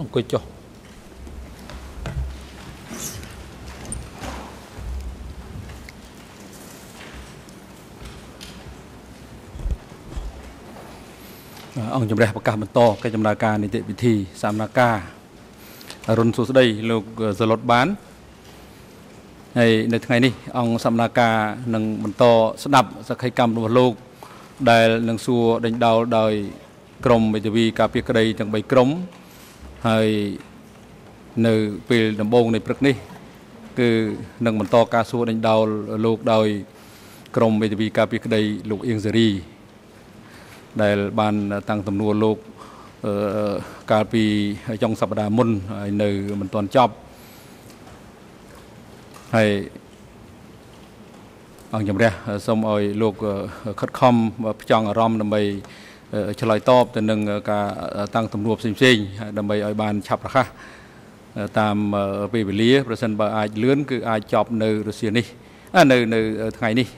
អង្គុយចុះអង្គជំរះប្រកាសបន្តកិច្ចដំណើរការនីតិវិធីសកម្មការអរុនសុស្ដីលោកសលុតបានហើយនៅថ្ងៃនេះអង្គសកម្មការនឹងបន្តស្ដាប់សក្ខីកម្មរបស់លោក ដែលនឹងសួរដេញដោលដោយក្រមមេធាវីការពារក្តីទាំង3ក្រម ហើយនៅពេលដំបូងនៃព្រឹកនេះ គឺនឹងបន្តការសួរដេញដោលលោកដោយក្រមមេធាវីការពារក្តីលោកអៀងសេរីដែលបានតាំងទំនួលលោកអឺកាលពីចុងសប្តាហ៍មុនហើយនៅមិនទាន់ចប់ហើយអង្គជំរះសូមឲ្យលោកខិតខំផ្ចង់អារម្មណ៍ដើម្បី ឆ្លើយតបទៅនឹងការតាំងទំនួលផ្សេងៗដើម្បីឲ្យបានឆាប់រហ័សតាមពេលវេលាប្រសិនបើអាចលឿនគឺអាចចប់នៅរុស្ស៊ីនេះនៅនៅថ្ងៃនេះ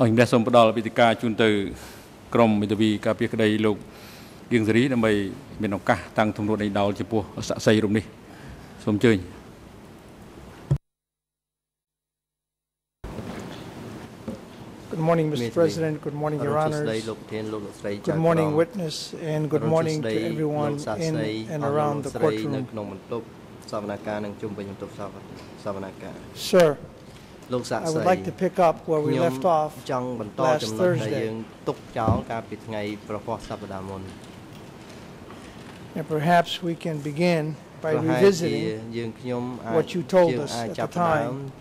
អង្គជំរះសូមផ្ដល់វិធីការជូនទៅក្រមមេធាវីការពារក្តីលោកគៀងសេរីដើម្បីមានឱកាសតាំងទំនួលដេញដោលចំពោះស័ក្តិសិទ្ធិរូបនេះសូមអញ្ជើញ Good morning, Mr. President. Good morning, Your Honors. Good morning, witness, and good morning to everyone in and around the courtroom. Sir, I would like to pick up where we left off last Thursday. And perhaps we can begin by revisiting what you told us at the time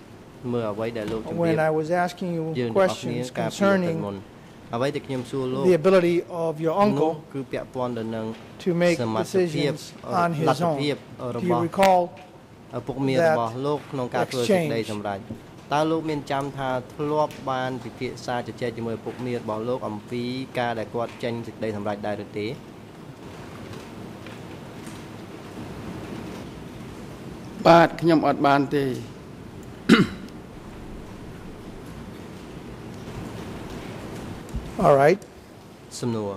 មើលអ្វីដែលលោកជំរា when ប I was asking យើ you ងទាំងអស់គ្នា questions កាលពីពេល concerning មុនអ្វីដែលខ្ញុំសួរលោក the ability of your នោះ uncle គឺពាក់ព័ន្ធទៅនឹង to make សមត្ថភាព decisions អ on ល his ទ្ធ own. ភាព Do រ you បស់ recall ឪពុកមា that របស់លោកក្នុងការធ្វើសេចក្តី exchange? សម្រេចតើលោកមានចាំថាធ្លាប់បានពិភាក្សាជជែកជាមួយឪពុកមារបស់លោកអំពីការដែលគាត់ចេញសេចក្តីសម្រេចដែរឬទេ បាទខ្ញុំអត់បានទេ All right. សំណួរ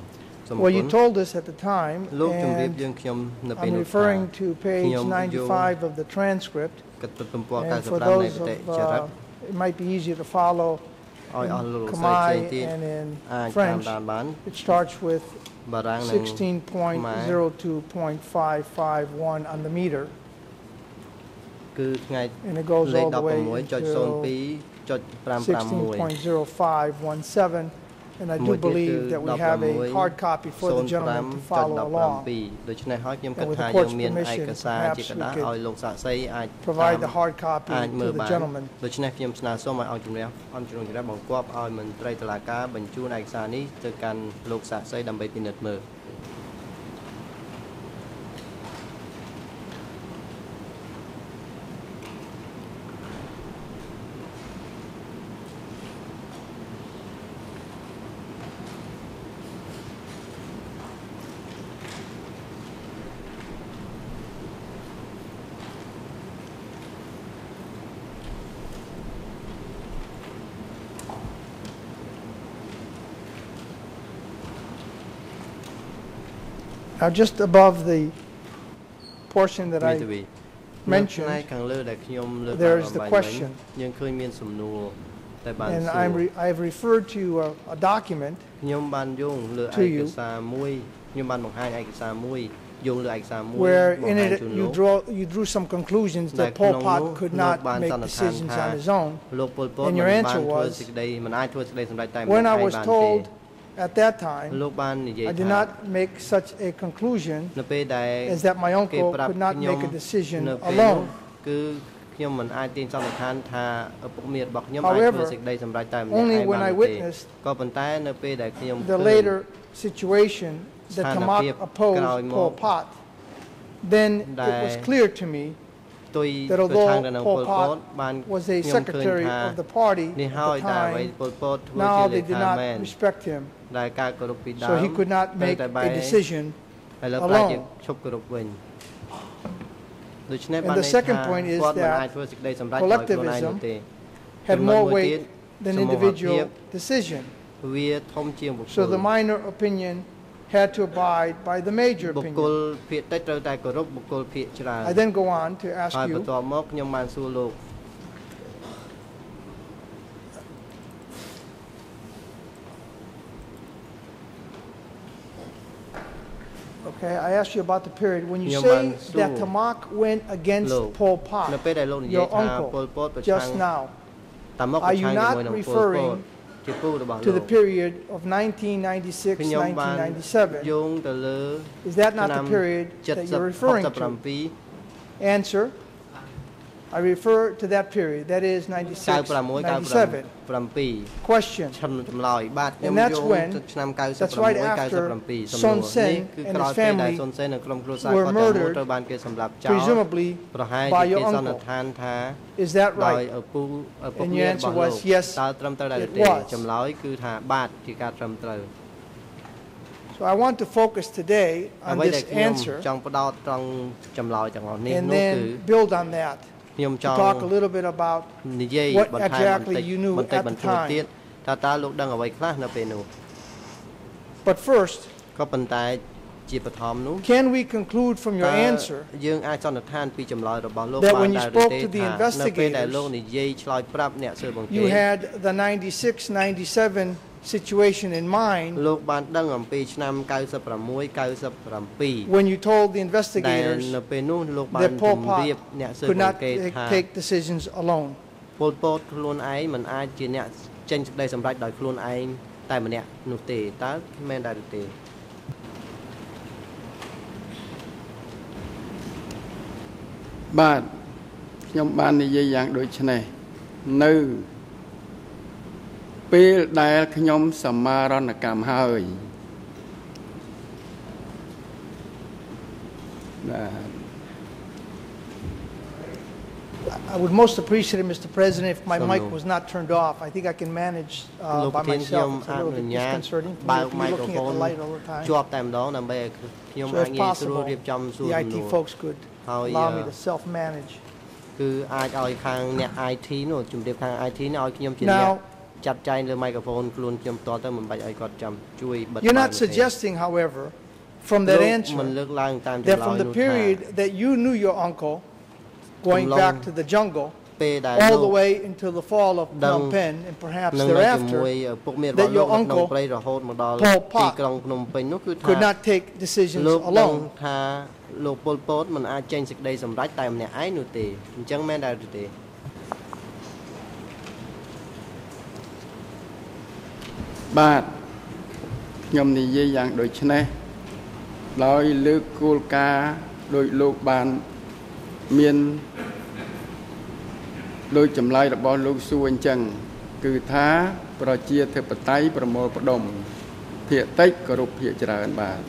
សូមអរ Well, គុ you ណ told us at the time, លោកជំរាប and យើងខ្ញុំនៅពេល I'm នោះថា referring to pageខ្ញុំយក 95 of the transcript. កិត្តិទំព័រ And for 95នៃ those បតិ of, ចរិត uh, it might be easier to follow ឲ្យអស់លោក in លោកស្រីផ្សេង Khmer ទៀត and in អាចតាម French. ដានបាន It starts with បារាំងនិង 16.02.551 on the meter, គឺថ្ងៃ and it goes លេខ all the way 16.02.551 until 16.0517. And I do មួយទៀតគឺ believe that we have a hard copy for the gentleman to follow along. 05.17ដូច្នេះហើយខ្ញុំគិត And with ថា the យើ court's ងមានឯ permission, កសារជា perhaps ក we ដាស់ could ឲ្យលោកសាក់សីអាច Provide the តាម hard copy អាចមើ to ល the បាន gentleman. ដូច្នេះខ្ញុំស្នើសុំឲ្យអង្គជំនះអង្គជំនះជំនះបង្គាប់ឲ្យមន្ត្រីតុលាការបញ្ជូនឯកសារនេះទៅកាន់លោកសាក់សីដើម្បីពិនិត្យមើល Now just above the portion that I mentioned, there is the question. And i have re referred to a, a document to you where in it you, draw, you drew some conclusions that Pol Pot could not make decisions on his own. And your answer was, when I was told at that time, លោកបាននិយាយ I ថា did not make such a conclusion នៅពេលដែល as that my គេ uncle ប្រាប់ could not ខ្ញុំ make a decision នៅពេលនោះ alone. គឺខ្ញុំមិនអាចទាញសន្និដ្ឋានថាឪពុកមារបស់ខ្ញុំអាច However, ធ្វើសេចក្តីសម្រេចតែម្នាក់ only ឯង when បាន I ទេ witnessed ក៏ប៉ុន្តែនៅពេលដែលខ្ញុំ The ឃើញ later situation that Sana Kamak Piep opposed Krao Pol Mo. Pot, then it was Dai- clear to me ផ្ទុយ that ប្រឆាំង although ទៅនឹង Pol ពលពត Pot បាន was a ខ្ញុំឃើញ secretary ថា of the party នេះ at ហើយ the ដែលអ្វី time, ពលពតធ្វើជា now លេ they did ខា not មែន respect him, ដែលការគោរពពីដើម so he could not នៅ make តែបែ a decision ឥឡូវប្រែជា alone. ឈប់គោរពវិញដូច្នេះ And បាន the ន័យថា second point is គាត់មិន that អាចធ្វើសេចក្តីសម្រេចដោយខ្លួនឯងនោះទេ hadចំណុច more មួយទៀត weight than សមូហភាព individual decision. វាធំជាងបុគ្គ So ល the minor opinion had to abide by the major បុគ្គល opinion. ភាគតិចត្រូវតែគោរពបុគ្គលភាគច្រើន I then go on to ask ហើយបន្ you, ទាប់មកខ្ញុំបានសួរលោក Okay, I asked you about the period. When you say that Ta Mok went against Paul Pol Pot, your uncle, just now, Are you not referring to the period of 1996-1997? is that not the period that you're referring to? Answer, I refer to that period, that is 96, 97. 97. Question. And that's when, that's right after Son Sen and his family were murdered, presumably by your uncle. Is that right? And your answer was yes, it was. So I want to focus today on this answer and then build on that ខ្ញុំច to ង់ talk a little bit about និយាយ what បន្ថែមបន្ exactly តិច you knew បន្តិច at the បន្តួច time. ទៀតថាតើលោកដឹងអ្វីខ្លះនៅពេលនោះ But first, ក៏ប៉ុន្តែជាបឋមនោះ can we conclude from your តើ answer យើងអាចសន្និដ្ឋានពីចម្លើយរបស់លោក that បាន when you ដែរឬ spoke ទេ to the ថានៅពេលដែល investigators, លោកនិយាយឆ្លើយប្រាប់អ្នកស៊ើបអង្កេ you ត had the 96 97 situation in mind លោកបានដឹងអំពីឆ្នាំ96 97 when you told the ដែល investigators នៅពេលនោះលោកបាន that ជ Pol ម្រាប Pot អ្នកស៊ើប could អ not ង្កេត take, ថា take decisions alone. ពលពតខ្លួនឯងមិនអាចជាអ្នកចេញសេចក្តីសម្រេចដោយខ្លួនឯងតែម្នាក់នោះទេតើមែនដែរឬទេ បាទខ្ញុំបាននិយាយយ៉ាងដូចនេះនៅ ពេលដែលខ្ញុំសមារណកម្មហើយបាទ I would most appreciate it, Mr. President, if my So mic no. was not turned off. I think I can manage uh, លោក by ប្រធានខ្ញុំ myself. It's អ a little នុ bit ញ្ញាត disconcerting for បើ me ក to be ម៉ៃ looking ក្រូ at ហ្វូ the ន light all the time. ជាប់តែម្ដងដើម្បីឲ្យខ្ញុំ So អាច if ងាយស្រួល possible, រៀបចំសួរ the សំ IT ណួរ folks could ហើយ allow me អឺ to self-manage. គឺអាចឲ្យខាងអ្នក IT នោះជំរាបខាង IT នេះឲ្យខ្ញុំជាអ្នក Now, ចាត់ចែងលើម៉ៃក្រូហ្វូនខ្លួនខ្ញុំផ្ទាល់ទៅមិនបាច់ឲ្យគាត់ចាំជួយបិទ you're បា not នទេ suggesting, however, from លោក that មិន answer, លើកឡើងតាម that ចម្លើ from យ the នោះថា period that you knew your uncle going Long- back to the jungle ពេលដែល all លោ the ក way until the fall of Dâng- Phnom Penh and perhaps នឹងនៅជាមួយ thereafter ឪពុកមានរ that របស់លោក your នៅក្នុង uncle ព្រៃរហូតមកដល់ Pol Pot ទីក្រុងភ្នំពេញនោះគឺថា could not take decisions លោកដឹង alone. ថាលោកពលពតមិនអាចចេញសេចក្តីសម្រេចតែម្នាក់ឯងនោះទេអញ្ចឹងមែនដែរឬទេ បាទខ្ញុំនិយាយយ៉ាងដូចនេះដោយលើកគោលការណ៍ដោយលោកបានមានដោយចម្លើយរបស់លោកសួរអញ្ចឹងគឺថាប្រជាធិបតេយ្យប្រមូលផ្ដុំភាគតិចគោរពភាគច្រើនបាទ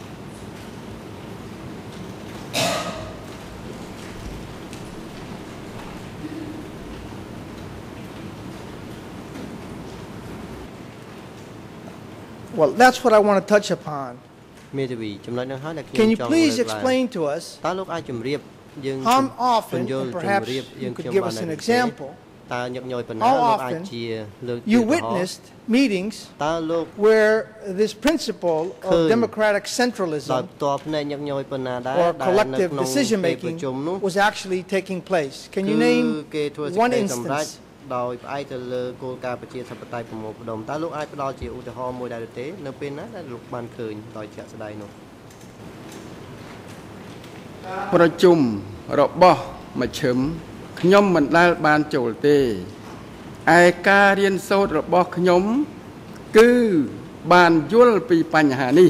Well, that's what I want to touch upon. មេធាវីចំណុចហ្នឹងហើយដែលខ្ញុំ Can you ចង់ please លើកឡើង explain to us តើលោកអាចជម្រាបយើង how ព often, ន្យល់ and ជ perhaps ម្រាបយើង you could ខ្ញុំ give បាន us នៅ an ទេ example, តើញឹកញយប៉ុណ្ណា How លោកអាច often ជាលើក you ជាឧទាហរណ៍ witnessed meetings តើលោក where this principle of Khơi. democratic ដោយ centralism ផ្ទាល់ភ្នែកញឹកញយប៉ុណ្ណាដែរ or ដែលនៅ collective ក្នុង decision ពេលប្រ making ជុំនោះ was actually taking place. Can you គឺ name គេធ្វើសេច one ក្តីសម្រេច instance? ដោយផ្អែកទៅលើគោលការណ៍ប្រជាធិបតេយ្យប្រមូលផ្ដុំតើលោកអាចផ្ដល់ជាឧទាហរណ៍មួយដែរឬទេ នៅពេលណាដែលលោកបានឃើញដោយជាក់ស្ដែងនោះប្រជុំរបស់មជ្ឈិមខ្ញុំមិនដែលបានចូលទេឯការរៀនសូត្ររបស់ខ្ញុំ គឺបានយល់ពីបញ្ហានេះ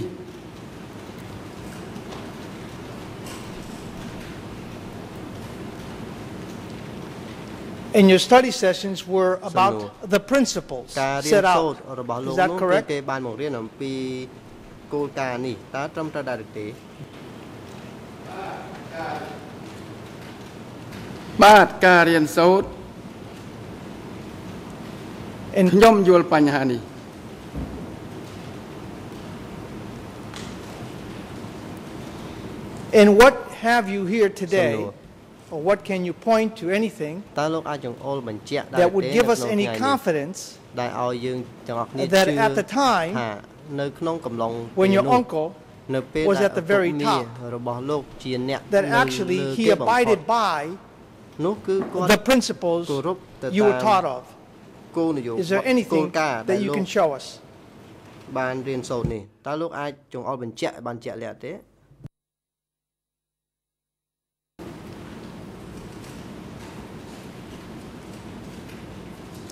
And your study sessions were no. about the principles ការរៀន set សូត្រ out. របស់លោក Is that នោះគឺ correct? គេបានមករៀនអំពីគោលការណ៍នេះតើត្រឹមត្រូវដែរឬទេ បាទការរៀនសូត្រ And ខ្ញុំយល់បញ្ហានេះ And what have you here today, Senor. or what can you point to anything តើលោកអាចចង្អុលបញ្ជាក់ដែរ that ទេ would នៅ give ក្នុង us ថ្ងៃ any នេះ confidence ដែលឲ្យយើងទាំងអស់គ្នាជឿ that at the time ថានៅក្នុងកំឡុង when ពេល your នោះ uncle នៅពេល was ដែល at the ឪពុក very មា top របស់លោកជាអ្នក that នៅ actually លើ he គេបំផុត abided by នោះគឺគាត់ the principles គោរពទៅ you តា were ម taught of. គោលនយោ Is there គោល anything ការណ៍ដែល that you លោក can show us? បានរៀនសូត្រនេះតើលោកអាចចង្អុលបញ្ជាក់ឲ្យបានជាក់លាក់ទេ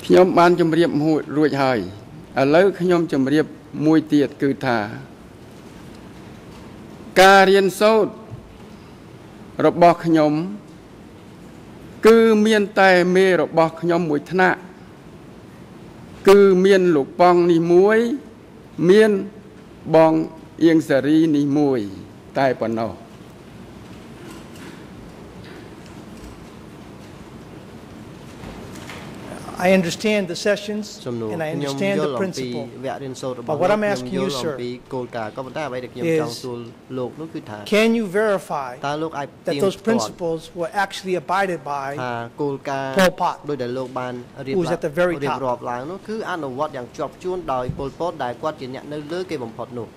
ខ្ញុំបានជម្រាបមួយរួចហើយឥឡូវខ្ញុំជម្រាបមួយទៀតគឺថា ការរៀនសូត្ររបស់ខ្ញុំ គឺមានតែមេរបស់ខ្ញុំមួយថ្នាក់គឺមានលោកប៉ងនេះមួយ មានបងអៀងសារីនេះមួយ តែប៉ុណ្ណោះ I understand the sessions សំណួរ and I ខ្ញុំ understand យ the ល់អំពី principle. វគ្គរៀនសូត្ររបស់ But what លោក I'm ខ្ញុំ asking យ you, ល់អំ sir, ពីគោលការណ៍ក៏ប៉ុន្តែអ្វីដែលខ្ញុំ is- ចង់សួរលោកនោះគឺថា Can you verify តើលោកអាច that ទៀង those ទាត់ principles were actually abided by ថាគោលការណ៍ Pol Pot ដោយដែលលោកបានរៀប who's at the very រៀប top រាប់ឡើងនោះគឺអនុវត្តយ៉ាងជាប់ជួនដោយពលពតដែលគាត់ជាអ្នកនៅលើគេបំផុតនោះ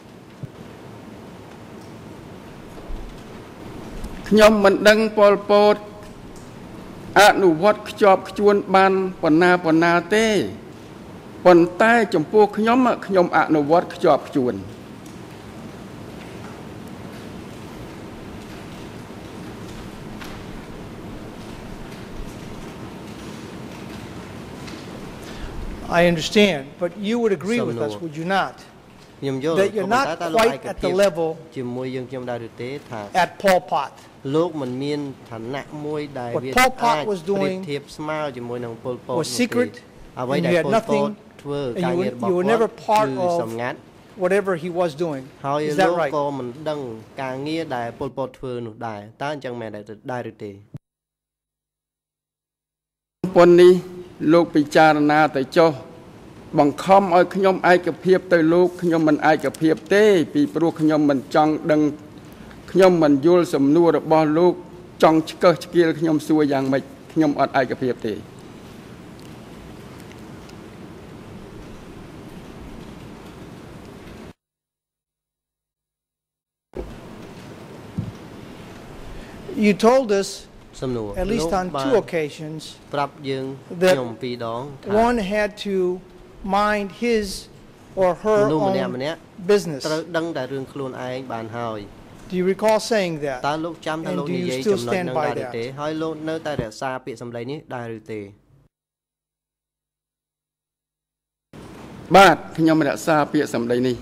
ខ្ញុំមិនដឹងពលពត អនុវត្តខ្ជាប់ខ្ជួនបានប៉ុណ្ណាប៉ុណ្ណាទេប៉ុន្តែចំពោះខ្ញុំខ្ញុំអនុវត្តខ្ជាប់ខ្ជួន I understand, but you would agree with us, Some would you not? ខ្ញុំយល់ That you're ក៏ប៉ុន្តែ not តើលោកឯ quite ក at ភាព the level ជាមួយយើងខ្ញុំដែរឬទេថា at Pol Pot. លោកមិនមានឋានៈមួយដែល What វា Pol Pot អាច was ប្រៀប doing ធៀបស្មើជាមួយនឹងពលពត was secret អ្វី and ដែល you had ពលពត nothing ធ្វើ and ការ you ងារ were- របស់ you were គាត់ never part គឺ of សម្ងាត់ Whatever he was doing. ហើយ Is លោ that ក right? ក៏មិនដឹងការងារដែលពលពតធ្វើនោះដែរតើអញ្ចឹងមែនដែរដែរឬទេប៉ុននេះលោកពិចារណាទៅចុះបង្ខំឲ្យខ្ញុំឯកភាពទៅលោកខ្ញុំមិនឯកភាពទេ ពីព្រោះខ្ញុំមិនចង់ដឹង ខ្ញុំមិនយល់សំណួររបស់លោកចង់ឆ្កឹះឆ្កៀលខ្ញុំសួរយ៉ាងម៉េចខ្ញុំអត់ឯកភាពទេ You told us, សំណួរ at least លោក on បាន two occasions, ប្រាប់យើង that ខ្ញុំពីរដងថា one had to mind his or her មនុស្សម្នាក់ own ម្នាក់ business. ត្រូវដឹងតែរឿងខ្លួនឯងបានហើយ Do you recall saying តើ that? លោកចាំថា And លោក do និ you យាយ still ចំណុច stand ហ្នឹង by ដែរឬ that? ទេហើយលោកនៅតែរក្សាពាក្យសម្ដីនេះដែរឬទេ បាទខ្ញុំរក្សាពាក្យសម្ដីនេះ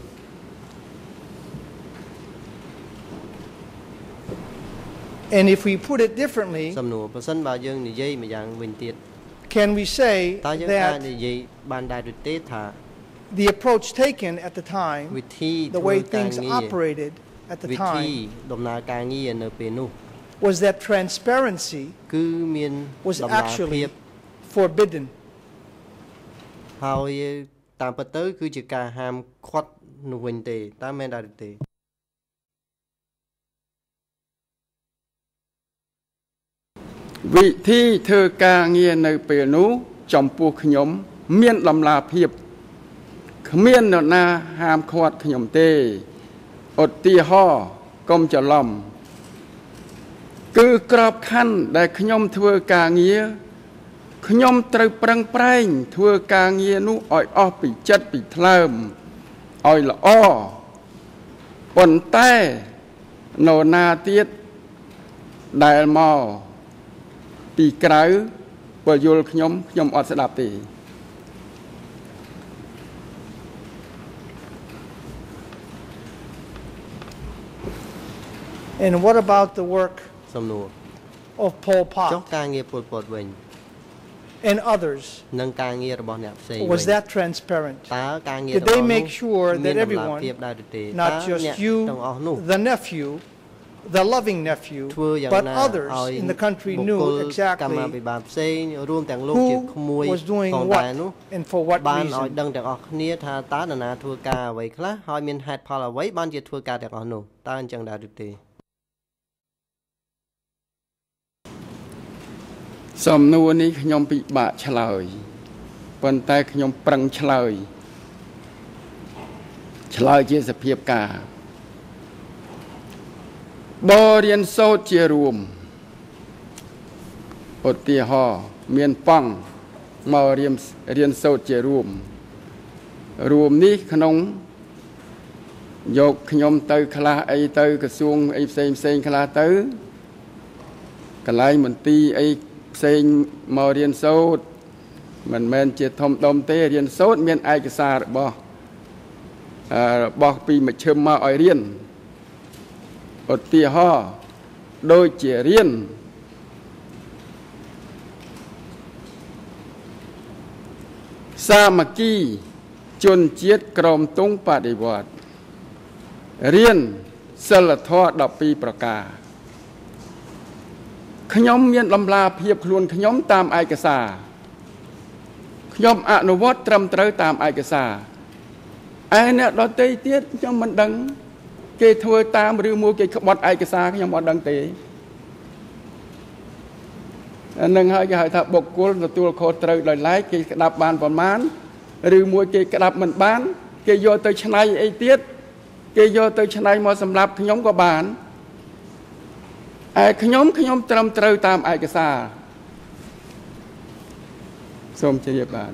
And if we put it differently, សំណួរបើសិនបើយើងនិយាយម្យ៉ាងវិញទៀត can we say តើយើងអាច that និយាយបានដែរឬទេថា the approach taken at the time, វិធី the ធ្វើ way ការ things ងារ operated at the វិធី time, ដំណើរការងារនៅពេលនោះ was that transparency គឺមាន was ដំណើរ actually ភាព forbidden. ហើយតាមពិតទៅ គឺជាការហាមឃាត់នោះវិញទេតើមែនដែរឬទេវិធីធ្វើការងារនៅពេលនោះចំពោះខ្ញុំ មានដំណាភាពគ្មាននរណាហាមឃាត់ខ្ញុំទេ ឧទាហរណ៍កុំច្រឡំគឺក្របខ័ណ្ឌដែលខ្ញុំធ្វើការងារខ្ញុំត្រូវប្រឹងប្រែងធ្វើការងារនោះឲ្យអស់ពីចិត្តពីថ្លើមឲ្យល្អប៉ុន្តែនរណាទៀតដែលមកពីក្រៅបើយល់ខ្ញុំខ្ញុំអត់ស្ដាប់ទេ And what about the work សំណួរ of Pol ចុះ Pot ការងារពលពតវិញ and others? និងការងាររបស់អ្នកផ្សេង Was វិញ that transparent? តើការងារ Did របស់ they នោះ make sure មាន that តម្លា everyone, ភាពដែរឬទេតើ not អ្នក just ទាំង you, អស់នោះ the nephew, the loving nephew, ធ្វើយ៉ាង but ណា others ឲ្យ in the country បុគ្គ knew លកម្មា exactly ភិបាលផ្សេងរួមទាំងលោកជា who ក្មួយ was doing ផង what ដែរនោះ and for what បានឲ្យ reason. ដឹងទាំងអស់គ្នាថាតើនរណាធ្វើការអ្វីខ្លះហើយមានហេតុផលអ្វីបានជាធ្វើការទាំងអស់នោះតើអញ្ចឹងដែរឬទេ សំណួរនេះខ្ញុំពិបាកឆ្លើយប៉ុន្តែខ្ញុំប្រឹងឆ្លើយឆ្លើយជាសភាពការបរៀនសូត្រជារួមឧទាហរណ៍មានប៉ង់មករៀនរៀនសូត្រជារួម រួមនេះក្នុងយកខ្ញុំទៅខ្លះអីទៅក្រសួងអីផ្សេងផ្សេងខ្លះទៅកន្លែងមន្ទីរអី ផ្សេងមករៀនសូត្រមិនមែនជាធំដុំទេរៀនសូត្រមានឯកសាររបស់របស់ពីមជ្ឈិមមកឲ្យរៀនឧទាហរណ៍ដូចជារៀនសាមគ្គីជនជាតិក្រមទងបដិវត្តរៀនសិលធម៌12ប្រការ ខ្ញុំមានដំណាភាពខ្លួនខ្ញុំតាមឯកសារខ្ញុំអនុវត្តត្រឹមត្រូវតាមឯកសារឯអ្នកដទៃទៀតខ្ញុំមិនដឹង គេធ្វើតាមឬមួយគេក្បត់ឯកសារខ្ញុំអត់ដឹងទេនឹងហើយគេហៅថាបុគ្គលទទួលខុសត្រូវដោយឡែកគេក្តាប់បានប្រមាណឬមួយគេក្តាប់មិនបាន គេយកទៅឆ្នៃអីទៀតគេយកទៅឆ្នៃមកសម្រាប់ខ្ញុំក៏បានឯ ខ្ញុំខ្ញុំ ត្រឹមត្រូវតាមឯកសារសូមជម្រាបបាន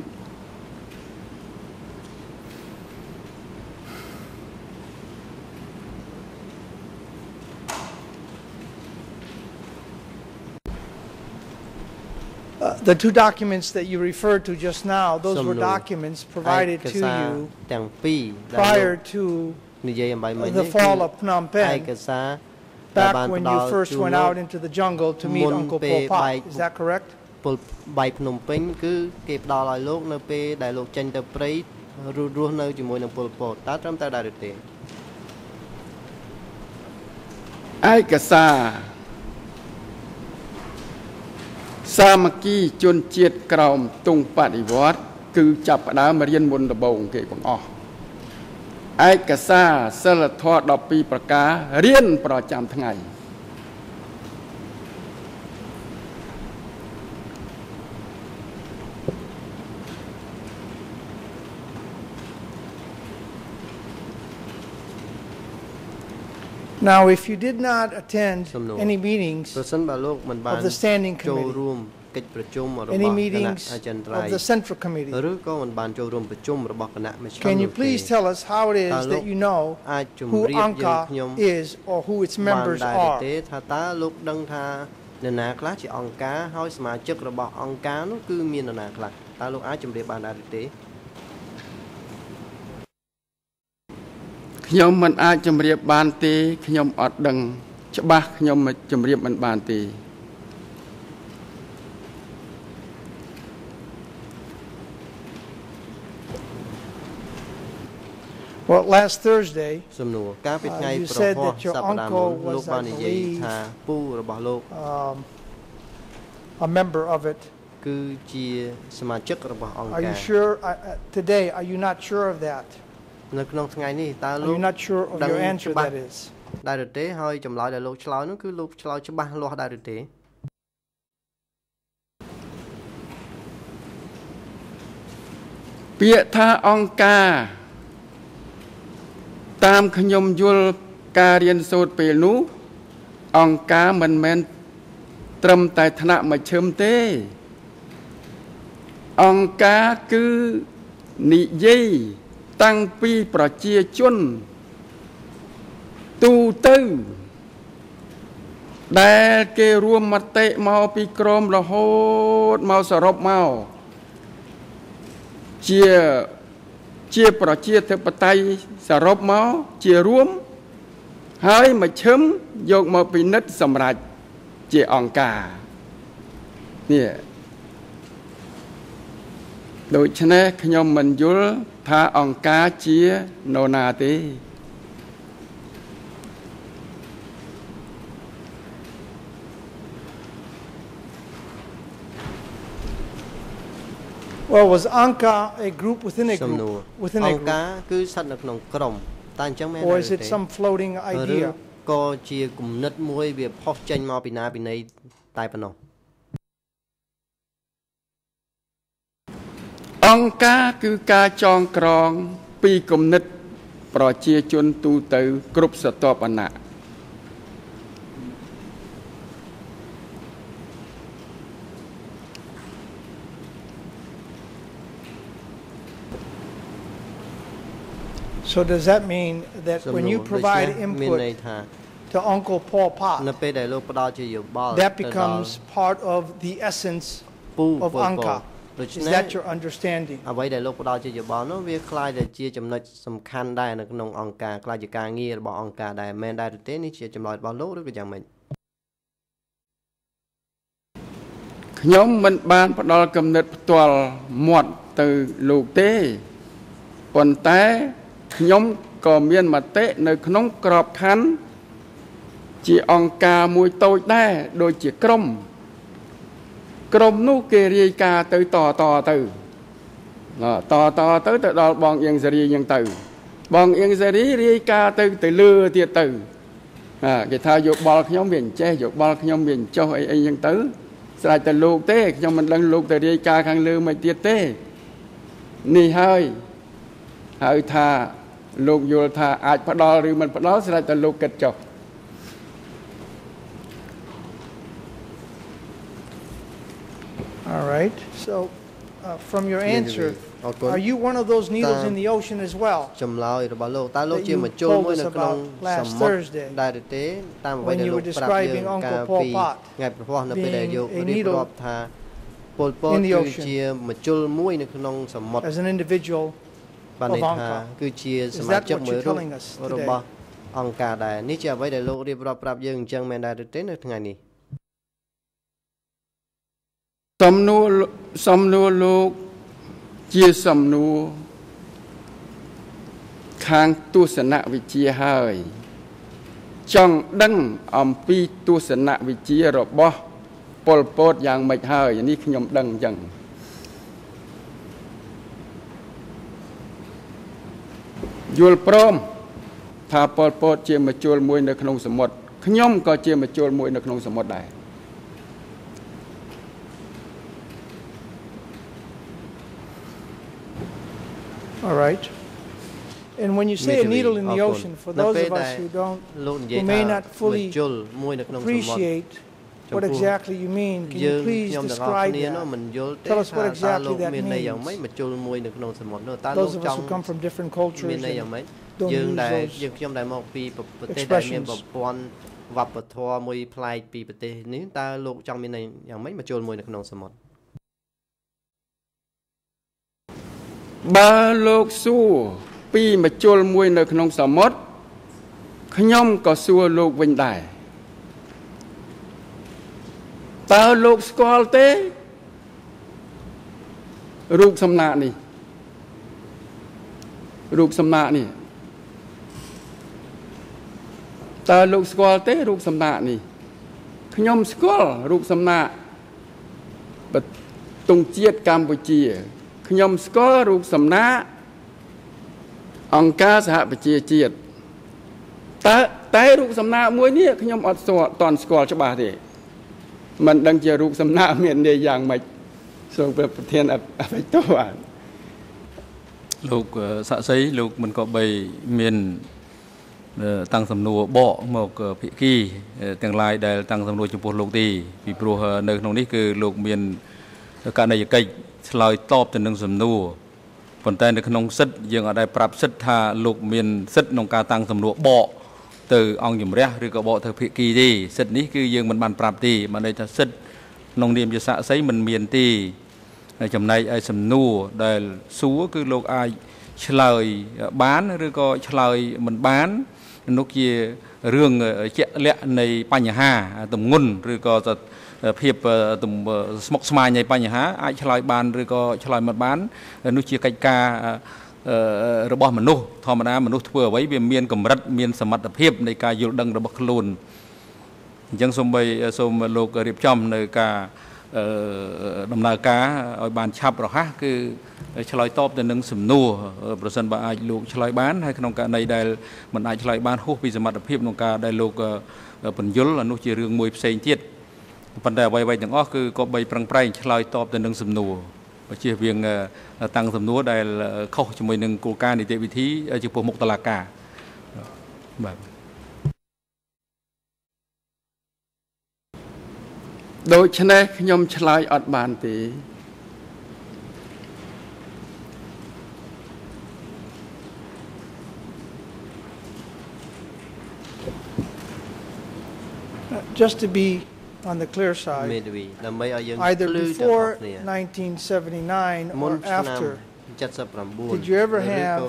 Uh, The two documents that you referred to just now, those were Some no. documents provided ឯក to សារ you ទាំងពីរដែល prior លោក to និយាយអំបីមិញ the នេះគឺ fall of Phnom ឯ Penh, កសារដែលបាន Back ផ្ when ដោ you ត first ជូន went លោក out into the jungle to meet មុន Uncle ពេល Pol បែក Pot. Is that correct? ពលបែកភ្នំពេញគឺគេផ្ដល់ឲ្យលោកនៅពេលដែលលោកចេញទៅព្រៃរស់រស់នៅជាមួយនឹងពលពតតើត្រឹមត្រូវដែរឬទេឯកសារសាមគ្គីជនជាតិក្រោមទងបដិវត្តគឺចាប់ផ្ដើមរៀនមុនដំបូងគេទាំងអស់ ឯកសារសិលធម៌12ប្រការរៀនប្រចាំថ្ងៃ Now, if you did not attend Some no. any meetings ប្រសិនបើលោកមិនបាន of the standing ចូល committee, រួម កិច្ចប្រជុំរបស់ any គណៈ meetings អចិន្ត្រៃ of យ៍ the central committee, ឬក៏មិនបានចូលរួមប្រជុំរបស់គណៈមជ្ឈិម can you នោះទេ please tell us how it is Talo. that you know អាចជម្ who រាបយើង Anka ខ្ញុំ is or who its បាន members ដែរឬ are? ទេថាតើលោកដឹងថានរណាខ្លះជាអង្គការហើយសមាជិករបស់អង្គការនោះគឺមាននរណាខ្លះតើលោកអាចជម្រាបបានដែរឬទេខ្ញុំមិនអាចជម្រាបបានទេខ្ញុំអត់ដឹង ច្បាស់ខ្ញុំមិនជម្រាបមិនបានទេ Well, last Thursday, សំណួរកាលពីថ្ងៃ Uh, you ប្រ said ហោះ that your សប្តាហ៍មុន uncle លោក was, I បាននិយាយ believe, ថាពូរបស់លោក um, a member of it. គឺជាសមាជិករបស់អង្គ Are កា you រ sure, uh, uh, today, are you not sure of that? នៅក្នុងថ្ងៃនេះតើ Are លោក you not sure of Đang your answer,ច្បាស់ that is? ដែរឬទេហើយចម្លើយដែលលោកឆ្លើយនោះគឺលោកឆ្លើយច្បាស់លាស់ដែរឬទេ ពាក្យថាអង្គការ តាមខ្ញុំយល់ការរៀនសូត្រពេលនោះអង្គការមិនមែនត្រឹមតែថ្នាក់មជ្ឈិមទេ អង្គការគឺនិយាយតាំងពីប្រជាជនទូទៅដែលគេរួមមតិមកពីក្រមរហូតមកសរុបមកជា ជាប្រជាធិបតេយ្យសរុបមកជារួមហើយមជ្ឈិមយកមកពិនិត្យសម្រាប់ជាអង្គការនេះដូច្នេះខ្ញុំមិនយល់ថាអង្គការជានរណាទេ Well, was Anka a group within a សំណួរ group? Within អ a ង្កា group? គឺស្ថិតនៅក្នុងក្រុមតើអញ្ចឹងមែន Or ឬ is ទេ it some floating ឬ idea? ក៏ជាគំនិតមួយវាផុសចេញមកពីណាពីណីតែប៉ុណ្ណោះអង្គការគឺការចងក្រង ពីគំនិត ប្រជាជនទូទៅ គ្រប់ស្រទាប់វណ្ណៈ So does that mean that សំ when ណួរ you ដូច្ provide នេះមានន័យ input ថា to Uncle Paul នៅ Pot, ពេលដែលលោកផ្ដល់ជាយោបល់ that ទៅដល់ becomes part of the essence ពូ of ពលពត Anka? ដូច្ Is នេះ that your understanding? អ្វីដែលលោកផ្ដល់ជាយោបល់នោះវាคล้ายទៅជាចំណុចសំខាន់ដែរនៅក្នុងអង្គការคล้ายជាការងាររបស់អង្គការដែរមែនដែរឬទេនេះជាចម្លើយរបស់លោកឬក៏យ៉ាងម៉េច ខ្ញុំមិនបានផ្ដល់គំនិតផ្ទាល់មាត់ទៅលោកទេប៉ុន្តែ ខ្ញុំក៏មានមតិនៅក្នុងក្របខ័ណ្ឌជាអង្គការមួយតូចដែរដូចជាក្រុមក្រុមនោះគេរាយការណ៍ទៅតតទៅតតទៅទៅដល់បងអៀងសេរីយ៉ាងទៅ បងអៀងសេរីរាយការណ៍ទៅទៅលើទៀតទៅហាគេថាយោបល់ខ្ញុំវាអញ្ចេះយោបល់ខ្ញុំវាអញ្ចោះអីអីយ៉ាងទៅ ស្រេចតែលោកទេខ្ញុំមិនដឹងលោកទៅរាយការណ៍ខាងលើមិនទៀតទេនេះហើយហៅថា លោកយល់ថាអាចផ្ដល់ឬមិនផ្ដល់ស្រេចតែលោកគិតចុះ All right, so uh, from your answer, អរគុណ are you one of those needles Tam- in the ocean as well? ចម្លើយរបស់លោកតើលោក that ជា you មជុល told មួយ us នៅក្នុង about last សមុទ្រ Thursday ដែរឬទេតាមអ្វី when ដែល you លោក were ប្រាប់យើង describing កា Uncle ល Pol ពី Pot ថ្ងៃប្រហ័សនៅពេលដែល being យក a រៀប needle រាប់ថាពលពត in the គឺ ocean ជាមជុលមួយនៅក្នុងសមុទ្រ as an individual បានន័យ of ថា Anka. គឺជាស Is មា that ជិក what មួយ you're រូប telling us today? របស់អង្គការដែរនេះជាអ្វីដែលលោករៀបរាប់ប្រាប់យើងអញ្ចឹងមែនដែរឬទេនៅថ្ងៃនេះសំណួរសំណួរលោកជាសំណួរខាងទស្សនវិជ្ជាហើយ ចង់ដឹងអំពីទស្សនវិជ្ជារបស់ប៉ុលពតយ៉ាងម៉េចហើយនេះខ្ញុំដឹងអញ្ចឹង យល់ព្រមថាប៉ុលពតជាមជុលមួយនៅក្នុងសមុទ្រខ្ញុំក៏ជាមជុលមួយនៅក្នុងសមុទ្រដែរ All right. And when you say a Immediately, needle in the of ocean, for course. those នៅ of ពេល us ដែល who don't លោកនិយាយ who ថា may not ម fully ជុលមួយនៅក្នុងសមុទ្រ appreciate what ចំពោះ exactly you mean, can យើ you ង please ខ្ញុំទាំងអស់ describe គ្នានោះ that? មិនយល់ទេ Tell us ថា what តើ exactly លោក that មានន័យយ៉ាងម៉េច means. មកជុលមួយនៅក្នុងសមុទ្រនោះតើលោក Those of ច us ង់ who come from different cultures មានន័យយ៉ាង and ម៉េច don't យើង use ដែល those យើងខ្ញុំដែលមកពីប្រទេសដែលមាន expressions. ប្រព័ន្ធវប្បធម៌មួយប្លែកពីប្រទេសនេះតើលោកចង់មានន័យយ៉ាងម៉េចមកជុលមួយនៅក្នុងសមុទ្របើលោកសួរពីមជុលមួយនៅក្នុងសមុទ្រខ្ញុំក៏សួរលោកវិញដែរ តើលោកស្គាល់ទេរូបសំណាកនេះរូបសំណាកនេះតើលោកស្គាល់ទេរូបសំណាកនេះខ្ញុំស្គាល់រូបសំណាកបទង់ជាតិកម្ពុជាខ្ញុំស្គាល់រូបសំណាកអង្គការសហប្រជាជាតិតើតែរូបសំណាកមួយនេះខ្ញុំអត់ស្គាល់តន់ស្គាល់ច្បាស់ទេ មិនដឹងជារូបសំណាកមានន័យយ៉ាងម៉េចសូមព្រះប្រធានអអបិទោបាទលោកអឺសាក់សីលោកមិនក៏បីមានអឺតាំងសំណួរបកមកអឺភិក្ខីអឺទាំងឡាយដែលតាំងសំណួរចំពោះលោកទេពីព្រោះអឺនៅក្នុងនេះគឺលោកមានករណីយកិច្ចឆ្លើយតបទៅនឹងសំណួរប៉ុន្តែនៅក្នុងសិទ្ធិយើងអត់ដែលប្រាប់សិទ្ធិថាលោកមានសិទ្ធិក្នុងការតាំងសំណួរបក ទៅអង្គជំរះឬក៏បកទៅភិក្ខីទេសិទ្ធិនេះគឺយើងមិនបានប្រាប់ទេមកន័យថាសិទ្ធិក្នុងនាមជាសាក់សីមិនមានទេហើយចំណែកឲ្យសំណួរដែលសួរគឺលោកអាចឆ្លើយបានឬក៏ឆ្លើយមិនបាននោះជារឿងជាក់លាក់នៃបញ្ហាទម្ងន់ឬក៏សភាពទំស្មុគស្មាញនៃបញ្ហាអាចឆ្លើយបានឬក៏ឆ្លើយមិនបាននោះជាកិច្ចការអឺ របស់មនុស្សធម្មតាមនុស្សធ្វើអ្វីវាមានកម្រិតមានសមត្ថភាពនៃការយល់ដឹងរបស់ខ្លួនអញ្ចឹងសូមបីសូមលោករៀបចំនៅការអឺដំណើរការឲ្យបានឆាប់រហ័សគឺឆ្លើយតបទៅនឹងសំណួរប្រសិនបើអាចលោកឆ្លើយបានហើយក្នុងករណីដែលមិនអាចឆ្លើយបានហួសពីសមត្ថភាពក្នុងការដែលលោកពន្យល់អានោះជារឿងមួយផ្សេងទៀតប៉ុន្តែអ្វីៗទាំងអស់គឺក៏បីប្រឹងប្រែងឆ្លើយតបទៅនឹងសំណួរបើ ជៀសវាងតាំងសំណួរដែលខុសជាមួយនឹងគោលការណ៍នីតិវិធីចំពោះមុខតុលាការបាទដូច្នេះខ្ញុំឆ្លើយអត់បានទេ just to be on the clear side either before 1979 or after. Did you ever have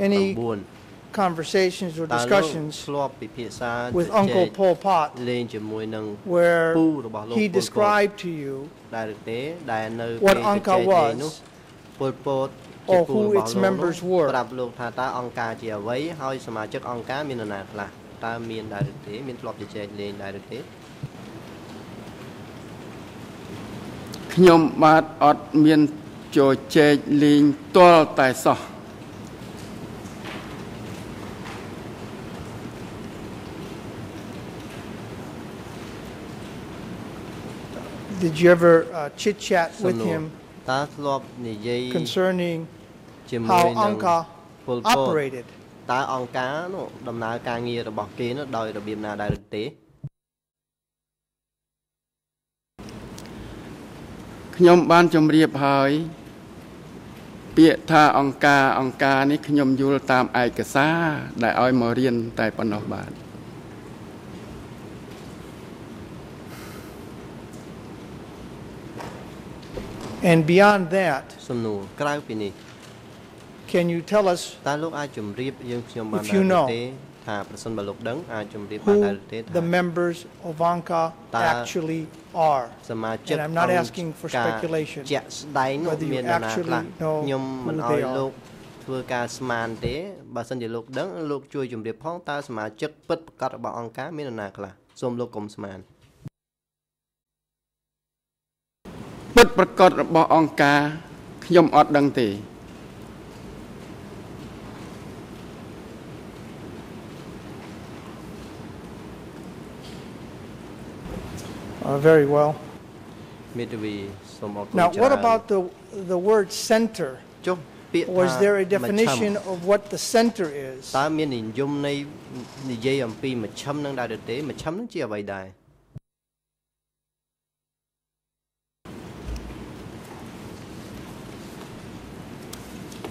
any conversations or discussions with Uncle Pol Pot where he described to you what Angkar was or who its members were. Did you ever uh, chit chat with him concerning how Angkar operated? Ta Anka no, đầm na ca nghe đầm nó đòi đầm biếm na đại lực. ខ្ញុំបានជម្រាបហើយ ពាក្យថាអង្គការអង្គការនេះខ្ញុំយល់តាមឯកសារដែលឲ្យមករៀនតែប៉ុណ្ណោះបាទ And beyond that, សំណួរក្រៅពីនេះ can you tell us តើលោកអាចជម្រាបយើងខ្ញុំបាន If ដែរ you ឬ know ទេ ថាប្រសិនបើលោកដឹងអាចជម្រាបបាន who ដែរឬទេថា the members of Angkar Ta- actually are? សមាជិក And I'm not អង្គ asking for ការ speculation ជាក់ស្ដែងនោះ whether you មាននរណាខ្លះ actually know ខ្ញុំមិន who ឲ្យ they are. លោកធ្វើការស្មានទេបើសិនជាលោកដឹងលោកជួយជម្រាបផងតើសមាជិកពិតប្រាកដរបស់អង្គការមាននរណាខ្លះសូមលោកកុំស្មានពិតប្រកបរបស់អង្គការខ្ញុំអត់ដឹងទេ Uh, very well. មេធាវីសូមអរគុណ Now, ច្រើន what about the, the word center? ចុះពាក្យថា Was there a មជ្ឈិម definition of what the center is? តើមាននិយមនៃនិយាយអំពីមជ្ឈិមនឹងដែរឬទេមជ្ឈិមនឹងជាអ្វីដែរ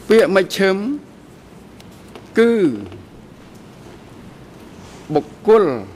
ពាក្យមជ្ឈិមគឺបុគ្គលខ្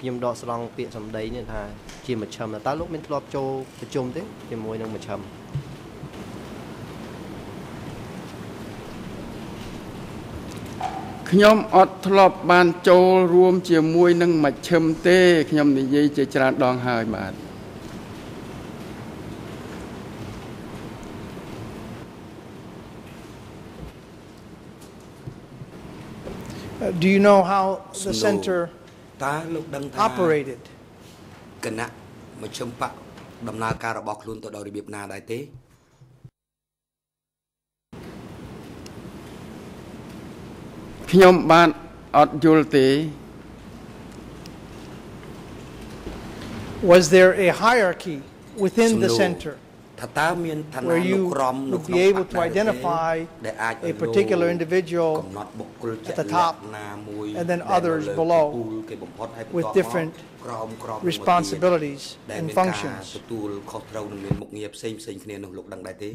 ខ្ញុំដកស្រង់ពាក្យសម្ដីនេះថាជាមជ្ឈិមតើលោកមានធ្លាប់ចូលប្រជុំទេជាមួយនឹងមជ្ឈិមខ្ញុំអត់ធ្លាប់បានចូលរួមជាមួយនឹងមជ្ឈិមទេខ្ញុំនិយាយជាច្រើនដងហើយបាទ Uh, Do you know how the Slow. center តើលោកដឹងថា operated? គណៈមជ្ឈិមបកដំណើរការរបស់ខ្លួនទៅដោយរបៀបណាដែរទេ ខ្ញុំបានអត់យល់ទេ Was there a hierarchy within the សំណួរ center ថាតើមានឋានា where នុ you ក្រមនៅ would ក្នុង be able បក to ដែរទេ identify ដែលអាច a particular individual កំណត់បុគ្គលជា at the ក់ top លាក់ណាមួយ and then ដែលនៅ others លើ below កំពូលគេបំផុតហើយបន្ with ទាប់មក different ក្រមក្រម responsibilities ដែល and មានការ functions. ទទួលខុសត្រូវនិងមានមុខងារផ្សេងផ្សេងគ្នានោះលោកដឹងដែរទេ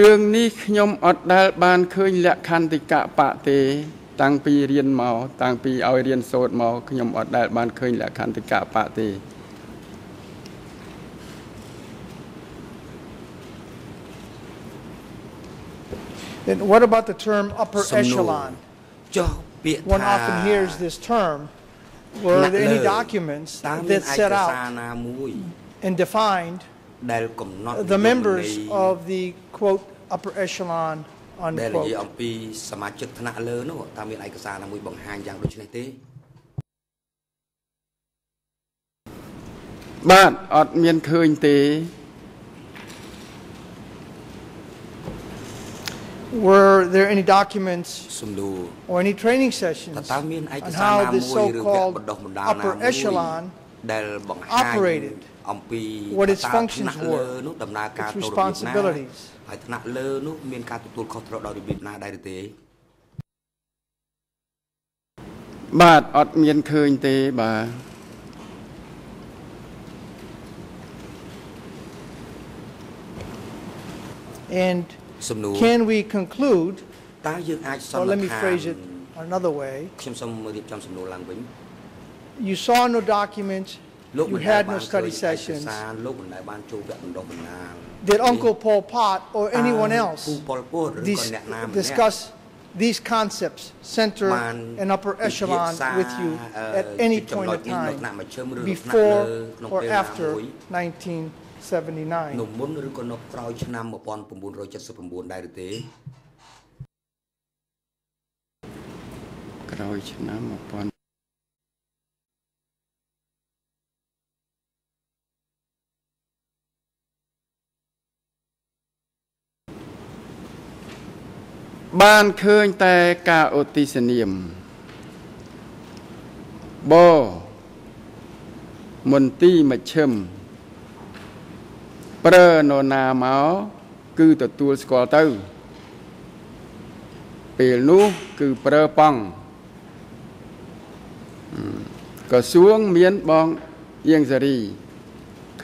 រឿងនេះខ្ញុំអត់ដែលបានឃើញលក្ខន្តិកៈបៈទេ តាំងពីរៀនមកតាំងពីឲ្យរៀនសូត្រមកខ្ញុំអត់ដែលបានឃើញលក្ខន្តិកៈបៈទេ Then what about the term upper សំណួរ echelon? ចុះពាក្យ One ថា often hears this term. Were ណាក់ there any លើ documents តើមាន that ឯ set កសារ out ណាមួយ and defined ដែលកំណត់ the និយម members ន័យ of the quote upper echelon ដែលនិយាយ unquote? អំពីសមាជិកថ្នាក់លើនោះតើមានឯកសារណាមួយបង្ហាញយ៉ាងដូចនេះទេបាទអត់មានឃើញទេ Were there any documents សំណួរ or any training តើ sessions តើមានឯក on សារ how ណា this មួយឬវគ្គ so-called បណ្ដុះបណ្ដាលណា upper មួយ echelon ដែលបង្ហាញ operated អំពី what its ថាតើ functions ថ្នាក់លើ were, នោះដំណើរការ its ទៅរបៀបណា responsibilities. ហើយថ្នាក់លើនោះមានការទទួលខុសត្រូវដោយរបៀបណាដែរឬទេបាទអត់មានឃើញទេបាទ And សំណួរ can we conclude, តើយើងអាចស or ន្ let និ me ដ្ឋា phrase ន it another way, ខ្ញុំសូមរៀបចំសំណួរឡើងវិញ you saw no documents, លោក you មិនដែល had បា no នឃើញ study ឯក sessions, សារលោកមិនដែលបានចូលវគ្គបណ្ដុះបណ្ដាល did Uncle Pol Pot or តើ anyone else ពូប៉ុលពតឬក៏ dis- អ្នកណាម្នាក់ discuss these concepts, center បាន and upper ពិភាក្សា echelon with you អឺ at any ចំណុ point ច of នេះនៅ time ថ្នាក់មជ្ឈិមឬនៅថ្នាក់លើ before ក្នុង or ពេលណា after មួយ 1979? នៅមុនឬក៏នៅក្រោយឆ្នាំ1979ដែរឬទេ ក្រោយឆ្នាំ1000 បានឃើញតែការឧទ្ទិសនាមបមន្ទីរមជ្ឈិមប្រើនរណាមកគឺទទួលស្គាល់ទៅ ពេលនោះគឺប្រើប៉ង់អឺក្រសួងមានបងយាងសេរី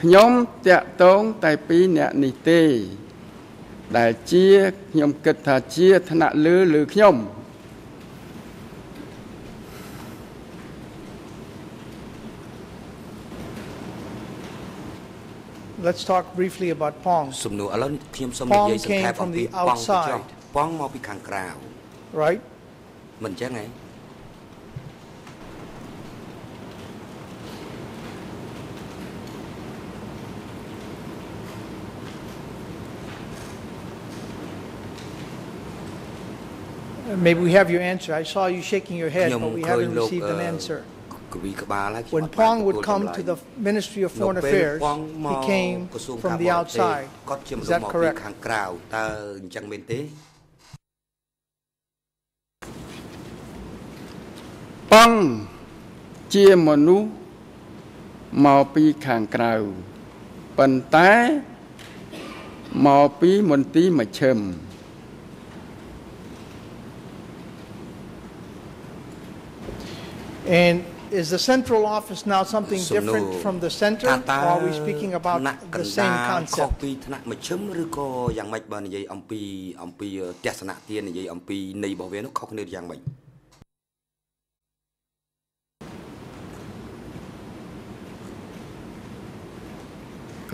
ខ្ញុំតាក់តងតែពីរអ្នកនេះទេ ដែលជាខ្ញុំគិតថាជាឋានៈលើលើខ្ញុំ Let's talk briefly about Pong, សំណួរឥឡូវខ្ញុំសូម Pong និយាយសង្ខេប came from អំពី the ប៉ង់ទៅចុះ outside. ប៉ង់មកពីខាងក្រៅ right? មិនអញ្ចឹងហ៎ Maybe we have your answer. I saw you shaking your head, ខ្ញុំ but we ឃើញ haven't លោក received an អឺ answer. កវីក្បាលហើយខ្ញុំ When អត់បាន Pong would ទទួល come ចម្លើយ to the Ministry of នៅ Foreign ពេល Affairs, ប៉ងម he ក came ក្រសួង from កា the របរទេស outside. គាត់ជាម Is នុษ that ย์មកពី correct? ខាងក្រៅតើអញ្ចឹងមែនទេ ប៉ង់ជាមនុស្សមកពីខាងក្រៅប៉ុន្តែមកពីមន្ទីរមជ្ឈិម And is the central office now something សំណួរ different from the center? ថាតើ Or are we speaking about ថ្នាក់ក the ណ្ same ដាលខុស concept? ពីថ្នាក់មជ្ឈិមឬក៏យ៉ាងម៉េចបើនិយាយអំពីអំពីទស្សនៈទាននិយាយអំពីនៃរបស់វានោះខុសគ្នាយ៉ាងម៉េច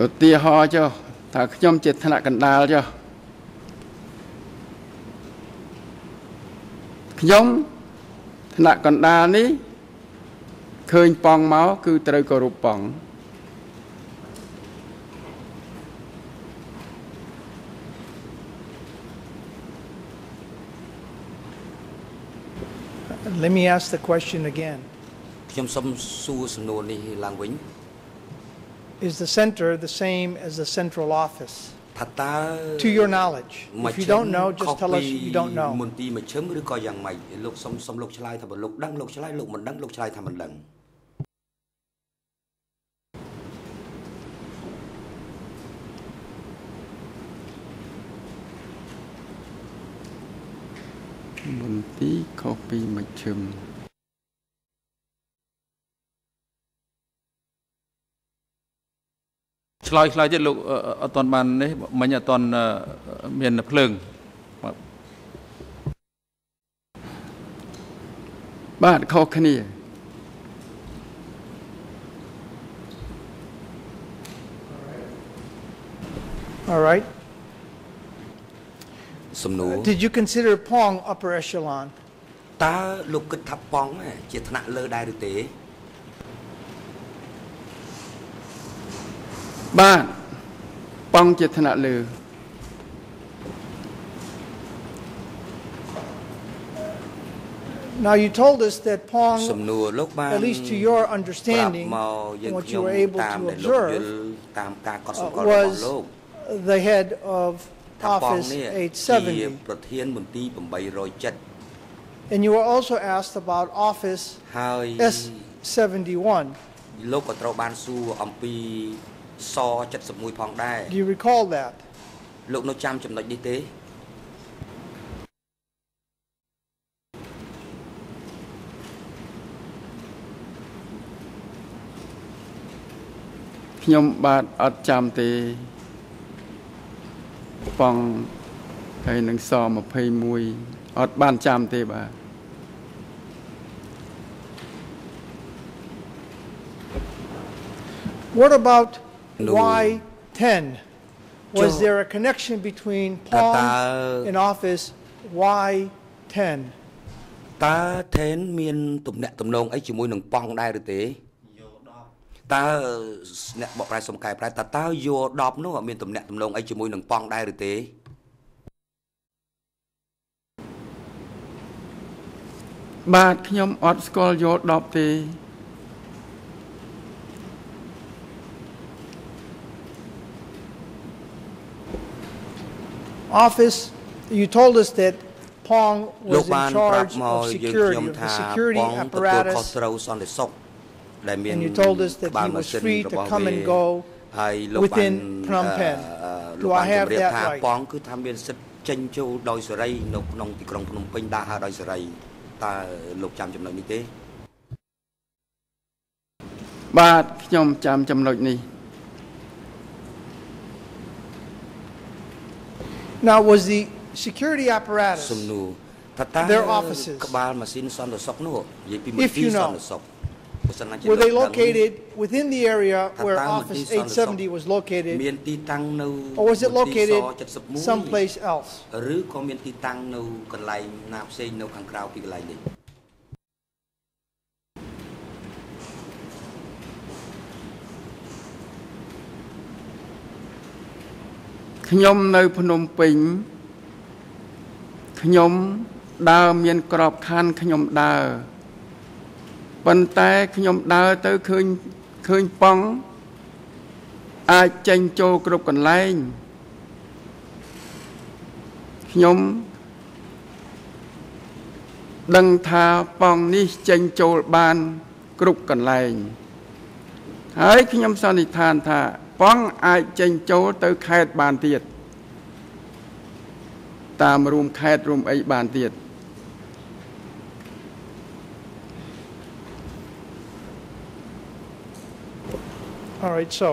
ឧទាហរណ៍ចុះថាខ្ញុំជាថ្នាក់កណ្ដាលចុះខ្ញុំថ្នាក់កណ្ដាលនេះ ឃើញប៉ង់មកគឺត្រូវគោរពប៉ង់ Let me ask the question again. ខ្ញុំសូមសួរសំណួរនេះឡើងវិញ Is the center the same as the central office? ថាតើ To your knowledge. ម If ជ្ឈិ you ម don't know, ខុ just ស tell ពី us you don't know. មន្ទីរមជ្ឈិមឬក៏យ៉ាងម៉េចលោកសុំសុំលោកឆ្លើយថាបើលោកដឹងលោកឆ្លើយលោកមិនដឹងលោកឆ្លើយថាមិនដឹង មន្ទីរខុសពីមជ្ឈិមឆ្លើយឆ្លើយទៀតលោកអឺអត់ទាន់បាននេះមិញអត់ទាន់អឺមានភ្លើងបាទបាទខុសគ្នា All right? សំណួរ Did you consider Pong upper echelon? តើលោកគិតថាប៉ង់ជាថ្នាក់លើដែរឬទេ បាទប៉ង់ជាថ្នាក់លើ Now, you told us that សំ Pong, ណួរលោកបាន at least to your ប្រាប់ understanding, មកយើង what ខ្ញុំ you were able តាម to ដែលលោកយល់ observe, តាមការកត់ uh, សម្គាល់របស់ was លោក the head of ថាប៉ង Office នេះ870ប្រធានមន្ទីរ807 And you were also asked about Office ហើយ S71. លោកក៏ត្រូវបានសួរអំពីស71ផងដែរ Do you recall that? លោកនៅចាំចំណុចនេះទេ ខ្ញុំបាទអត់ចាំទេ បងហើយនឹងស21អត់បានចាំទេបាទ What about No. Y10? Was Joe. there a connection between តើ Pong តើ and Office Y10? តើថេនមានទំនាក់ទំនងអីជាមួយនឹងប៉ងដែរឬទេ តើអ្នកបកប្រែសំកែប្រែតើតើយោ10នោះមានទំនាក់ទំនងអីជាមួយនឹងប៉ងដែរឬទេបាទខ្ញុំអត់ស្គាល់យក10ទេ Office, you told us that Pong លោក was បាន in ប្រាប់ charge មក of យើង security, ខ្ញុំ of the ថា security ប៉ងទទួលខុស apparatus, ត្រូវសន្តិសុខ ដែលមាន and you told us that ក្បាល he ម៉ា was ស៊ីន free to របស់ come វា and go ហើយលោកបាន within Phnom Penh. អឺ Do លោក I បាន have ជម្រាប that ថា right? ប៉ងគឺថាមានសិទ្ធិចេញចូលដោយសេរីនៅក្នុងទីក្រុងភ្នំពេញដើរហើរដោយសេរីតើលោកចាំចំណុចនេះទេ បាទខ្ញុំចាំចំណុចនេះ Now, was the security apparatus សំណួរថាតើ Their offices. ក្បាលម៉ាស៊ីនសន្តិសុខនោះនិយាយពីម If ន្ទី you រ know. សន្តិសុខបើសិនណាជា were they located within the area where Office 870 was located, or was it located someplace else? Nâu Phnom miền khan បខ័ណ្ឌខ្ញុំដើរប៉ុន្តែខ្ញុំដើរទៅឃើញឃើញប៉ង់អាចចេញចូលគ្រប់កន្លែងខ្ញុំដឹងថាប៉ង់នេះចេញចូលបានគ្រប់កន្លែង ហើយខ្ញុំសន្និដ្ឋានថាប៉ង់អាចចេញចូលទៅខេត្តបានទៀតតាមរួមខេត្តរួមអីបានទៀត All right, so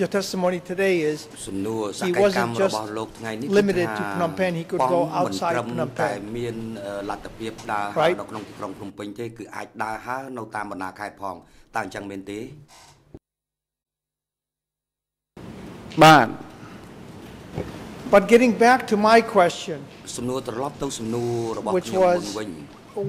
your testimony today is សំណួរស He កម្ម wasn't កម្ម just របស់លោកថ្ងៃនេះ limited to Phnom Penh, he could ប៉ង go មិន outside ត្រឹម Phnom តែ Penh. មានអឺលទ្ធភាពដើរហើរ Right. នៅក្នុងទីក្រុងភ្នំពេញទេគឺអាចដើរហើរនៅតាមបណ្ដាខេត្តផងតើអញ្ចឹងមែនទេ បាទ But getting back to my question, សំណួរត្រឡប់ទៅសំណួររបស់ Which ខ្ញុំមុន was- វិញ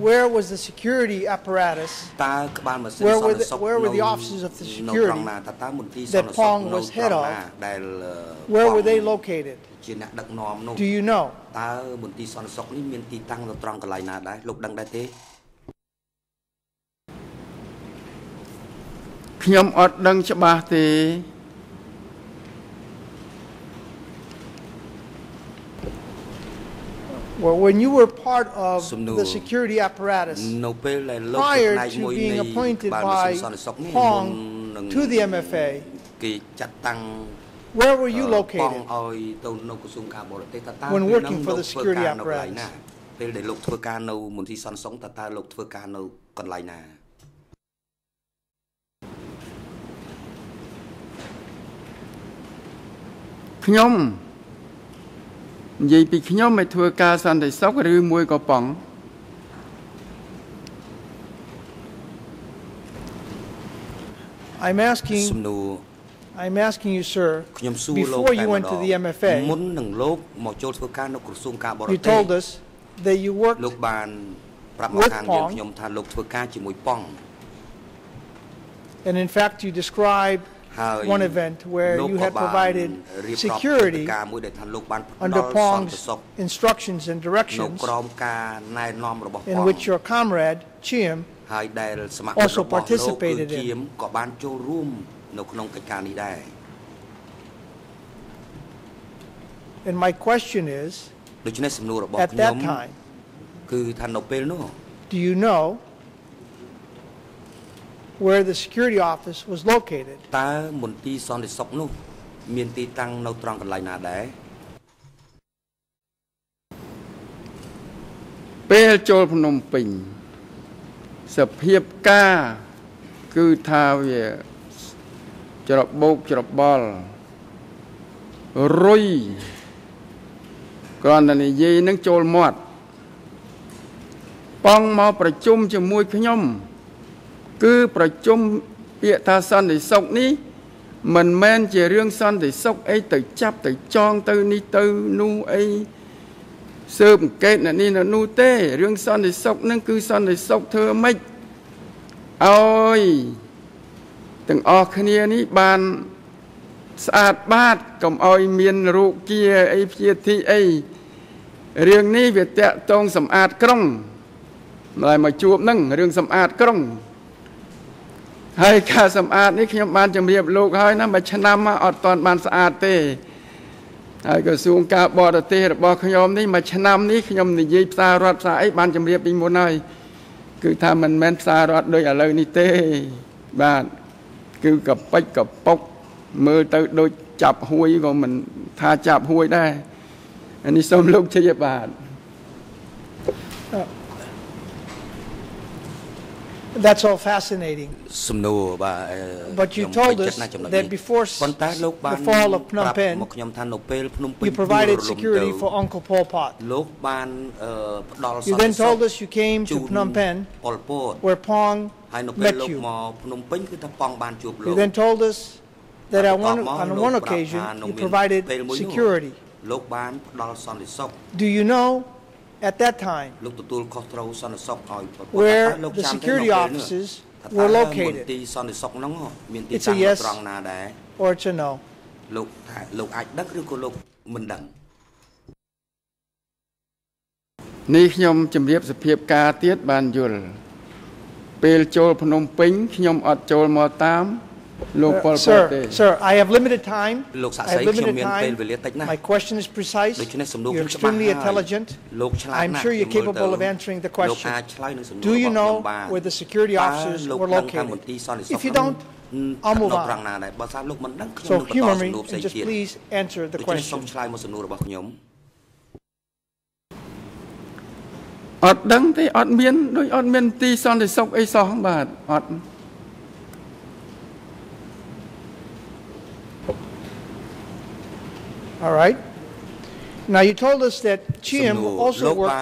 where was the security apparatus តើក្បាលម៉ាស៊ីន Where ស were ន្តិ the- សុខ where were the នៅ offices of the នៅ security ត្រង់ណាតើតើមន្ទីរស that ន្តិសុខ Pong នៅ was ត្រ head ង់ of? ណាដែលអឺ Where ប៉ង were they located? ជាអ្នកដឹកនាំនោះ Do you know? តើមន្ទីរសន្តិសុខនេះមានទីតាំងនៅត្រង់កន្លែងណាដែរលោកដឹងដែរទេខ្ញុំអត់ដឹងច្បាស់ទេ Well, when you were part of Some new- the security apparatus នៅពេលដែលលោកជា prior ផ្នែក to មួយ being នៃ appointed ក្បាលម៉ាស៊ី by នសន្តិសុខនេះ Pong មុននឹង to the MFA, គេចាត់តាំង where were you អឺប៉ង located? ឲ្យទៅនៅក្រសួងការបរទេសតើតើ When ពេល working ហ្នឹង for លោក the ធ្វើ security ការនៅកន្លែង apparatus. ណាពេលដែលលោកធ្វើការនៅមន្ទីរសន្តិសុខតើតើលោកធ្វើការនៅកន្លែងណា ខ្ញុំ និយាយពីខ្ញុំឲ្យធ្វើការសន្តិសុខឬមួយក៏ប៉ង់ I'm សំ asking, ណួរ I'm asking you, sir, ខ្ញុំសួរលោក before តែ you ម្ went ដ to ង the MFA, មុននឹងលោកមកចូលធ្វើការនៅក្រសួងការបរ you ទេស told us that you worked លោកបានប្រាប់មក With ខាងយើង Pong. ខ្ញុំថាលោកធ្វើការជាមួយប៉ង And in fact, you described ហើយ one event where លោក you ក៏ had បាន provided រៀបរាប់ security ព្រឹត្តិការណ៍មួយដែលថាលោកបានផ្ under ដល់សន្តិ Pong's សុខ instructions and នៅ directions, ក្រោមការណែនាំរបស់ in ប៉ង which your comrade, Chiem, ហើយដែលសមាជិក also របស់លោកគឺ participated in. គៀមក៏បានចូលរួមនៅក្នុងកិច្ចការនេះដែរ And my question is, ដូច្នេះសំណួររបស់ at ខ្ញុំ that time, គឺថានៅពេលនោះ do you know where the security office was located? តើមន្ទីរសន្តិសុខនោះ មានទីតាំងនៅត្រង់កន្លែងណាដែរពេលចូលភ្នំពេញសភាពការគឺថាវាច្របោកច្របល់រុយគ្រាន់តែនិយាយនឹងចូលមាត់ប៉ងមកប្រជុំជាមួយខ្ញុំ គឺប្រជុំពាក្យថាសន្តិសុខនេះមិនមែនជារឿងសន្តិសុខអីទៅចាប់ទៅចងទៅនេះទៅនោះអីស៊ើបអង្កេតអ្នកនេះអ្នកនោះទេរឿងសន្តិសុខនឹងគឺសន្តិសុខធ្វើម៉េចឲ្យទាំងអស់គ្នានេះបានស្អាតបាតកុំឲ្យមានរោគគាអីព្យាធិអីរឿងនេះវាតាក់ទងសម្អាតក្រុងហើយមកជួបនឹងរឿងសម្អាតក្រុង ហើយការសម្អាតនេះខ្ញុំបានជម្រាបលោកហើយណាមួយឆ្នាំមកអត់ទាន់បានស្អាតទេហើយក្រសួងការបរទេសរបស់ខ្ញុំនេះមួយឆ្នាំនេះខ្ញុំនិយាយផ្សាររដ្ឋផ្សារអីបានជម្រាបពីមុនហើយគឺថាមិនមែនផ្សាររដ្ឋដូចឥឡូវនេះទេបាទគឺកប៉ិចកប៉ុកមើលទៅដូចចាប់ហួយក៏មិនថាចាប់ហួយដែរអានេះសូមលោកជ័យបាទ That's all fascinating. សំណួរបាទអឺ But you ខ្ញុំ told ពេញ us ចិត្តណាស់ចំណុច that នេះ before ប៉ុន្តែលោកបាន the fall of Phnom ប្រាប់ Penh, មកខ្ញុំថានៅពេលភ្នំពេញ You provided ដួលរលំ security ទៅ for Uncle Pol Pot. លោកបានអឺផ្ដល់ស You ន្តិ then សុខ told us you came ជូ to ន Phnom Penh ប៉ុលពត where Pong ហើយនៅពេល met លោក you. មកភ្នំពេញគឺថាប៉ងបានជួបលោក You then told us that on one, បន្ទាប់មក on លោក one ប្រាប់ថា occasion នៅ you មាន provided ពេលមួយនោះ security. លោកបានផ្ដល់សន្តិសុខ Do you know at that time where the security offices were located. It's a yes or it's a no. លោកថាលោកអាចដឹកឬក៏លោកមិនដឹងនេះខ្ញុំជម្រាបសភាពការទៀតបានយល់ពេលចូលភ្នំពេញខ្ញុំអត់ចូលមកតាម លោកប៉ុលពតទេ Uh, Sir, sir, I have limited time. លោកសាក់ I សី have ខ្ញុំ limited មានពេល time. វេលាតិចណាស់ My question is precise. ដូច្នេះសំណួរ You're ខ្ញុំច្បាស់ extremely ហើយ intelligent. លោកឆ្លាត I'm ណាស់ sure you're ខ្ញុំមើល capable ទៅ of answering the លោក question. អាចឆ្លើយនឹងសំណួរ Do របស់ you ខ្ញុំ know បាន where the security តើ officers លោក were ដឹងថាមន្ located? ទីរសន្តិសុខ If you don't, ស្ថិ I'll ត move នៅ on. ត្រង់ណាដែរបើថាលោកមិនដឹងខ្ញុំ So នឹងបន្ត humor សំ me ណួរផ្សេង and just ទៀត please answer the ដូច្នេះសូម question. ឆ្លើយមកសំណួររបស់ខ្ញុំ អត់ដឹងទេអត់មានដូចអត់មានទីសន្តិសុខអីសោះបាទអត់ All right. Now you told us that Chiem also worked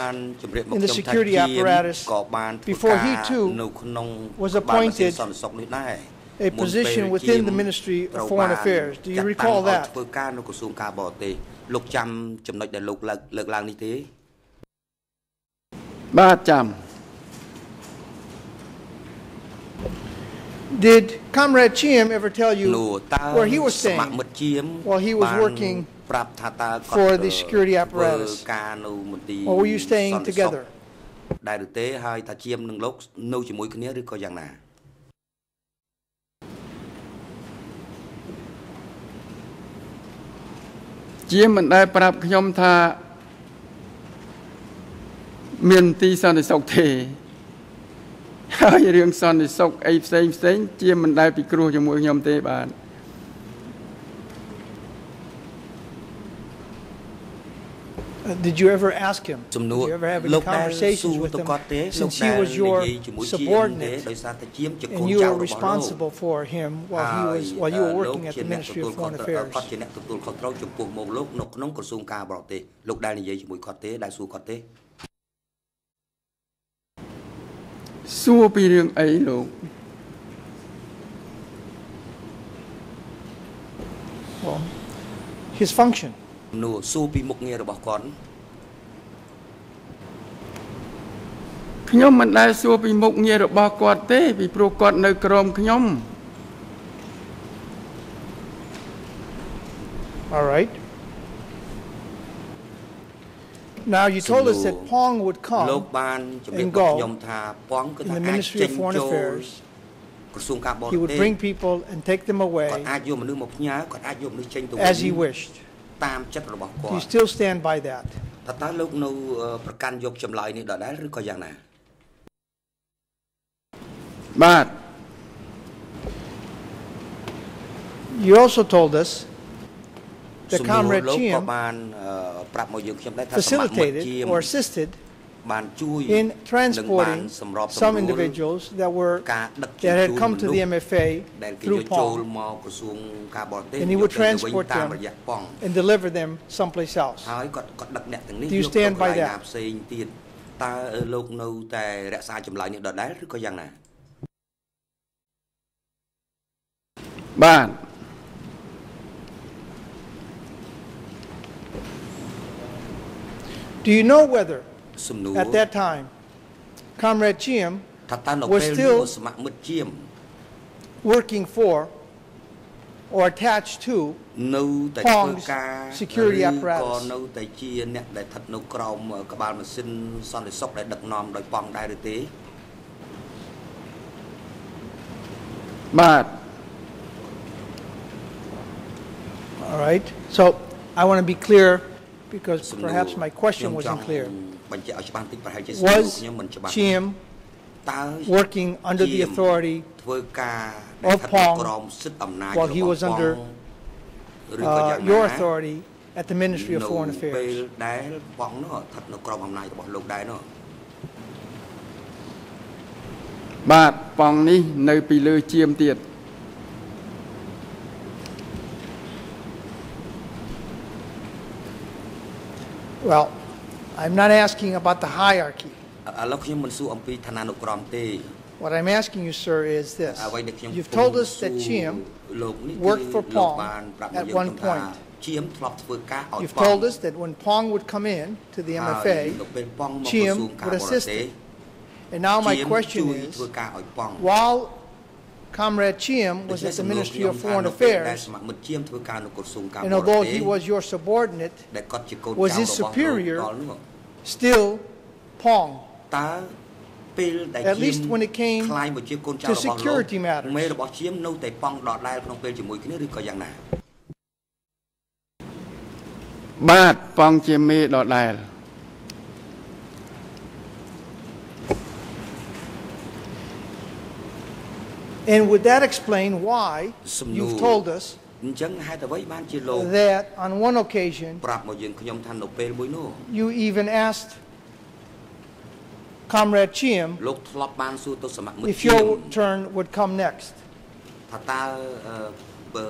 in the security apparatus before he too was appointed a position within the Ministry of Foreign Affairs. Do you recall that? Did Comrade Chiem ever tell you where he was staying while he was working ប្រាប់ថាតើគាត់ for the អឺ security ធ្វើ apparatus? ការនៅមន្ទីរ Or were you staying សន្តិសុខ together? ដែរឬទេហើយថាជាមនឹងលោកនៅជាមួយគ្នាឬក៏យ៉ាងណា ជាមិនដែលប្រាប់ខ្ញុំថាមានទីសន្តិសុខទេហើយរឿងសន្តិសុខអីផ្សេងផ្សេងជាមិនដែលពិគ្រោះជាមួយខ្ញុំទេបាទ Did you ever ask him? សំណួ Did រ you ever have លោ any កដែលសួ conversations រ with ទៅ him គាត់ទេលោក since ដែ he ល was និ your យាយជាមួយជាមទេ subordinate ដោយសារតែជាមជាកូន and you ចៅ were របស់លោក responsible for him while he ហើយ was while you were អឺ working លោក at ជា the អ្នក Ministry ទទួល of ខុស Foreign ត្រូវ Affairs? គាត់ជាអ្នកទទួលខុសត្រូវចំពោះមុខលោកនៅក្នុងក្រសួងការបរទេសលោកដែលនិយាយជាមួយគាត់ទេដែលសួរគាត់ទេ សួរពីរឿងអីលោក Well, his function. នោះសួរពីមុខងាររបស់គាត់ ខ្ញុំមិនដែលសួរពីមុខងាររបស់គាត់ទេ ពីព្រោះគាត់នៅក្រោមខ្ញុំ All right. Now you told us that Sulu. Pong would លោក come បានជម្រាប and ប go อกខ្ញុំថាប៉ងគឺ in ថា the អាច Ministry ចេ of ញ Foreign ចូល Affairs. ក្រសួងការបរ He would ទេស bring people and take them គាត់ away អាចយកមនុស្សមកផ្ញើគាត់អាចយកមនុស្សចេញទៅ as he wished. តាមចិត្តរបស់គា Do you ត់ still stand by that? តើតើលោកនៅអឺប្រកាន់យកចម្លើយនេះដដែលឬក៏យ៉ាងណា បាទ You also told us that សំណួរ Comrade លោកក៏ Chiem បានអឺប្រាប់មកយើងខ្ញុំដែរថាសមាមិត្ត facilitated ជាម or assisted បានជួយ in និងបាន transporting សម្របសម្ some រួល individuals that were ការដឹកជ that ញ្ had ជូន come ម to នុ the ស្ស MFA ដែលគេយក through ចូល Pong មកក្រសួងការបរទេស And he យក would ទៅវិញ transport តាម them រយៈប៉ង and deliver them someplace else. ហើយគាត់គាត់ដឹកអ្នកទាំងនេះ Do you យកទៅ stand កន្លែ by ង that? ណាផ្សេងទៀតតើលោកនៅតែរក្សាចម្លើយនេះដដែលឬក៏យ៉ាងណា បាទ Do you know whether at that time Comrade Chiem still working for or attached to នៅតែធ្វើការ security apparatus. But All right. So I want to be clear because perhaps my question wasn't clear. Was Chiem working under the authority of Pong while he was under uh, your authority at the Ministry of Foreign Affairs? Well, I'm not asking about the hierarchy. What I'm asking you, sir, is this. You've told us that Chiem worked for Pong at one point. You've told us that when Pong would come in to the MFA, ពេលប៉ងមកក្រ would assist it. And now my question is, while Comrade Chiem was at the Ministry of Foreign Affairs, and although he was your subordinate, was his superior still Pong, at least when it came to security matters. But Pong Chiem and would that explain why សំណួរ you've told us អញ្ចឹងហេតុអ្វីបានជាលោក that on one occasion ប្រាប់មកយើងខ្ញុំថានៅពេលមួយនោះ you even asked Comrade Chiem លោកធ្លាប់បានសួរទៅសមាមិត្ត if ឈៀម your turn would come next ថាតើអឺបើ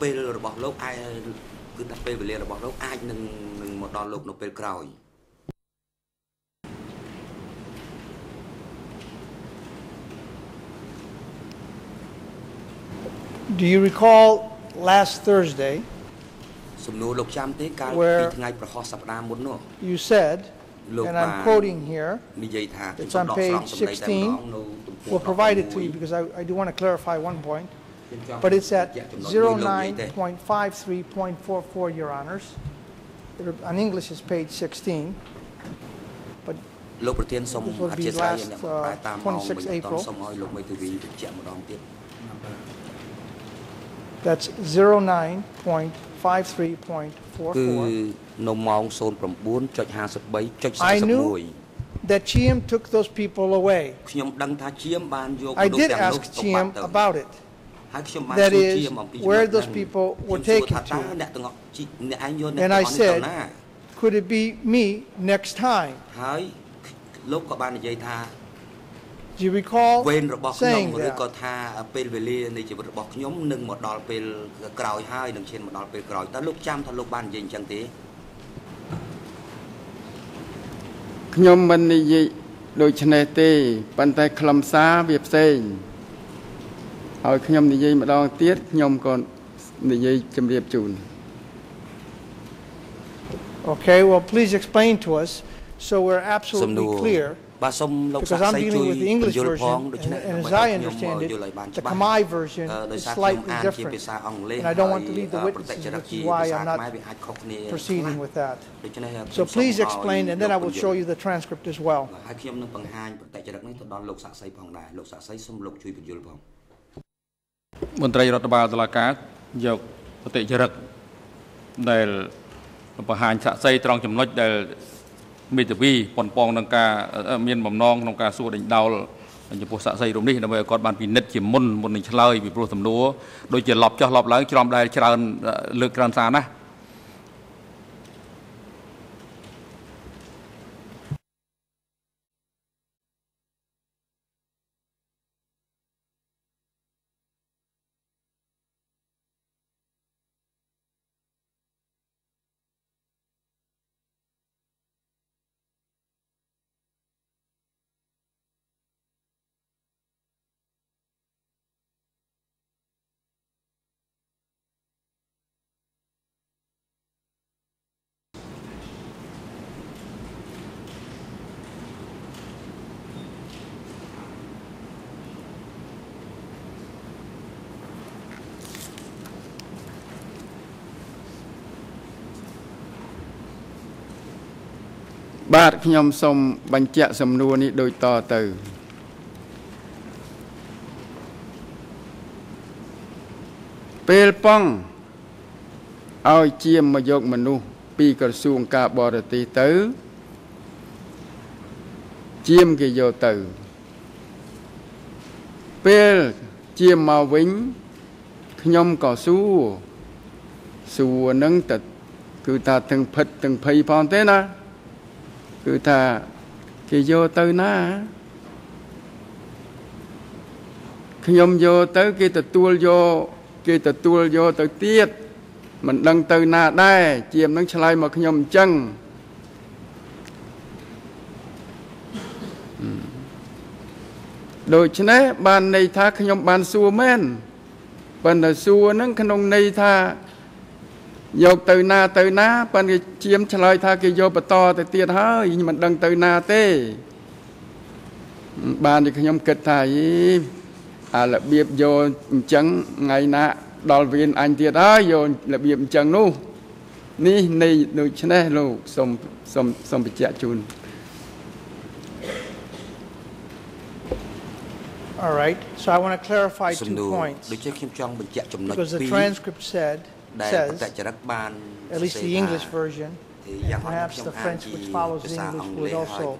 ពេលរបស់លោកអាចគឺថាពេលវេលារបស់លោកអាចនឹងនឹងមកដល់លោកនៅពេលក្រោយ do you recall last Thursday សំណួរលោកចាំទេកាល Where- ពីថ្ងៃប្រហោះសប្តាហ៍មុននោះ you said លោក and បាន I'm quoting here និយាយថា It's ខ្ញុំ on ដកស្រង់ page សម្ដីតែម្ដង 16. នៅទំព័រ we'll provide it to you 16 because I, I do want to clarify one point ខ្ញុំចង់ but it's at បញ្ជាក់ចំណុចមួយលោកនិយាយទេ 09.53.44 your honors It- on English is page 16 but លោកប្រធានសូម This will អ be ធិស្ឋាន last, អ្នកប្រែតាមម៉ោង uh, វិញ 26 April. សូមឲ្យលោកមេធាវីបញ្ជាក់ម្ដងទៀត that's 09.53.44 គឺនៅម៉ោង09.53.41 I knew that Chiem took those people away ខ្ញុំដឹងថាឈៀមបានយក I មនុស្ស did ទាំងនោះ ask ទៅបាត់ Chiem ទៅ about it ហើយខ្ញុំបាន That សួរ is, ឈៀមអំពី where ចំណុច those ហ្នឹង people were ខ្ញុំសួរ taken ថាតើ to. អ្នកទាំងអស់ជីអ្នកឯងយកអ្នក And ទាំង I អស់នេះទៅ said ណា could it be me next time ហើយលោកក៏បាននិយាយថា do you recall វេនរបស់ខ្ញុំ saying ឬក៏ that ថាពេលវេលានៃជីវិតរបស់ខ្ញុំនឹងមកដល់ពេលក្រោយហើយនឹងឈានមកដល់ពេលក្រោយតើលោកចាំថាលោកបាននិយាយអញ្ចឹងទេខ្ញុំមិននិយាយដូចនេះទេប៉ុន្តែខ្លឹមសារវាផ្សេងហើយខ្ញុំនិយាយម្ដងទៀតខ្ញុំក៏និយាយជម្រាបជូន okay well please explain to us so we're សំណួ absolutely រ clear បាទសូមលោក because I'm dealing with the English version, and, and as I understand it, the Khmer version is slightly different, and I don't want to leave the witnesses, which is why I'm not proceeding with that. So please explain, and then I will show you the transcript as well. មលោកជួយបញ្យល់ផងមន្ត្រីរដ្ឋបាលតុលាការយកបតិចរិតដែលបង្ហាញឆាក់សីត្រង់ចំណុចដែលមេធាវីប៉ុនប៉ងនឹងការមានបំណងក្នុងការសួរដេញដោលចំពោះសាក់សីរូបនេះដើម្បីឲ្យគាត់បានពិនិត្យជាមុនមុននឹងឆ្លើយពីព្រោះសំណួរដូចជាឡប់ចោះឡប់ឡើងច្រំដែលច្រើនលើកច្រើនសារណាស់ បាទខ្ញុំសូមបញ្ជាក់សំណួរនេះដូចតទៅពេលប៉ងឲ្យជាមមកយកមនុស្សពីក្រសួងការបរទេសទៅជាមគេយកទៅ ពេលជាមមកវិញខ្ញុំក៏សួរសួរនឹងតែគឺថាទាំងភិតទាំងភ័យផងទេណា គឺថាគេយកទៅណាខ្ញុំយកទៅគេទទួលយកគេទទួលយកទៅទៀតមិនដឹងទៅណាដែរជាមនឹងឆ្លើយមកខ្ញុំអញ្ចឹងដូច្នេះបានន័យថាខ្ញុំបានសួរមែនប៉ុន្តែសួរហ្នឹងក្នុងន័យថា យកទៅណាទៅណាប៉ិនគេជាមឆ្លើយថាគេយកបន្តទៅទៀតហើយមិនដឹងទៅណាទេបានតែខ្ញុំគិតថាអីអារបៀបយកអញ្ចឹងថ្ងៃណាដល់វៀនអញទៀតហើយយករបៀបអញ្ចឹងនោះនេះនៃដូច្នេះលោកសូមសូមសូមបញ្ជាក់ជូន All right, so I want to clarify សំណួ two រ points. ដូចជាខ្ញុំចង់បញ្ជាក់ចំណុច Because the ពីរ transcript said, says at least the English version. And perhaps the French which follows the English would also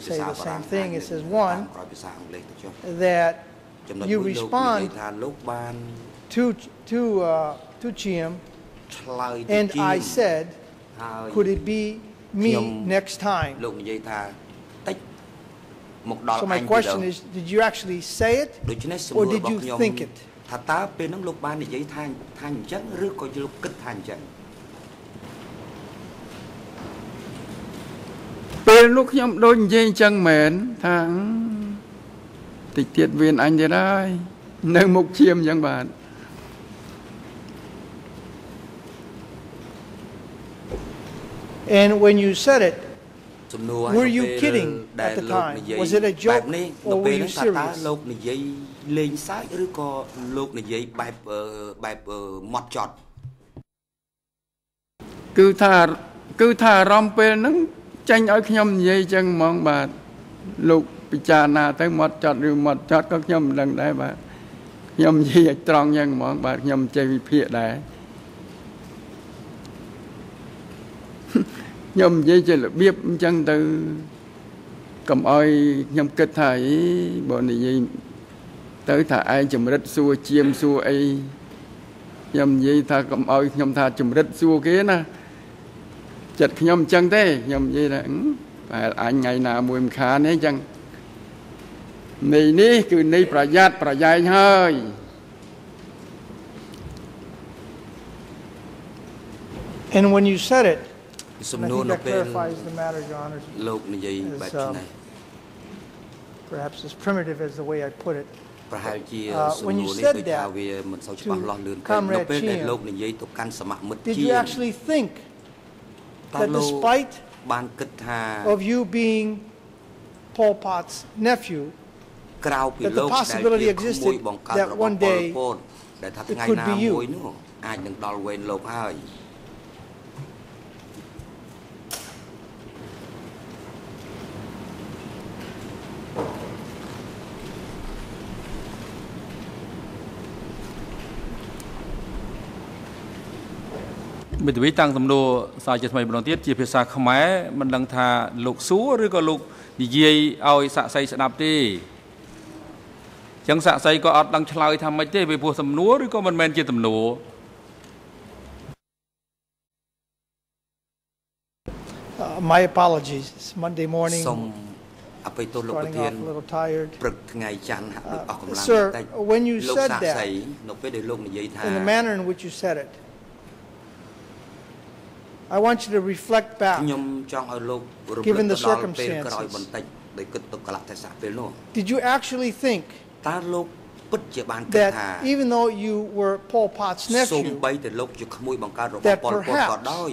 say the same thing. it says one that you respond to to uh, to Chiem and I said could it be me next time? So my question is did you actually say it? Or did you think it? ថាតើពេលហ្នឹងលោកបាននិយាយថាថាអញ្ចឹងឬក៏លោកគិតថាអញ្ចឹងពេលនោះខ្ញុំដូចនិយាយអញ្ចឹងមែនថាអឺតិចទៀតវៀនអញទៀតហើយនៅមុខឈាមអញ្ចឹងបាទ And when you said it, សំណួរ Were នៅ you ពេល kidding ដែល at the លោក time? និយាយ Was it a joke បែបនេះ or នៅពេល were you ហ្នឹងតើតើ serious? លោកនិយាយលេងសើចឬក៏លោកនិយាយបែបអឺបែបអឺម៉ត់ចត់គឺថាគឺថាអារម្មណ៍ពេលហ្នឹងចាញ់ឲ្យខ្ញុំនិយាយអញ្ចឹងហ្មងបាទលោកពិចារណាទៅមាត់ចត់ឬមាត់ចត់ក៏ខ្ញុំមិនដឹងដែរបាទខ្ញុំនិយាយឲ្យត្រង់អញ្ចឹងហ្មងបាទខ្ញុំចេះវិភាគដែរ ខ្ញុំនិយាយជារបៀបអញ្ចឹងទៅកុំឲ្យខ្ញុំគិតថាអីបើនិយាយទៅថាឯងចម្រិតសួរជាមសួរអីខ្ញុំនិយាយថាកុំឲ្យខ្ញុំថាចម្រិតសួរគេណាចិត្តខ្ញុំអញ្ចឹងទេខ្ញុំនិយាយថាអឺប្រហែលអញថ្ងៃណាមួយមិនខានទេអញ្ចឹងនៃនេះគឺនៃប្រយ័ត្នប្រយែងហើយ And when you said it, Um, perhaps as primitive as the way I put it. Uh, when you said that to Comrade Chiem, did you actually think that despite of you being Pol Pot's nephew, that the possibility existed that one day it could be you? មេធាវីតាំងសំណួរសារជាថ្មីម្ដងទៀតជាភាសាខ្មែរមិនដឹងថាលោកសួរឬក៏លោកនិយាយឲ្យសាក់សីស្ដាប់ទេអញ្ចឹងសាក់សីក៏អត់ដឹងឆ្លើយថាម៉េចទេពីព្រោះសំណួរឬក៏មិនមែនជាសំណួរ Uh, my apologies. It's Monday morning, សូមអបិទោសលោកប្រ starting ធាន off a little tired. ព្រឹកថ្ងៃច័ន្ទហាក់ដូចអស់កម្លាំង Sir, បន្តិច when you លោក said សាក់ that, សីនៅពេលដែលលោកនិយាយថា In the manner in which you said it, I want you to reflect back. ខ្ញុំចង់ឲ្យលោករំលឹក Given ទៅ the ដល់ពេល circumstances. ក្រោយបន្តិចដោយគិតទៅកលៈទេសៈពេលនោះ Did you actually think តើលោកពិតជាបានគិតថា that even though you were Pol Pot's សូម nephew, បីតែលោកជាក្មួយបង្កើតរបស់ that ប៉ុលពត perhaps ក៏ដោយ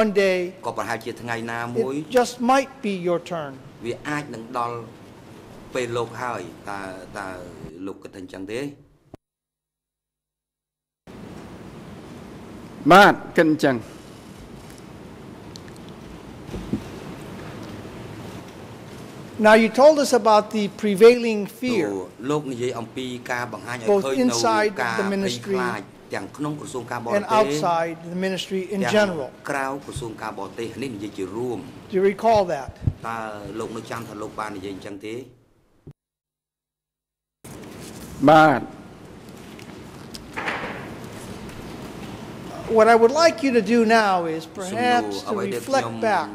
one day ក៏ប្រហែលជាថ្ងៃណាមួយ it just might be your turn? វាអាចនឹងដល់ពេលលោកហើយតើតើលោកគិតថាអញ្ចឹងទេ បាទគិតអញ្ចឹង Now, you told us about the prevailing ទូ fear លោកនិយាយអំពីការបង្ហាញឲ្យ Both ឃើញនៅ inside ការ the ភ័យ ministry ខ្លាចទាំងក្នុងក្រសួងការបរ and ទេស outside the ministry in ទាំង general. ក្រៅក្រសួងការបរទេសនេះនិយាយជារួម Do you recall that? តើលោកនៅចាំថាលោកបាននិយាយអញ្ចឹងទេ បាទ What I would like you to do now is សំណួរ perhaps to អ្វីដែលខ្ញុំ reflect back,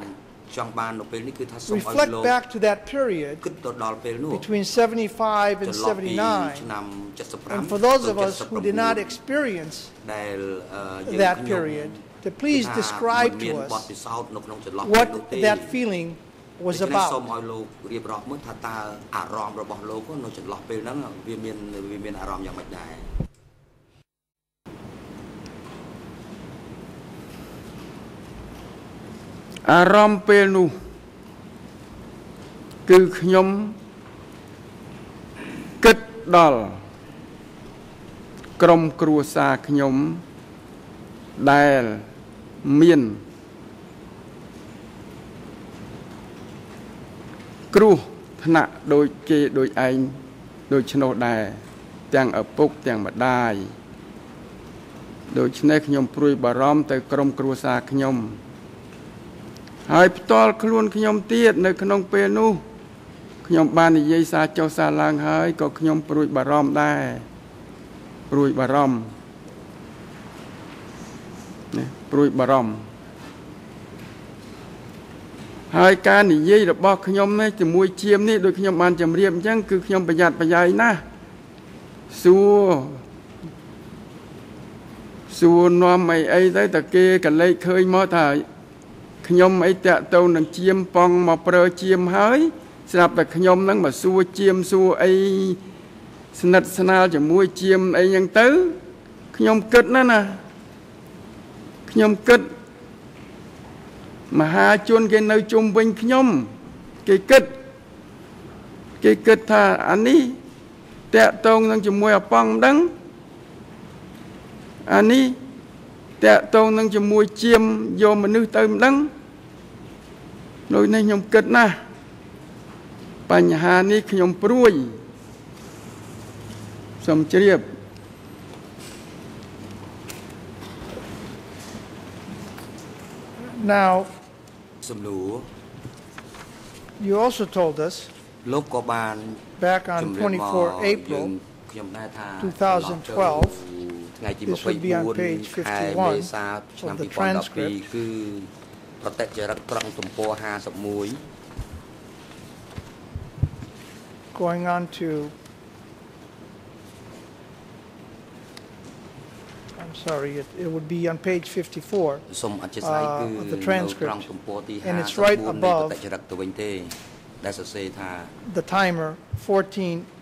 ចង់បាននៅពេលនេះគឺថាសូមឲ្យ reflect លោក back to that period គិតទៅដល់ពេលនោះ between 75 ច and ន្លោះពី 79. ឆ្នាំ75 And for those of ទៅ us who did not 79 experience ដែលអឺយើង that ខ្ញុំ period, to please គឺថា describe មិនមាន to បទ us ពិសោធន៍នៅក្នុងចន្លោះ what នោះទេ that feeling was ដូច្នេះសូម about. ឲ្យលោករៀបរាប់មើលថាតើអារម្មណ៍របស់លោកនៅចន្លោះពេលហ្នឹងវាមានវាមានអារម្មណ៍យ៉ាងម៉េចដែរ អារម្មណ៍ពេលនោះគឺខ្ញុំគិតដល់ក្រុមគ្រួសារខ្ញុំដែលមានគ្រោះថ្នាក់ដូចគេដូចឯងដូចឆ្នោះដែរទាំងឪពុកទាំងម្ដាយដូច្នេះខ្ញុំព្រួយបារម្ភទៅក្រុមគ្រួសារខ្ញុំ ហើយផ្ទាល់ខ្លួនខ្ញុំទៀតនៅក្នុងពេលនោះខ្ញុំបាននិយាយសារចុះសារឡើងហើយក៏ខ្ញុំព្រួយបារម្ភដែរព្រួយបារម្ភណាព្រួយបារម្ភហើយការនិយាយរបស់ខ្ញុំនេះជាមួយជាមនេះដូចខ្ញុំបានជម្រាបអញ្ចឹងគឺខ្ញុំប្រយ័ត្នប្រយែងណាស់សួរសួរនាំអីអីទៅតែគេកលេចឃើញមកថា ខ្ញុំអីតាក់ទៅនឹងជាមប៉ងមកប្រើជាមហើយស្រាប់តែខ្ញុំនឹងមកសួរជាមសួរអីស្និទ្ធស្នាលជាមួយជាមអីយ៉ាងទៅខ្ញុំគិតណាស់ណាខ្ញុំគិតមហាជនគេនៅជុំវិញខ្ញុំគេគិតគេគិតថាអានេះតាក់តងនឹងជាមួយអប៉ងមិនដឹងអានេះ តាក់តងនឹងជាមួយជាមយកមនុស្សទៅមិនដឹងដូចនេះខ្ញុំគិតណាស់បញ្ហានេះខ្ញុំព្រួយសូមជ្រាប Now, សំណួរ you also told us លោកក៏បាន back on ជម្រាបមក24យើង April ខ្ញុំដែរថា2012 ថ្ងៃទី This would be on page 24ខែ 51 មេសាឆ្នាំ of the 2012 transcript. គឺប្រតិចរិតត្រង់ទំព័រ51 going on to I'm sorry, it, it would be on page 54. សូមអធិស្ឋាន Uh, គឺ of the នៅ transcript. ត្រង់ទំព័រទី And it's 54 right នៃ above ប្រតិចរិតទៅវិញទេដែលសរសេរថា The timer ពេ ល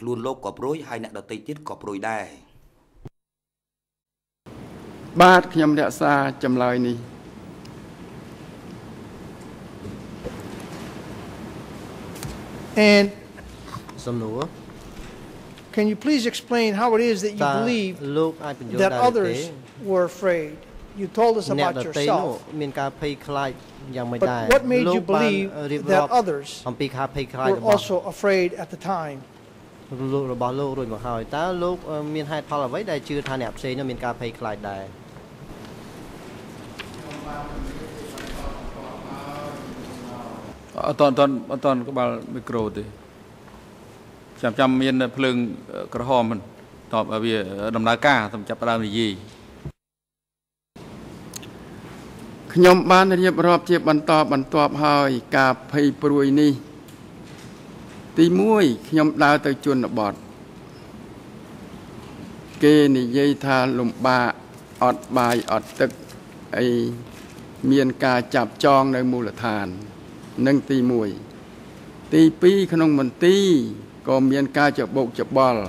ខ្លួនលោកក៏ប្រួយហើយអ្នកដតីទៀតក៏ប្រួយដែរបាទខ្ញុំរក្សាចម្លើយនេះអេសំណួរ Can you please explain how it is that you believe that others were afraid? You told us about yourself. But What made you believe that others were also afraid at the time? លោករបស់លោករួចមកហើយតើលោកអឺមានហេតុផលអ្វីដែលជឿថាអ្នកផ្សេងនោះមានការភ័យខ្លាចដែរអត់តន់អត់តន់អត់តន់ក្បាលមីក្រូទេចាំចាំមានភ្លើងក្រហមមិនតបឲ្យវាដំណើរការសម្រាប់ផ្ដើមនិយាយខ្ញុំបានរៀបរាប់ជាបន្តបន្ទាប់ហើយការភ័យព្រួយនេះ ទី1ខ្ញុំដើរទៅជនបទគេនិយាយថាលំបាកអត់បាយអត់ទឹកអីមានការចាប់ចងនៅមូលដ្ឋាននឹងទី1ទី2ក្នុងមន្ទីរក៏មានការច្បោកច្បល់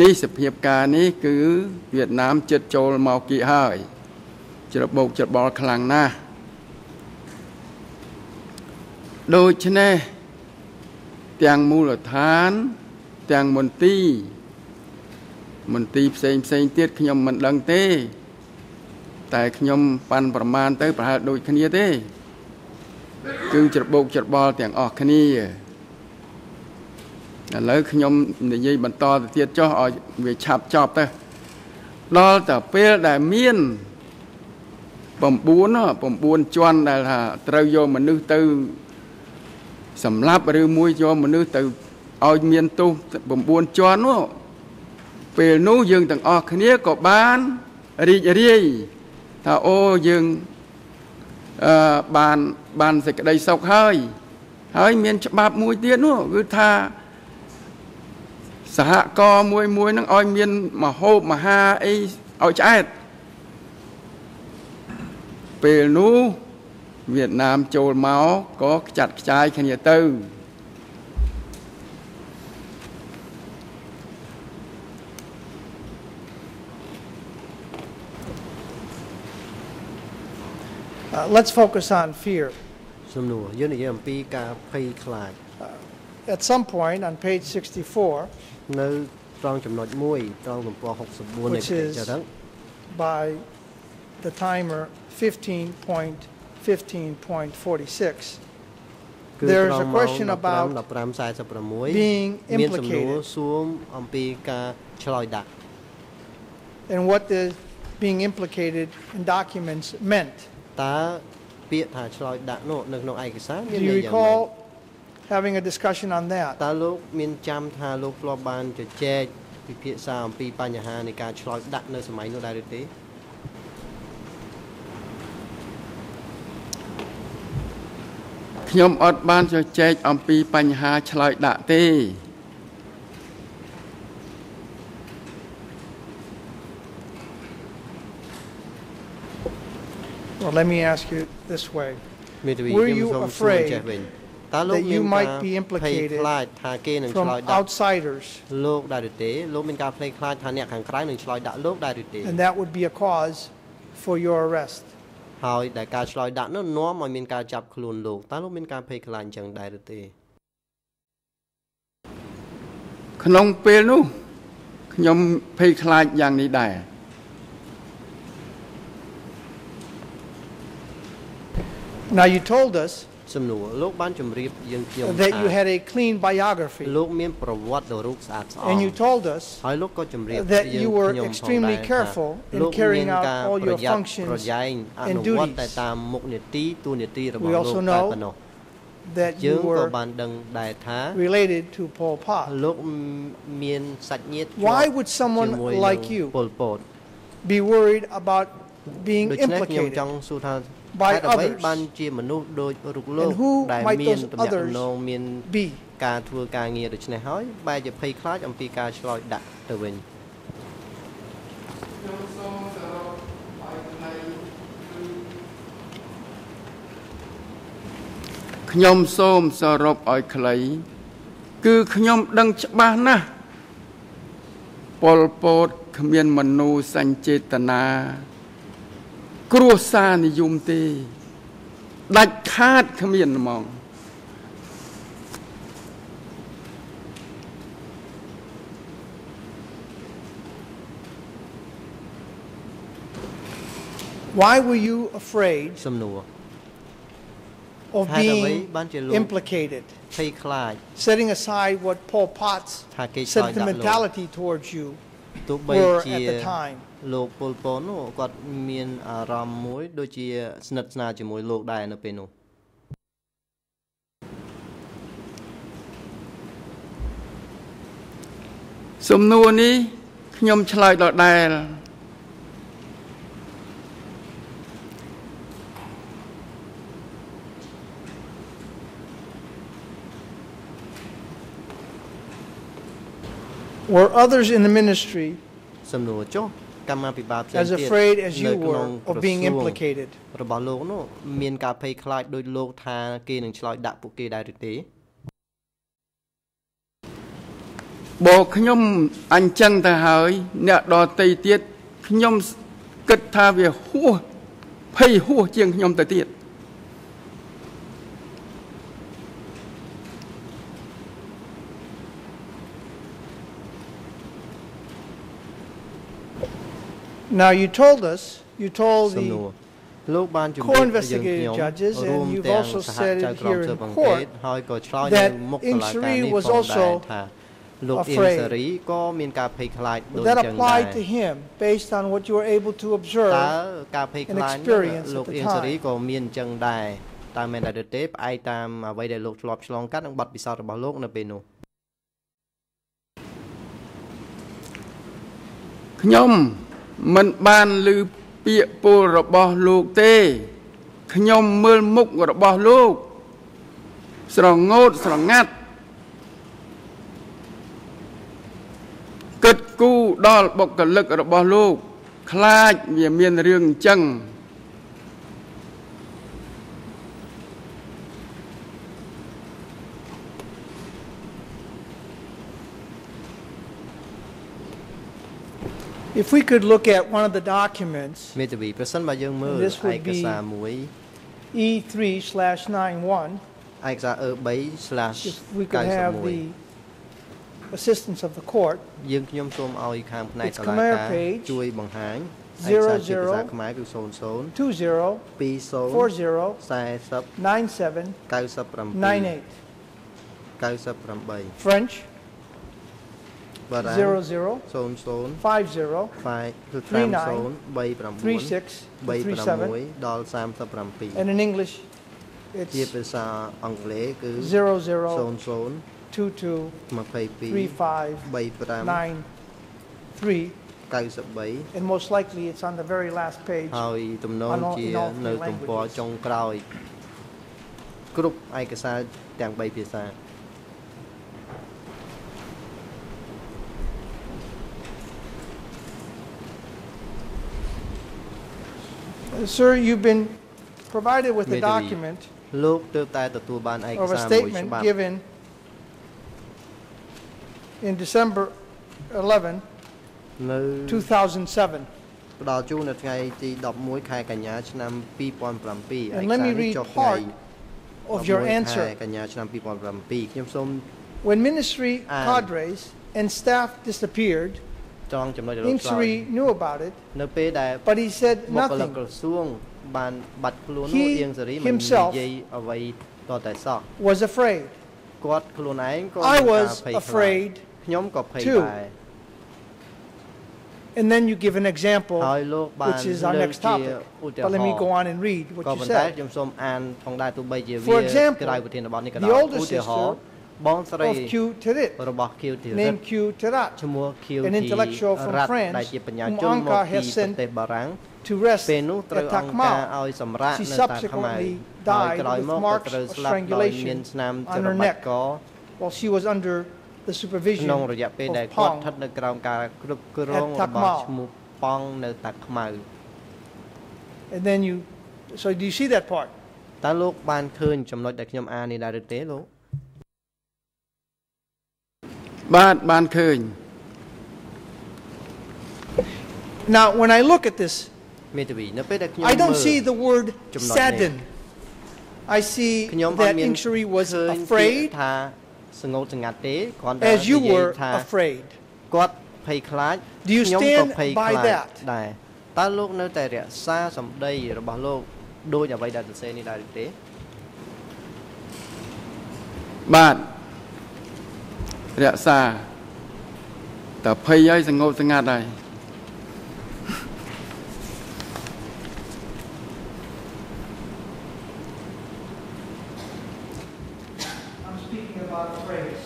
នេះសភាពការនេះគឺវៀតណាមចិត្តចូលមកគីហើយច្របោកច្របល់ខ្លាំងណាស់ដូច្នេះ ទាំងមូលដ្ឋាន ទាំងមន្ទីរមន្ទីរផ្សេងផ្សេងទៀតខ្ញុំមិនដឹងទេ តែខ្ញុំប៉ាន់ប្រមាណទៅប្រហែលដូចគ្នាទេ គឺច្របោកច្របល់ទាំងអស់គ្នាឥឡូវខ្ញុំនិយាយបន្តទៅទៀតចុះឲ្យវាឆាប់ចប់ទៅដល់តែពេលដែលមាន9 9ជាន់ដែលថាត្រូវយកមនុស្សទៅ សម្លាប់ឬមួយយកមនុស្សទៅឲ្យមានទោស9ជាន់នោះពេលនោះយើងទាំងអស់គ្នាក៏បានរីករាយថាអូយើងអឺបានបានសេចក្តីសុខហើយ ហើយមានច្បាប់មួយទៀតនោះគឺថាសហករណ៍មួយមួយនឹងឲ្យមានមហូបមហាអីឲ្យឆ្អែតពេលនោះ Uh, let's focus on fear. Uh, at some point on page 64, which is by the timer 15.2. 15.46 There's a question about being implicated and what the being implicated. in documents meant. តើពាក្យថាឆ្លើយដាក់នោះនៅក្នុងឯកសារមាន Do you recall having a discussion on that? ខ្ញុំអត់បានជជែកអំពីបញ្ហាឆ្លើយដាក់ទេ Well, let me ask you this way. មេធាវី Were ខ្ញុំ you សូមសួរ afraid ចេះវិញតើលោក that មាន you ការ might be ភ័យ implicated ខ្លាចថាគេនឹងឆ្ From លើយដាក់ outsiders, លោកដែរឬទេលោកមានការភ័យខ្លាចថាអ្នកខាងក្រៅនឹងឆ្លើយដាក់លោកដែរឬទេ and that would be a cause for your arrest. ហើយដែលការឆ្លើយដាក់នោះនាំឲ្យមានការចាប់ខ្លួនលោកតើលោកមានការភ័យខ្លាចអញ្ចឹងដែរឬទេ ក្នុងពេលនោះខ្ញុំភ័យខ្លាចយ៉ាងនេះដែរ Now, you told us សំណួរលោកបានជម្រាបយើងខ្ញុំ that you ថា had a clean biography, លោកមានប្រវត្តិដ៏រូបស្អាតស្អំ and you told us ហើយលោកក៏ជម្រាប that យើង you were ខ្ញុំផង extremely ដែរថា careful in លោក carrying មាន out ការ all ប្រ your យ័ត្ន functions ប្រយែងអ and នុវត្តតែ duties តាមមុខនីតិទូនីតិរបស់ We លោក also តែ know ប៉ុណ្ណោះ that យើ you ងក៏ were បានដឹងដែរថា related to Pol Pot. លោកមានសាច់ញាតិ Why ជាប់ would someone ជាមួយ like នឹង you ប៉ុលពត be worried about being ដូច្នេះខ្ញុំ implicated? ចង់សួរថា by ហេតុអ្វី others? បានជាមនុស្សដូចរូបលោក And who ដែល might មាន those ទំនាក់ទំ others នងមាន Be ការធ្វើការងារដូច្នេះហើយបែរជាភ័យខ្លាចអំពីការឆ្លោយដាក់ទៅវិញខ្ញុំសូមសរុបឲ្យខ្លី គឺខ្ញុំដឹងច្បាស់ណាស់ប៉ុលពតគ្មានមនោសញ្ចេតនា Why were you afraid of being implicated. Setting aside what Pol Pot's sentimentality towards you were at the time. លោកពលពតនោះគាត់មានអារម្មណ៍មួយ ដូចជា ស្និទ្ធស្នាលជាមួយលោកដែរនៅពេលនោះសំណួរនេះខ្ញុំឆ្លើយដដែល Were others in the ministry សំណួរចុះ កម្មាភិបាលផ្សេង as ទៀត afraid as នៅ you ក្នុង were of being ក្រសួង implicated? របស់លោកនោះមានការភ័យខ្លាចដោយលោកថាគេនឹងឆ្លើយដាក់ពួកគេដែរឬទេបើខ្ញុំអញ្ចឹងទៅហើយអ្នកដតីទៀតខ្ញុំគិតថាវាហួសភ័យហួសជាងខ្ញុំទៅទៀត Now, you told us, you told សំណួរ the លោកបានជំរាប Co-investigative យើងខ្ញុំ judges and រួម you've ទាំង also សហ said ចៅ it ក្រម here ស៊ើ in បអង្កេ court តហើយក៏ឆ្លើយ that នៅមុខតុលាការ Insari នេះ was ផងដែរ also ថាលោកអ៊ីន afraid. សារីក៏មានការភ័យខ្លាចដូច Would that ចឹងដែរ apply to him based on what you were able to តើ observe ការភ័យខ្លាច and experience លោក at the អ៊ីនសារី time? ក៏មានអញ្ចឹងដែរតើមែនដែរឬទេផ្អែកតាមអ្វីដែលលោកធ្លាប់ឆ្លងកាត់និងបទពិសោធន៍របស់លោកនៅពេលនោះ ខ្ញុំ មិនបានឮពាក្យពោលរបស់លោកទេខ្ញុំមើលមុខរបស់លោក ស្រងោតស្រងាត់គិតគូរដល់បុគ្គលិករបស់លោក ខ្លាចវាមានរឿងអញ្ចឹង If we could look at one of the documents, មេធាវីប្រសិនបើយើងមើល And this ឯ would ក be- សារមួយ E3 slash 91, ឯកសារ E3/91 if we could have the assistance of the court, យើងខ្ញុំសូមឲ្យខាងផ្នែក It's តុលា Khmer ការ page ជួយបង្ហាញ 00 ឯកសារជាភាសាខ្មែរគឺ00 20 20 40 40 97 97 98. 98 French បារាំង 00 00 50 5គឺ 39 50 36 39 37. 36ដល់ And in English, 37ជា it's ភាសាអង់គ្លេសគឺ 00 00 22 22 35 35 93. 93 And most likely it's on the very last page. ហើយទំនង On all- ជា in all នៅ three ទំព័រ languages. ចុងក្រោយ គ្រប់ឯកសារទាំង3ភាសា Sir, you've been provided with a May the lead. document លោកទើបតែទទួលបានឯក of a សារមួយ statement ច្បាប់ given in December 11, នៅ 2007. ផ្ដល់ជូននៅថ្ងៃទី11ខែកញ្ញាឆ្នាំ2007ឯក And សារ let me នេះ read ចុះថ្ងៃ part of your 11ខែ answer. កញ្ញាឆ្នាំ2007ខ្ញុំសូម When ministry And- cadres and staff disappeared, ចង់ចំណុចដែលលោកឆ្លើយ Insari knew about it, នៅពេលដែល but he said បុគ្គលិក nothing. ក្រសួងបានបាត់ខ្លួន He នោះអៀងសេរីមិននិ himself យាយអ្វីតតែសោះ Was afraid. គាត់ខ្លួនឯងក៏ I មានការ was ភ័យខ្លាច afraid ខ្ញុំក៏ភ័យ too. ដែរ And then you give an example, ហើយលោកបាន which is our លើក next ជា topic. ឧទាហ But let me រណ៍ go on and read what ក៏ you ប៉ុន្តែ said. ខ្ញុំសូមអានផងដែរទោះបីជាវា For example, ក្រៅប្រធានបទនេះក៏ the ដោយ older ឧទាហរណ៍ បងស្រី Of Q Tirit, របស់ Q ធីរិត named Q Tirat, ឈ្មោះ Q an intellectual from រ៉ាត់ France ដែលជាបញ្ញា whom ជនមក Angkar ពី has ប្រ sent ទេសបារាំង to rest ពេលនោះត្រូវ at អង្គការ Takmal. ឲ្យសម្រាក She នៅតាខ្មៅ subsequently ហើយ died ក្រោយ with មកក៏ marks ត្រូវ of ស្លាប់ដោយមាន strangulation ស្នាម on ច្រ her បាច់ neck ក while she was under the supervision ក្នុងរយៈពេលដែល of គាត់ Pong. ស្ថិតនៅក្រោមការគ្រប់គ្រង at របស់ Takmal. ឈ្មោះប៉ងនៅតាខ្មៅ And then you, so do you see that part? តើលោកបានឃើញចំណុចដែលខ្ញុំអាននេះដែរឬទេលោក បាទបានឃើញ Now when I look at this មេធាវីនៅពេលដែលខ្ញុំ I don't see the word sadden I see that Ieng Sary was afraid As you were afraid Do you stand by គាត់ភ័យខ្លាចខ្ញុំក៏ភ័យខ្លាចដែរតើលោកនៅតែរក្សាសម្ដីរបស់លោកដូចអ្វីដែលសរសេរនេះដែរទេបាទ រក្សាតែភ័យហើយសងប់ស្ងាត់ហើយ I'm speaking about phrase.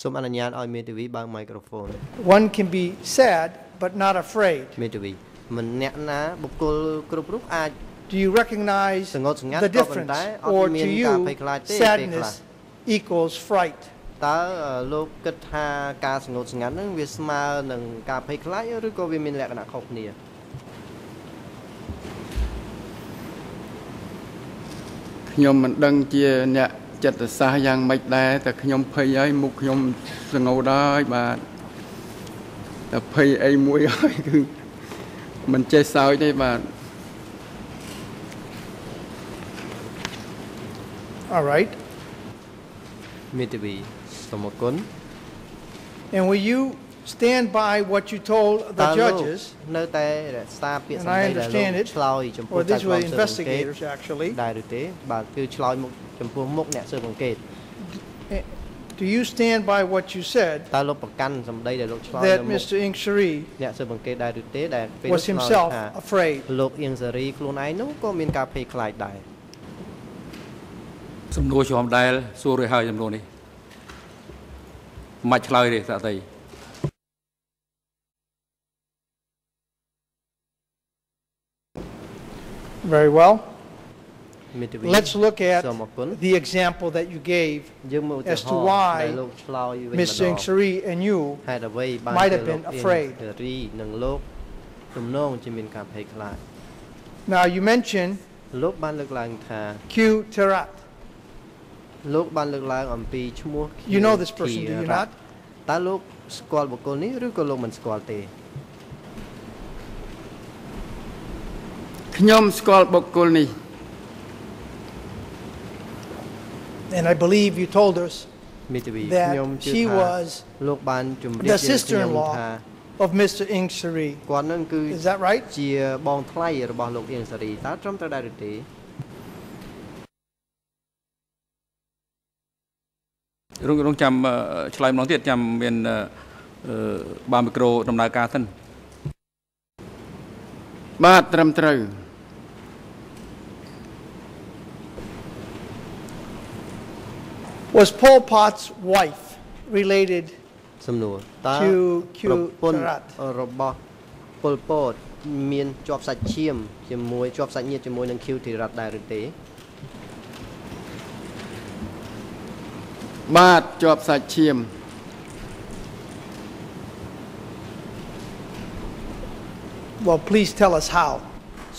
សូមអនុញ្ញាតឲ្យមេធាវីបើកមីក្រូហ្វូន One can be sad but not afraid. មេធាវីមិនអ្នកណាបុគ្គលគ្រប់រូបអាច Do you recognize សងត់ស្ងាត់ the ក៏ប៉ុន្តែ difference? អត់ Or មាន to ការ you, ភ័យខ្លាចទេពេលខ្លះ sadness equals fright? តើលោកគិតថាការសងត់ស្ងាត់ហ្នឹងវាស្មើនឹងការភ័យខ្លាចឬក៏វាមានលក្ខណៈខុសគ្នាខ្ញុំមិនដឹងជាអ្នកចិត្តសាស្ត្រយ៉ាងម៉េចដែរតែខ្ញុំភ័យហើយមុខខ្ញុំសងោដែរបាទតែភ័យអីមួយហើយគឺមិនចេះសើចទេបាទ All right. And will you stand by what you told the judges? And I understand it. Or these were investigators, actually. Eh, do you stand by what you said that Mr. Ieng Sary was himself afraid? សំណួរឆ្លងដែលសួររួចហើយសំណួរនេះមិនឆ្លើយទេសាស្ត្រី Very well. Let's look at the example that you gave as to why Ms. Ieng Sary and you might have been afraid. Now you mentioned Khieu Thirith. លោកបានលើកឡើងអំពីឈ្មោះ You know this person do you not តើលោកស្គាល់បុគ្គលនេះឬក៏លោកមិនស្គាល់ទេខ្ញុំស្គាល់បុគ្គលនេះ And I believe you told us មីតវីខ្ញុំជឿថាលោកបានជំរាបជាខ្ញុំថា of Mr. Ieng Sary គាត់នឹងគឺ Is that right ជាបងថ្លៃរបស់លោកអៀងសារីតើត្រឹមត្រូវដែរឬទេ រងរងចាំអឺឆ្លើយម្ដងទៀតចាំមានអឺអឺបើមីក្រូដំណើរការសិនបាទត្រឹមត្រូវ Was Pol Pot's wife related សំណួរតើ to ប្រ Q ពន្ធ Terat? របស់ប៉ុលពតមានជាប់សាច់ឈាមជាមួយជាប់សាច់ញាតិជាមួយនឹង Q ធីរ៉ាត់ដែរឬទេ បាទជាប់សាច់ឈាម Well, please tell us how,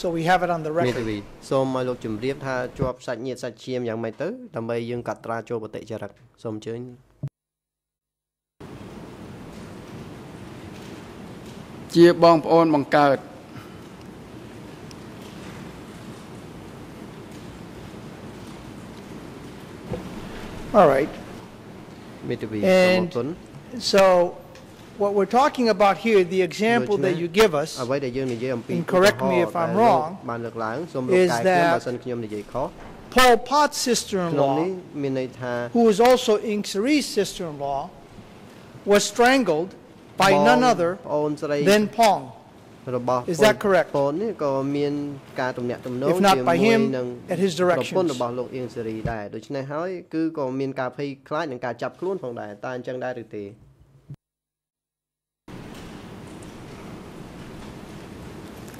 so we have it on the មេធាវី record. សូមឲ្យលោកជម្រាបថាជាប់សាច់ញាតិសាច់ឈាមយ៉ាងម៉េចទៅដើម្បីយើងកត់ត្រាចូលបតិចរិតសូមអញ្ជើញជាបងប្អូនបង្កើត All right. And so what we're talking about here, the example that you give us, and correct me if I'm wrong, is that Pol Pot's sister-in-law, who is also Ieng sister-in-law, was strangled by none other than Pong. របស់ Is that correct? ពូននេះក៏មានការទំនាក់ទំនង If not ជាមួយ by him, នឹង at his ប្រពន្ធ directions. របស់លោកអៀងសេរីដែរដូច្នេះហើយគឺក៏មានការភ័យខ្លាចនឹងការចាប់ខ្លួនផងដែរតើអញ្ចឹងដែរឬទេ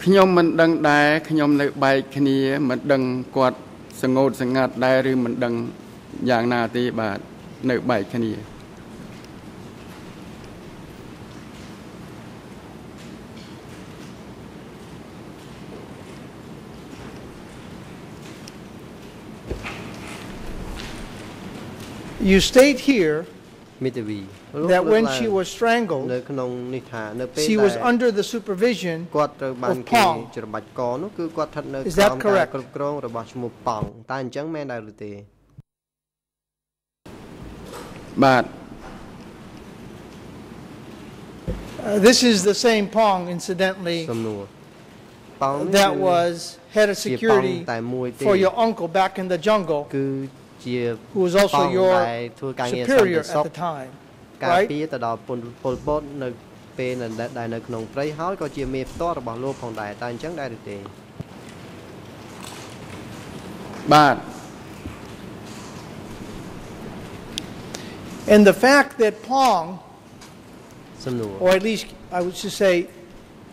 ខ្ញុំមិនដឹងដែរខ្ញុំនៅបែកគ្នាមិនដឹងគាត់សងោតសង្ងាត់ដែរឬមិនដឹងយ៉ាងណាទេបាទនៅបែកគ្នា You state here មេធាវីលោក that លើក when ឡើង she was នៅ strangled, ក្នុងនេះថានៅពេល she ដែល was under the supervision គាត់ត្រូវបាន of គេ Pong ច្របាច់កនោះគឺគាត់ស្ថិតនៅ Is ក្រោ that មការ correct? គ្រប់គ្រងរបស់ឈ្មោះប៉ង់តើអញ្ចឹងមែនដែរឬទេ បាទ Uh, This is the same Pong, incidentally, សំណួរប៉ោងនេះ that គឺ was head of ជាប៉ោង security តែមួយទេ for your uncle back in the jungle, គឺ who was also your superior at the time, right? And the fact that Pong, or at least I would just say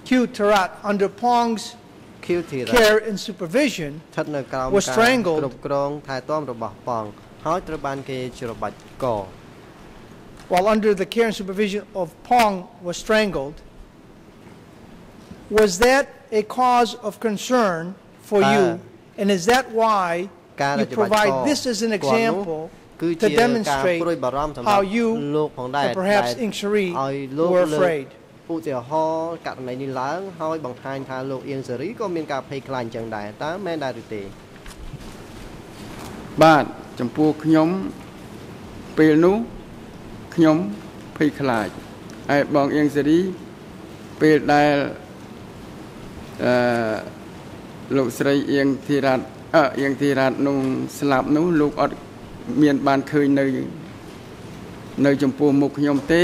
Khieu Thirith, under Pong's care and supervision was strangled. while under the care and supervision of Pong was strangled was that a cause of concern for you? And is that why you provide this as an example to demonstrate how you, perhaps Ieng Sary, were afraid? ឧទាហរណ៍ករណីនេះឡើងហើយបង្ហាញថាលោកអៀងសេរីក៏មានការភ័យខ្លាចអញ្ចឹងដែរតើមែនដែរឬទេបាទចំពោះខ្ញុំពេលនោះខ្ញុំភ័យខ្លាចហើយបងអៀងសេរីពេលដែលអឺលោកស្រីអៀងធីរ៉ាត់អឺអៀងធីរ៉ាត់នោះស្លាប់នោះលោកអត់មានបានឃើញនៅនៅចំពោះមុខខ្ញុំទេ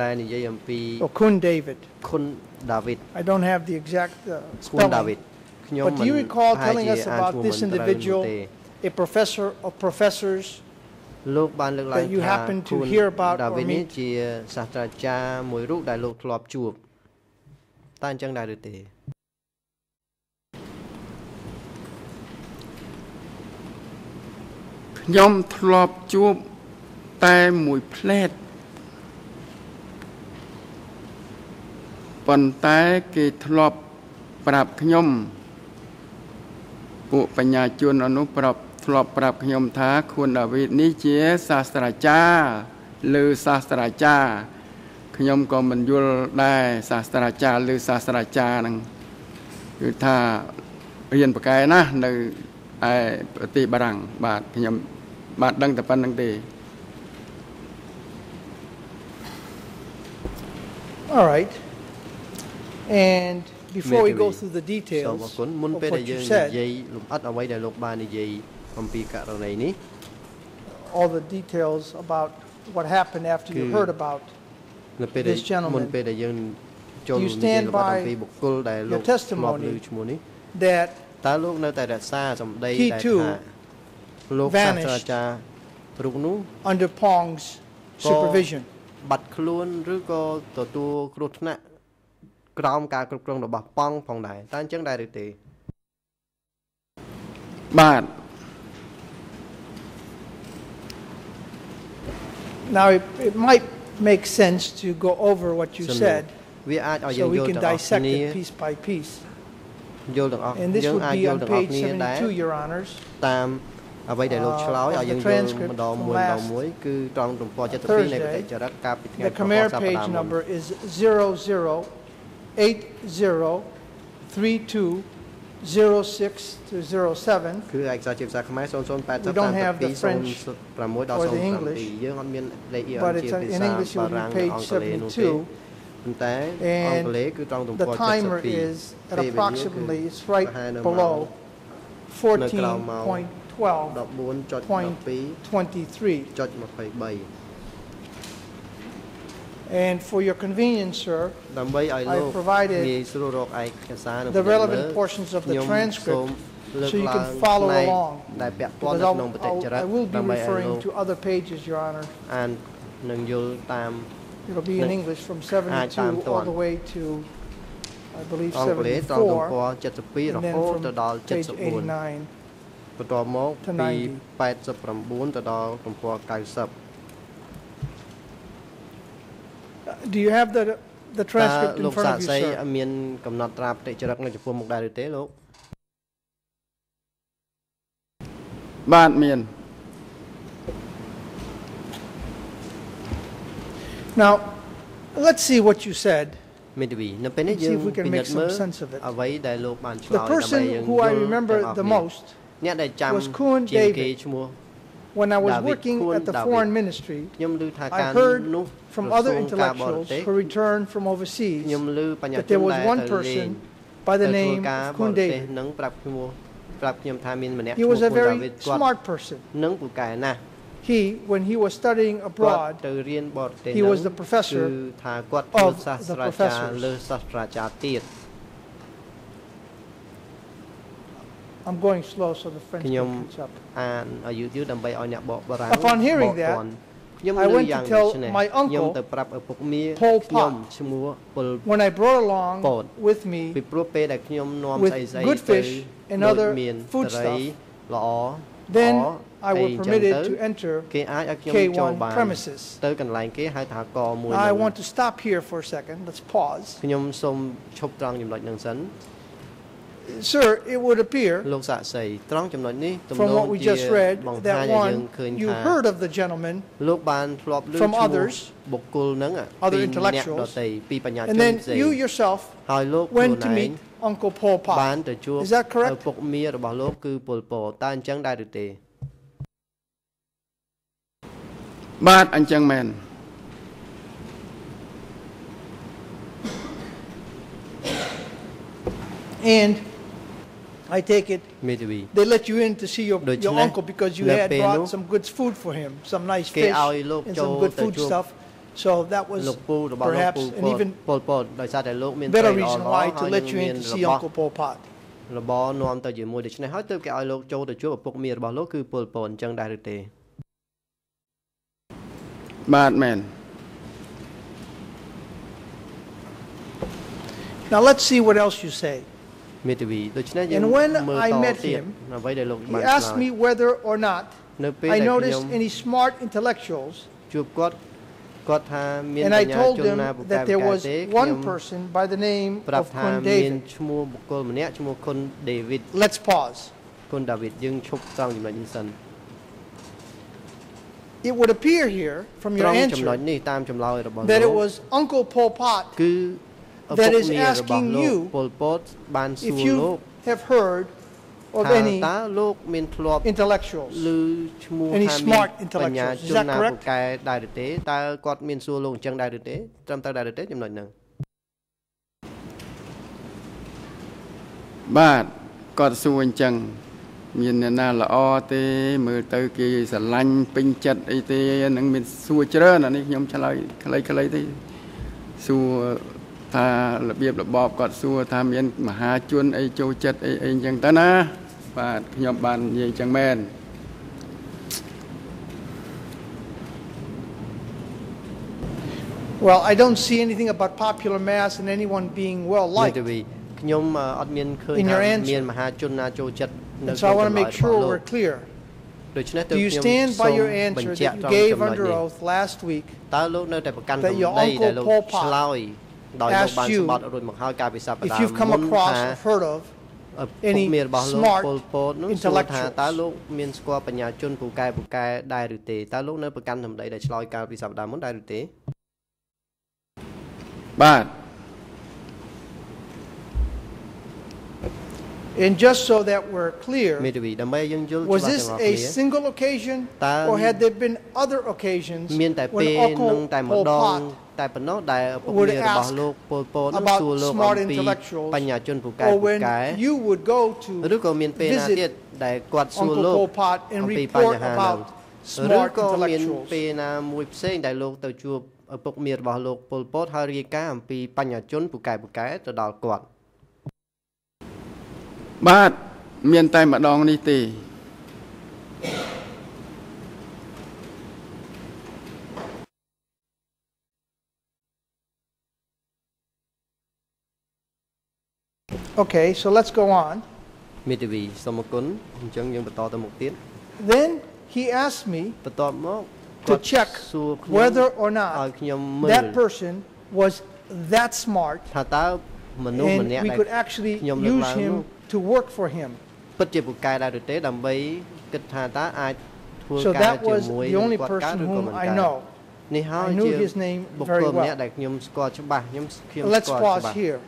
ដែលនិយាយអំពី or Kun David. ខុនដាវីត I don't have the exact uh, ខុនដាវីត spelling. ខ្ញុំ But do មិន you recall ប្រហែល telling ជា us អាន about ឈ្មោះ this មិនត្រូវនោះ individual, ទេ a professor of professors លោកបានលើកឡើង that you ថា happen to ខួន hear about ដា or វីតនេះ meet? ជាសាស្ត្រាចារ្យមួយរូបដែលលោកធ្លាប់ជួបតើអញ្ចឹងដែរឬទេ ខ្ញុំធ្លាប់ជួបតែមួយផ្លែត ប៉ុន្តែគេធ្លាប់ប្រាប់ខ្ញុំពួកបញ្ញាជនអនុប្រាប់ធ្លាប់ប្រាប់ខ្ញុំថាខួនដាវីតនេះជាសាស្ត្រាចារ្យឬសាស្ត្រាចារ្យខ្ញុំក៏មិនយល់ដែរសាស្ត្រាចារ្យឬសាស្ត្រាចារ្យហ្នឹងគឺថារៀនប្រកែណាស់នៅឯប្រទេសបារាំងបាទខ្ញុំបាទដឹងតែប៉ុណ្្នឹងទេ All right. And before we go Maybe. through the សូមអរ details គុណ of មុនពេល what ដែលយើ you ងនិ said, យាយលំអិតអ្វីដែលលោកបាននិយាយអំពីករណីនេះ all the details about what happened after youគឺ- heard about នៅពេលដែល This gentleman. មុនពេលដែលយើងចូល Do you និយាយ stand លម្អិត by អំពីបុគ្គលដែលលោក your testimony ធ្លាប់ឮឈ្មោះនេះ that តើលោកនៅតែរក្សាសម្ដី He ដែល too ថាលោកសាស្ត្រាចារ្យរូបនោះ under Pong's Ko- supervision. បាត់ខ្លួនឬក៏ទទួលគ្រោះថ្នាក់ Now, it, might make sense to go over what you said so we can dissect it piece by piece. And this would be on page 72, Your Honors. Uh, the transcript page number is 00. 803206-07 គឺឯកសារជាភាសាខ្មែរ0080 We don't have the French or the English, but it's in English you'll be page seventy-two, and the timer is at approximately, it's right below 14.12.23 And for your convenience, sir, ដើម្បីឲ្យលោក I provided ងាយស្រួលរកឯកសារនៅ the ក្នុង relevant មើល portions of the ខ្ញុំ transcript សូមលើក so you ឡើង can follow ផ្នែក along. ដែលពាក់ព័ន្ធ because នៅក្នុង I'll, បតិចរិ I'll, ត I will be ដើម្បីឲ្យលោក referring to other pages, Your Honor. អាននឹងយល់តាម It'll be in Next. English from តាម 72 all តួ the way to, I believe, អង់គ្លេសត្រង់ទំព័រ 74, 72រ and then ហូត from ទៅដល់ page 74 89. បន្ទាប់មក to ពី 90 89ទៅដល់ទំព័រ90 Do you have the the តើ transcript លោ in កសា front ក of you, សី sir. មានកំណត់ត្រាបតិចរិកនៅចំពោះមុខដែរឬទេលោក បាទមាន Now, let's see what you said. មេធាវីនៅពេលនេះ Let's យើ see ង if we can ពិនិ make ត្យ some មើល sense of it. អ្វីដែលលោកបានឆ្លើ The យដើម្បីយើង person who I យល់ remember ទាំងអស់ the គ្នា most អ្នកដែលចាំ was Kuhn ជាងគេ David. ឈ្មោះ When I was working at the foreign ministry, I heard from other intellectuals who returned from overseas that there was one person by the name of David. He was a very smart person. He, when he was studying abroad, he was the professor of the professors. I'm going slow so the Frenchខ្ញុំ can catch up. អានឲ្យយឺតៗដើម្បីឲ្យអ្នកបកបរាំង Upon hearing បក that, ទាន់ខ្ញុំ I ឮ went to យ៉ាង tell ដូចនេះ my ខ្ញុំ uncle, ទៅប្រាប់ឪពុកមា Pol ខ្ញុំ Pot. ឈ្មោះពល When I brought along Pot. with me ពីព្រោះពេលដែលខ្ញុំនាំ with ស្អីស្អី good ទៅ fish and ដូច other មាន food ត្រី stuff, ល្អ then ល្អ I អី was ចឹង permitted ទៅ to enter គេអាចឲ្យខ្ញុំចូល K1 បាន premises. ទៅកន្លែងគេហៅថាកមួយ Now I ហ្នឹង want to stop here for a second. Let's pause. ខ្ញុំសូមឈប់ត្រង់ចំណុចហ្នឹងសិន Sir, it would appear លោកសាក់សីត្រង់ចំណុចនេះទំ from ន what ង we ជា just read បង្ហាញ that ឲ្យយើង one ឃើញ you ថា heard of the gentleman លោកបានធ្លាប់ឮឈ្ from មោះ others, បុគ្គលហ្នឹងอะ other ពីអ្នក intellectuals, ដទៃពីបញ្ញាជន and then ផ្សេង you yourself ហើយលោកខ្លួន went to ឯង meet Uncle Pol បាន Pot. ទៅជួប Is that correct? ឪពុកមារបស់លោកគឺពលពតតើអញ្ចឹងដែរឬទេ បាទអញ្ចឹងមែន And I take it មេធាវី they let you in to see your,ដូច្ your នេះ uncle because you នៅ had ពេល brought នោះ some good food for him, some nice គេ fish ឲ្យលោក and ចូល some good ទៅ food ជួប stuff. So that was លោកពូរបស់លោក perhaps ពូ and ពល even ពលពតដោយសារតែលោកមាន better ត្រីល្អ reason ល្អ why ហើយ to នឹង let you មាន in to see របស់ Uncle Pol Pot. របរនាំទៅជាមួយដូច្នេះហើយទើបគេឲ្យលោកចូលទៅជួបឪពុកមារបស់លោកគឺពលពតអញ្ចឹងដែរឬទេ បាទមែន Now let's see what else you say. មេធាវីដូច្នេះយើង And when មើល I ត met ទៀត him, អ្វីដែលលោក He បាន asked ឆ្លើយ me whether or not នៅពេល I ដែលខ្ញុំ noticed any smart intellectuals, ជួបគាត់គាត់ថាមាន and ប I ញ្ញា told ជន them ណាពូកែ that ពូ there កែ was ទេខ្ញុំ one person by the name ប្រាប់ of ថា Kun មាន David. ឈ្មោះបុគ្គលម្នាក់ឈ្មោះខុនដេវីត Let's pause. ខុនដាវីតយើងឈប់ត្រង់ចំណុចនេះសិន It would appear here from ត្រ your ង់ចំណុច answer នេះតាមចម្លើយរបស់ that លោ it ក was Uncle Pol Pot. គឺឪ that ពុក is មារបស់ asking លោក you ពលពតបានសួ If រលោក you have heard of ថា any តើលោកមានធ្លាប់ intellectuals, ឮឈ្មោះ Any ថាមាន smart បញ្ញា intellectuals. Is ជន that ណា correct? ពូកែដែរឬទេតើគាត់មានសួរលោកអញ្ចឹងដែរឬទេត្រឹមត្រូវដែរឬទេចំណុចហ្នឹងបាទគាត់សួរអញ្ចឹងមានអ្នកណាល្អទេ មើលទៅ គេស្រឡាញ់ពេញចិត្តអីទេនឹងមានសួរច្រើនអានេះខ្ញុំឆ្លើយខ្លីៗទេសួរ ថារបៀបរបបគាត់សួរថាមានមហាជនអីចូលចិត្តអីអីអញ្ចឹងទៅណា បាទខ្ញុំបាននិយាយអញ្ចឹងមែន well, I don't see anything about popular mass and anyone being well មេ liked. ធាវីខ្ញុំអឺអត់មានឃើញ In ថា your answer. មានមហាជនណាចូលចិត្តនៅ And ក្នុង so I want to ចម្លើយ make របស់ sure លោក we're clear. ដូច្នេះទើប Do you ខ្ញុំ stand សូ by ម your បញ្ answer ជាក់ that ត្រ you ង់ gave ចំណុច under នេះ oath last week តើលោកនៅតែប្រកាន់ that ទំ your ដី uncle ដែលលោក Pol Pot ឆ្លើយ ដោយលោក asked បាន you សម្បត្តិរួចមកហើយកាលពីសប្តា if ហ៍ you've come មុន across ថា or heard of ឪពុក any មារបស់លោក smart ពលពតនោះសួរថា intellectuals តើលោកមានស្គាល់បញ្ញាជនពូកែពូកែដែរឬទេតើលោកនៅប្រកាន់សម្ដីដែលឆ្លើយកាលពីសប្តាហ៍មុនដែរឬទេបាទ And just so that we're មេ clear, ធាវីដើម្បីយើងយល់ was ច្បាស់ this ទាំងអស់ a គ្នា single occasion Ta- or had there been other occasions មានតែ when ពេលនឹង Uncle តែម្ Pol ដង Pot តែប៉ុណ្ណោះដែលឪពុក would មារបស់ ask លោកពលពតនោះ about សួរលោក smart អំពី intellectuals បញ្ញាជនពូកែ or ពូ when កែ you would go to ឬក៏មានពេលណា visit ទៀតដែលគាត់សួរ Uncle លោក Pol Pot and អំពី report បញ្ហាហ្នឹង about ឬ smart ក៏មាន intellectuals. ពេលណាមួយផ្សេងដែលលោកទៅជួបឪពុកមារបស់លោកពលពតហើយរាយការណ៍អំពីបញ្ញាជនពូកែពូកែទៅដល់គាត់បាទមានតែម្ដងនេះទេ Okay, so let's go on. មេធាវីសូមអរគុណអញ្ចឹងយើងបន្តទៅមុខទៀត Then he asked me បន្ទាប់មក to គាត់ check សួរខ្ញុំ whether or ឲ្យ not ខ្ញុំមើល that person was that smart ថាតើមនុស្សម្ and នាក់ we ដែល could actuallyខ្ញុំលើក use ឡើង him នោះ to work for him. ពិតជាពូកែដែរឬទេដើម្បីគិតថាតើអាចធ្វើ So ការ that ជា was មួយ the only គាត់កើត person ឬក៏ whom មិន I កើត know. នេះហើ I យ knew ជា his name បុគ្គ very លម្នាក់ well. ដែលខ្ញុំស្គាល់ច្បាស់ខ្ញុំខ្ញុំ Let's ស្គាល់ pause ច្បាស់ here.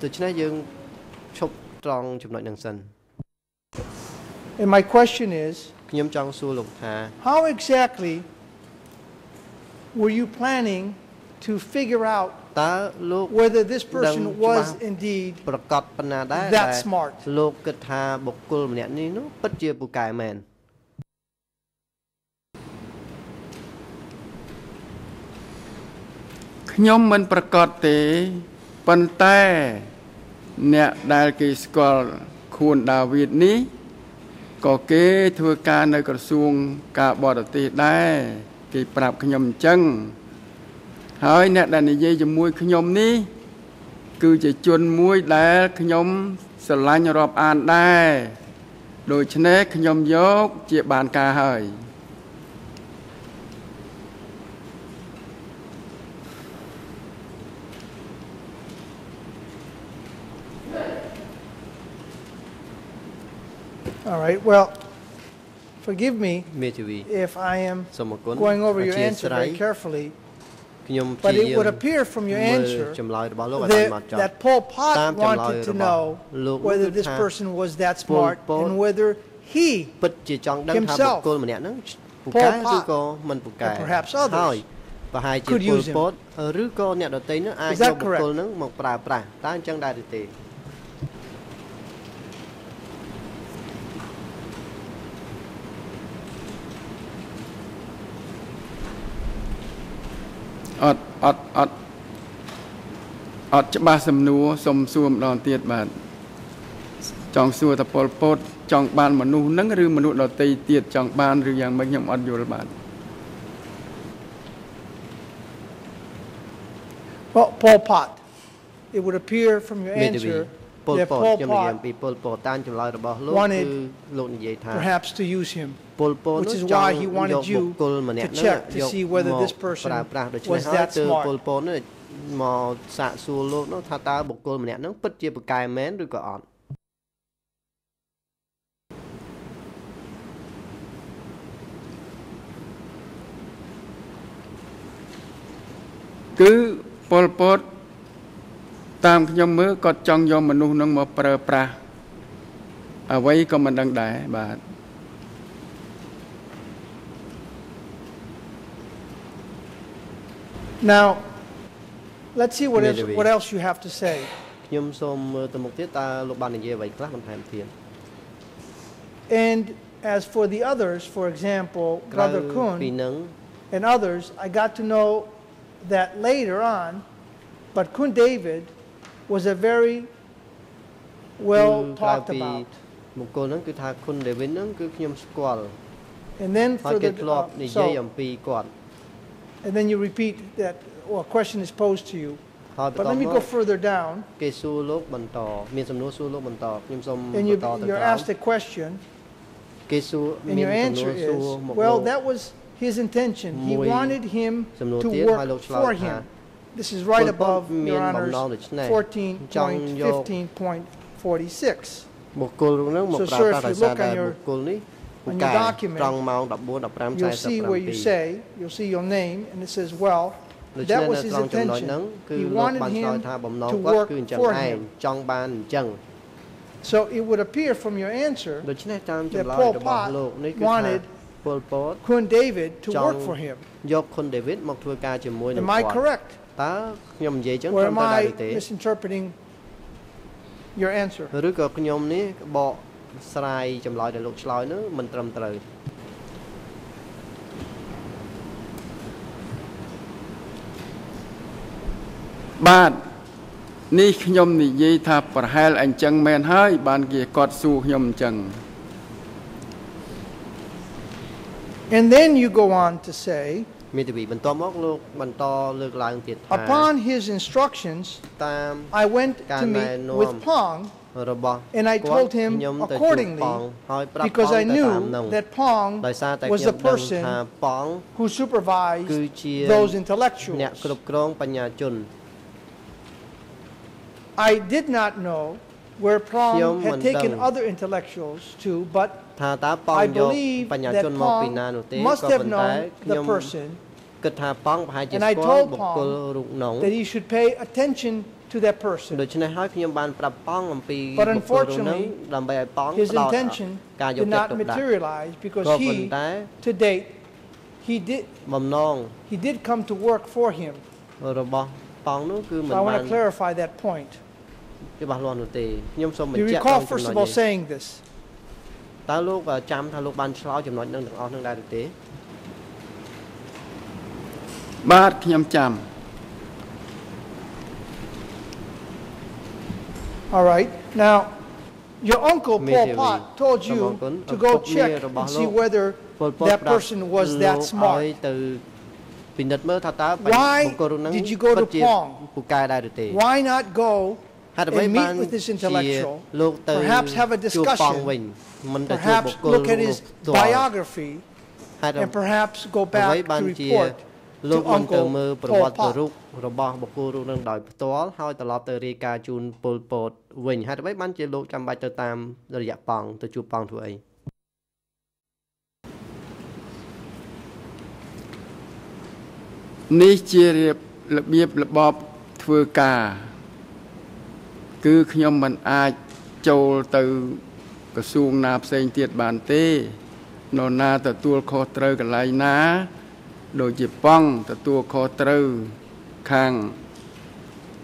ដូច្នេះយើងឈប់ត្រង់ចំណុចហ្នឹងសិន And my question is ខ្ញុំចង់សួរលោកថា how exactly were you planning to figure out តើលោក whether this person Đừng was ច្បាស់ indeed ប្រកាសប៉ុណ្ណាដែរ that ដែល smart? លោកគិតថាបុគ្គលម្នាក់នេះនោះពិតជាពូកែមែន ខ្ញុំមិនប្រកាសទេ ប៉ុន្តែអ្នកដែលគេស្គាល់ខួនដាវីតនេះក៏គេធ្វើការនៅក្រសួងការបរទេសដែរគេប្រាប់ខ្ញុំអញ្ចឹងហើយអ្នកដែលនិយាយជាមួយខ្ញុំនេះគឺជាជនមួយដែលខ្ញុំស្រឡាញ់រាប់អានដែរដូច្នេះខ្ញុំយកជាបានការហើយ All right, well, forgive me if I am going over your answer very carefully, but it would appear from your answer that, that Pol Pot wanted to know whether this person was that smart and whether he himself Pol Pot ឬក៏មិនពូកែ or perhaps others could use him. ពតឬក៏អ្នកដទៃហ្នឹងអាច Is that correct? អត់អត់អត់អត់ច្បាស់សំណួរសុំសួរម្ដងទៀតបាទចង់សួរតពលពតចង់បានមនុស្សហ្នឹងឬមនុស្សដតីទៀតចង់បានឬយ៉ាងម៉េចខ្ញុំអត់យល់បាទ Well, Pol Pot. It would appear from your មេធាវី answer ពល that ពត Pol ខ្ញុំនិយាយអំ Pot ពីពលពតតាមចម្លើយរបស់លោក wanted គឺលោកនិយាយថា perhaps to use him. ពលពត which នោះ is ចង់ why he យក wanted បុ you គ្គលម្នាក់ to ហ្នឹង check to យក see whether មក this person ប្រើប្រាស់ដូច្នេះ was ហើយ that ទើប smart. ពលពតនោះមកសាកសួរលោកនោះថាតើបុគ្គលម្នាក់ហ្នឹងពិតជាពូកែមែនឬក៏អត់ គឺពលពត តាមខ្ញុំមើលគាត់ចង់យកមនុស្សហ្នឹងមកប្រើប្រាស់អ្វីក៏មិនដឹងដែរបាទ Now, let's see what else, Maybe. what else you have to say. ខ្ញុំសូមមើលទៅមុខទៀតតើលោកបាននិយាយអ្វីខ្លះបន្ថែមទៀត And as for the others, for example, ក្រៅ Brother ពី Kuhn នឹង and others, I got to know that later on, but Kun David was a very គឺ well ក្រៅ talked ពី about. បុគ្គលហ្នឹងគឺថាគុណដេវីនហ្នឹងគឺខ្ញុំស្គាល់ And then ហើយ for គេ the ធ្លាប់ uh, និយាយ so, អំពីគាត់ and then you repeat that well, a question is posed to you. ហើយបន្ But ទាប់ let me មក go further down. គេសួរលោកបន្តមានសំណួរសួរលោកបន្តខ្ញុំសូម And ប you, ន្តទៅ you're ក្រោម asked a question, គេសួរ and មាន your សំណួ answer រសួរ is, មក well, លោក that was his intention. He Muy- wanted him សំណួរ to ទៀតហើយលោក work ឆ្លើយ for ថា him. This is right above, Your Honors, 14.15.46. So, sir, if you look on your, on your document, you'll see where you say, you'll see your name, and it says, well, that was his intention. He wanted him to work for him. So it would appear from your answer that Pol Pot wanted Kun David to work for him. Am I correct? តើខ្ញុំនិយាយអញ្ចឹង Or ត្រឹម am ត្រូវដែរ I ឬទេ misinterpreting your answer? ឬក៏ខ្ញុំនេះបកស្រាយចម្លើយដែលលោកឆ្លើយនោះមិនត្រឹមត្រូវ បាទនេះខ្ញុំនិយាយថាប្រហែលអញ្ចឹងមែនហើយ បានគេគាត់សួរខ្ញុំអញ្ចឹង And then you go on to say, មេធាវីបន្ទាប់មកលោកបន្តលើកឡើងទៀតថា upon his instructions, តាម I went to Can I meet know with him? Pong របស់ And I គាត់ told him ខ្ញុំទៅជួប accordingly ប៉ងហើយប្រាប់ because ប៉ង I ទៅតាម knew នោះ that Pong ដោយសារតែ was ខ្ញុំ the ដឹង person ថាប៉ង who supervised គឺជា those អ្នក intellectuals. គ្រប់គ្រងបញ្ញាជន I did not know where Pong had taken other intellectuals to, but I believe that Pong must have known the person. And I told Pong that he should pay attention to that person. But unfortunately, his intention did not materialize because he, to date, he did, he did come to work for him. So I want to clarify that point. វារបស់លាន់នោះទេខ្ញុំសូមបញ្ជាក់ក្នុងចំណុចនេះតើលោកចាំថាលោកបានឆ្លោយចំណុចនឹងទាំងអស់នឹងដែរឬទេបាទខ្ញុំចាំ All right. Now, your uncle Pol Pot told you to go check and see whether that person was that smart. ទៅពិនិត្យមើលថាតើបុគ្គលនោះពិតជាពូកែដែរឬទេ Why not go ហេតុអ្វី and បាន meet with this ជា intellectual? លោកទៅ Perhaps have a ជួបប៉ង discussion. វិញមិនទៅជួបបុ Perhaps គ្គល look រូប at នោះ his ផ្ទាល់ biography ហេតុអ្វី and perhaps go អ្វី back បាន to ជា report លោក to មិនទៅ Uncle មើលប្រ Pol វត្តិរូប Pot. របស់បុគ្គលរូបនឹងដោយផ្ទាល់ហើយត្រឡប់ទៅរាយការណ៍ជូនពលពតវិញហេតុអ្វីបានជាលោកចាំបាច់ទៅតាមរយៈប៉ងទៅជួបប៉ងធ្វើអីនេះជារៀបរបៀបរបបធ្វើការ គឺខ្ញុំមិនអាចចូលទៅក្រសួងណាផ្សេងទៀតបានទេនរណាទទួលខុសត្រូវកន្លែងណា ដូចជាប៉ងទទួលខុសត្រូវខាង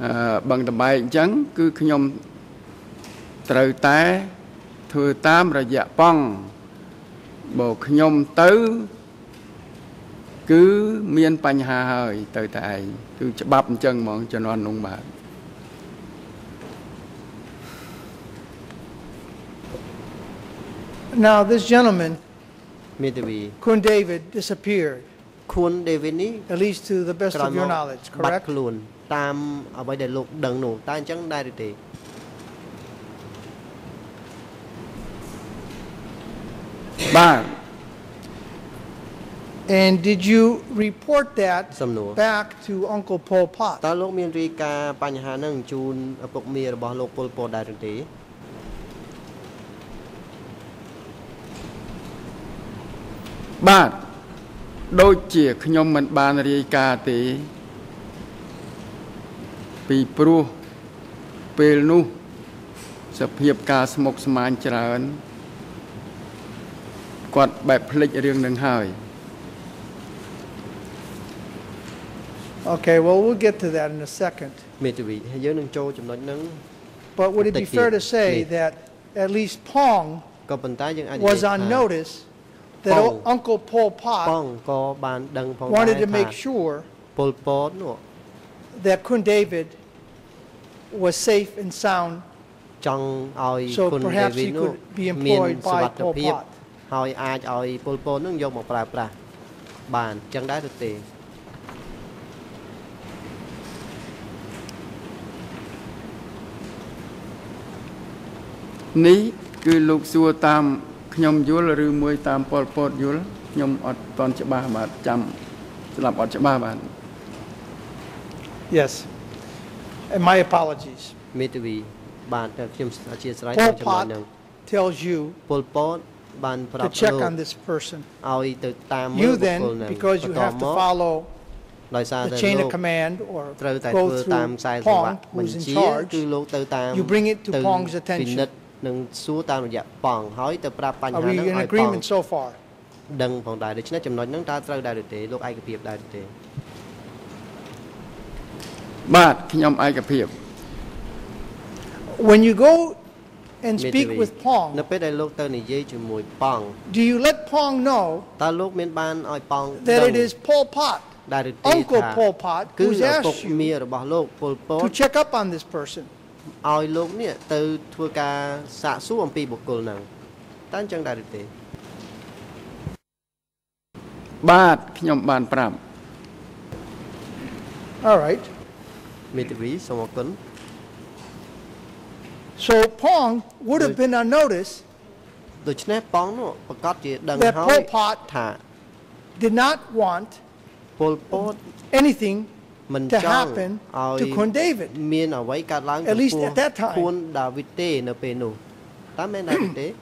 អឺបឹងតបែកអញ្ចឹងគឺខ្ញុំត្រូវតែធ្វើតាមរយៈប៉ងបើខ្ញុំទៅ គឺមានបញ្ហាហើយទៅតែឯងគឺច្បាប់អញ្ចឹងហ្មងជំនាន់នោះបាទ Now, this gentleman, Kun David, disappeared. Kun at least to the best of your knowledge, correct? And did you report that back to Uncle Pol Pot? បាទដូចជាខ្ញុំមិនបានរាយការណ៍ទេ ពីព្រោះពេលនោះសភាពការស្មុគស្មាញច្រើនគាត់បែបភ្លេចរឿងនឹងហើយ Okay, well, we'll get to that in a second. មេធាវីហើយយើងនឹងចូលចំណុចហ្នឹង But would it be Thank you. fair to say Please. that at least Pong ក៏ប៉ុន្តែយើងអាចនិយាយ was ថា on notice that Pong. o- Uncle Pol ប៉ង Pot ក៏បានដឹងផងដែរ wanted to ថា make sure ពលពតនោះ that Kun David was safe and sound ចង់ឲ្យ So គុណដេ perhaps វី he នោះ could be មាន employed សុ by វត្ថិ Pol ភាព Pot. ហើយអាចឲ្យពលពតនឹងយកមកប្រើប្រាស់បានអញ្ចឹងដែរឬទេ នេះគឺលោកសួរតាម ខ្ញុំយល់ឬមួយតាមប៉ុលពតយល់ខ្ញុំអត់តន់ច្បាស់បាទចាំស្ដាប់អត់ច្បាស់បាទ Yes. And my apologies. មេធាវីបានតែខ្ញុំអធិស្ឋាន Pol ក្នុងចំណុច Pot ហ្នឹង tells you ពលពតបានប្ to រាប់ check លោក on this person. ឲ្យទៅតាមមើល You បុគ្គល then, ហ្នឹង because you បន្ទា have ប់ to មក follow ដោយសារ the តែ chain លោ of ក command or ត្រូវតែ go ធ្វើតាម through ខ្សែសង្វា Pong, ក់បញ្ who's in ជា charge. គឺលោកទៅតាម You bring it to ទៅ Pong's attention. ពិនិត្យនិងសួរតាមរយៈប៉ងហើយទៅប្រាប់បញ្ Are ហា we ហ្នឹង in ឲ្យប៉ង agreement so far? ដឹងផងដែរដូច្នេះចំណុចហ្នឹងតើត្រូវដែរឬទេលោកឯកភាពដែរឬទេបាទខ្ញុំឯកភាព When you go and មេធា speak វី with Pong, នៅពេលដែលលោកទៅនិយាយជាមួយប៉ង do you let Pong know តើលោកមានបានឲ្យប៉ង that ដឹង it is Pol Pot ដែរឬទេ Uncle ថា Pol Pot គឺ who's ឪពុក asked you មារបស់លោកពលពត to check up on this person? ឲ្យលោកនេះទៅធ្វើការសាកសួរអំពីបុគ្គលហ្នឹងតើអញ្ចឹងដែរឬទេបាទខ្ញុំបានប្រាប់ All right. មេធាវីសូមអរគុណ So Pong would have been on notice ដូច្នេះប៉ងនោះប្រកាសជាដឹង That ហើ Pol យ Pot ថា did not want ពលពត anything to happen to Kun David. At least at that time.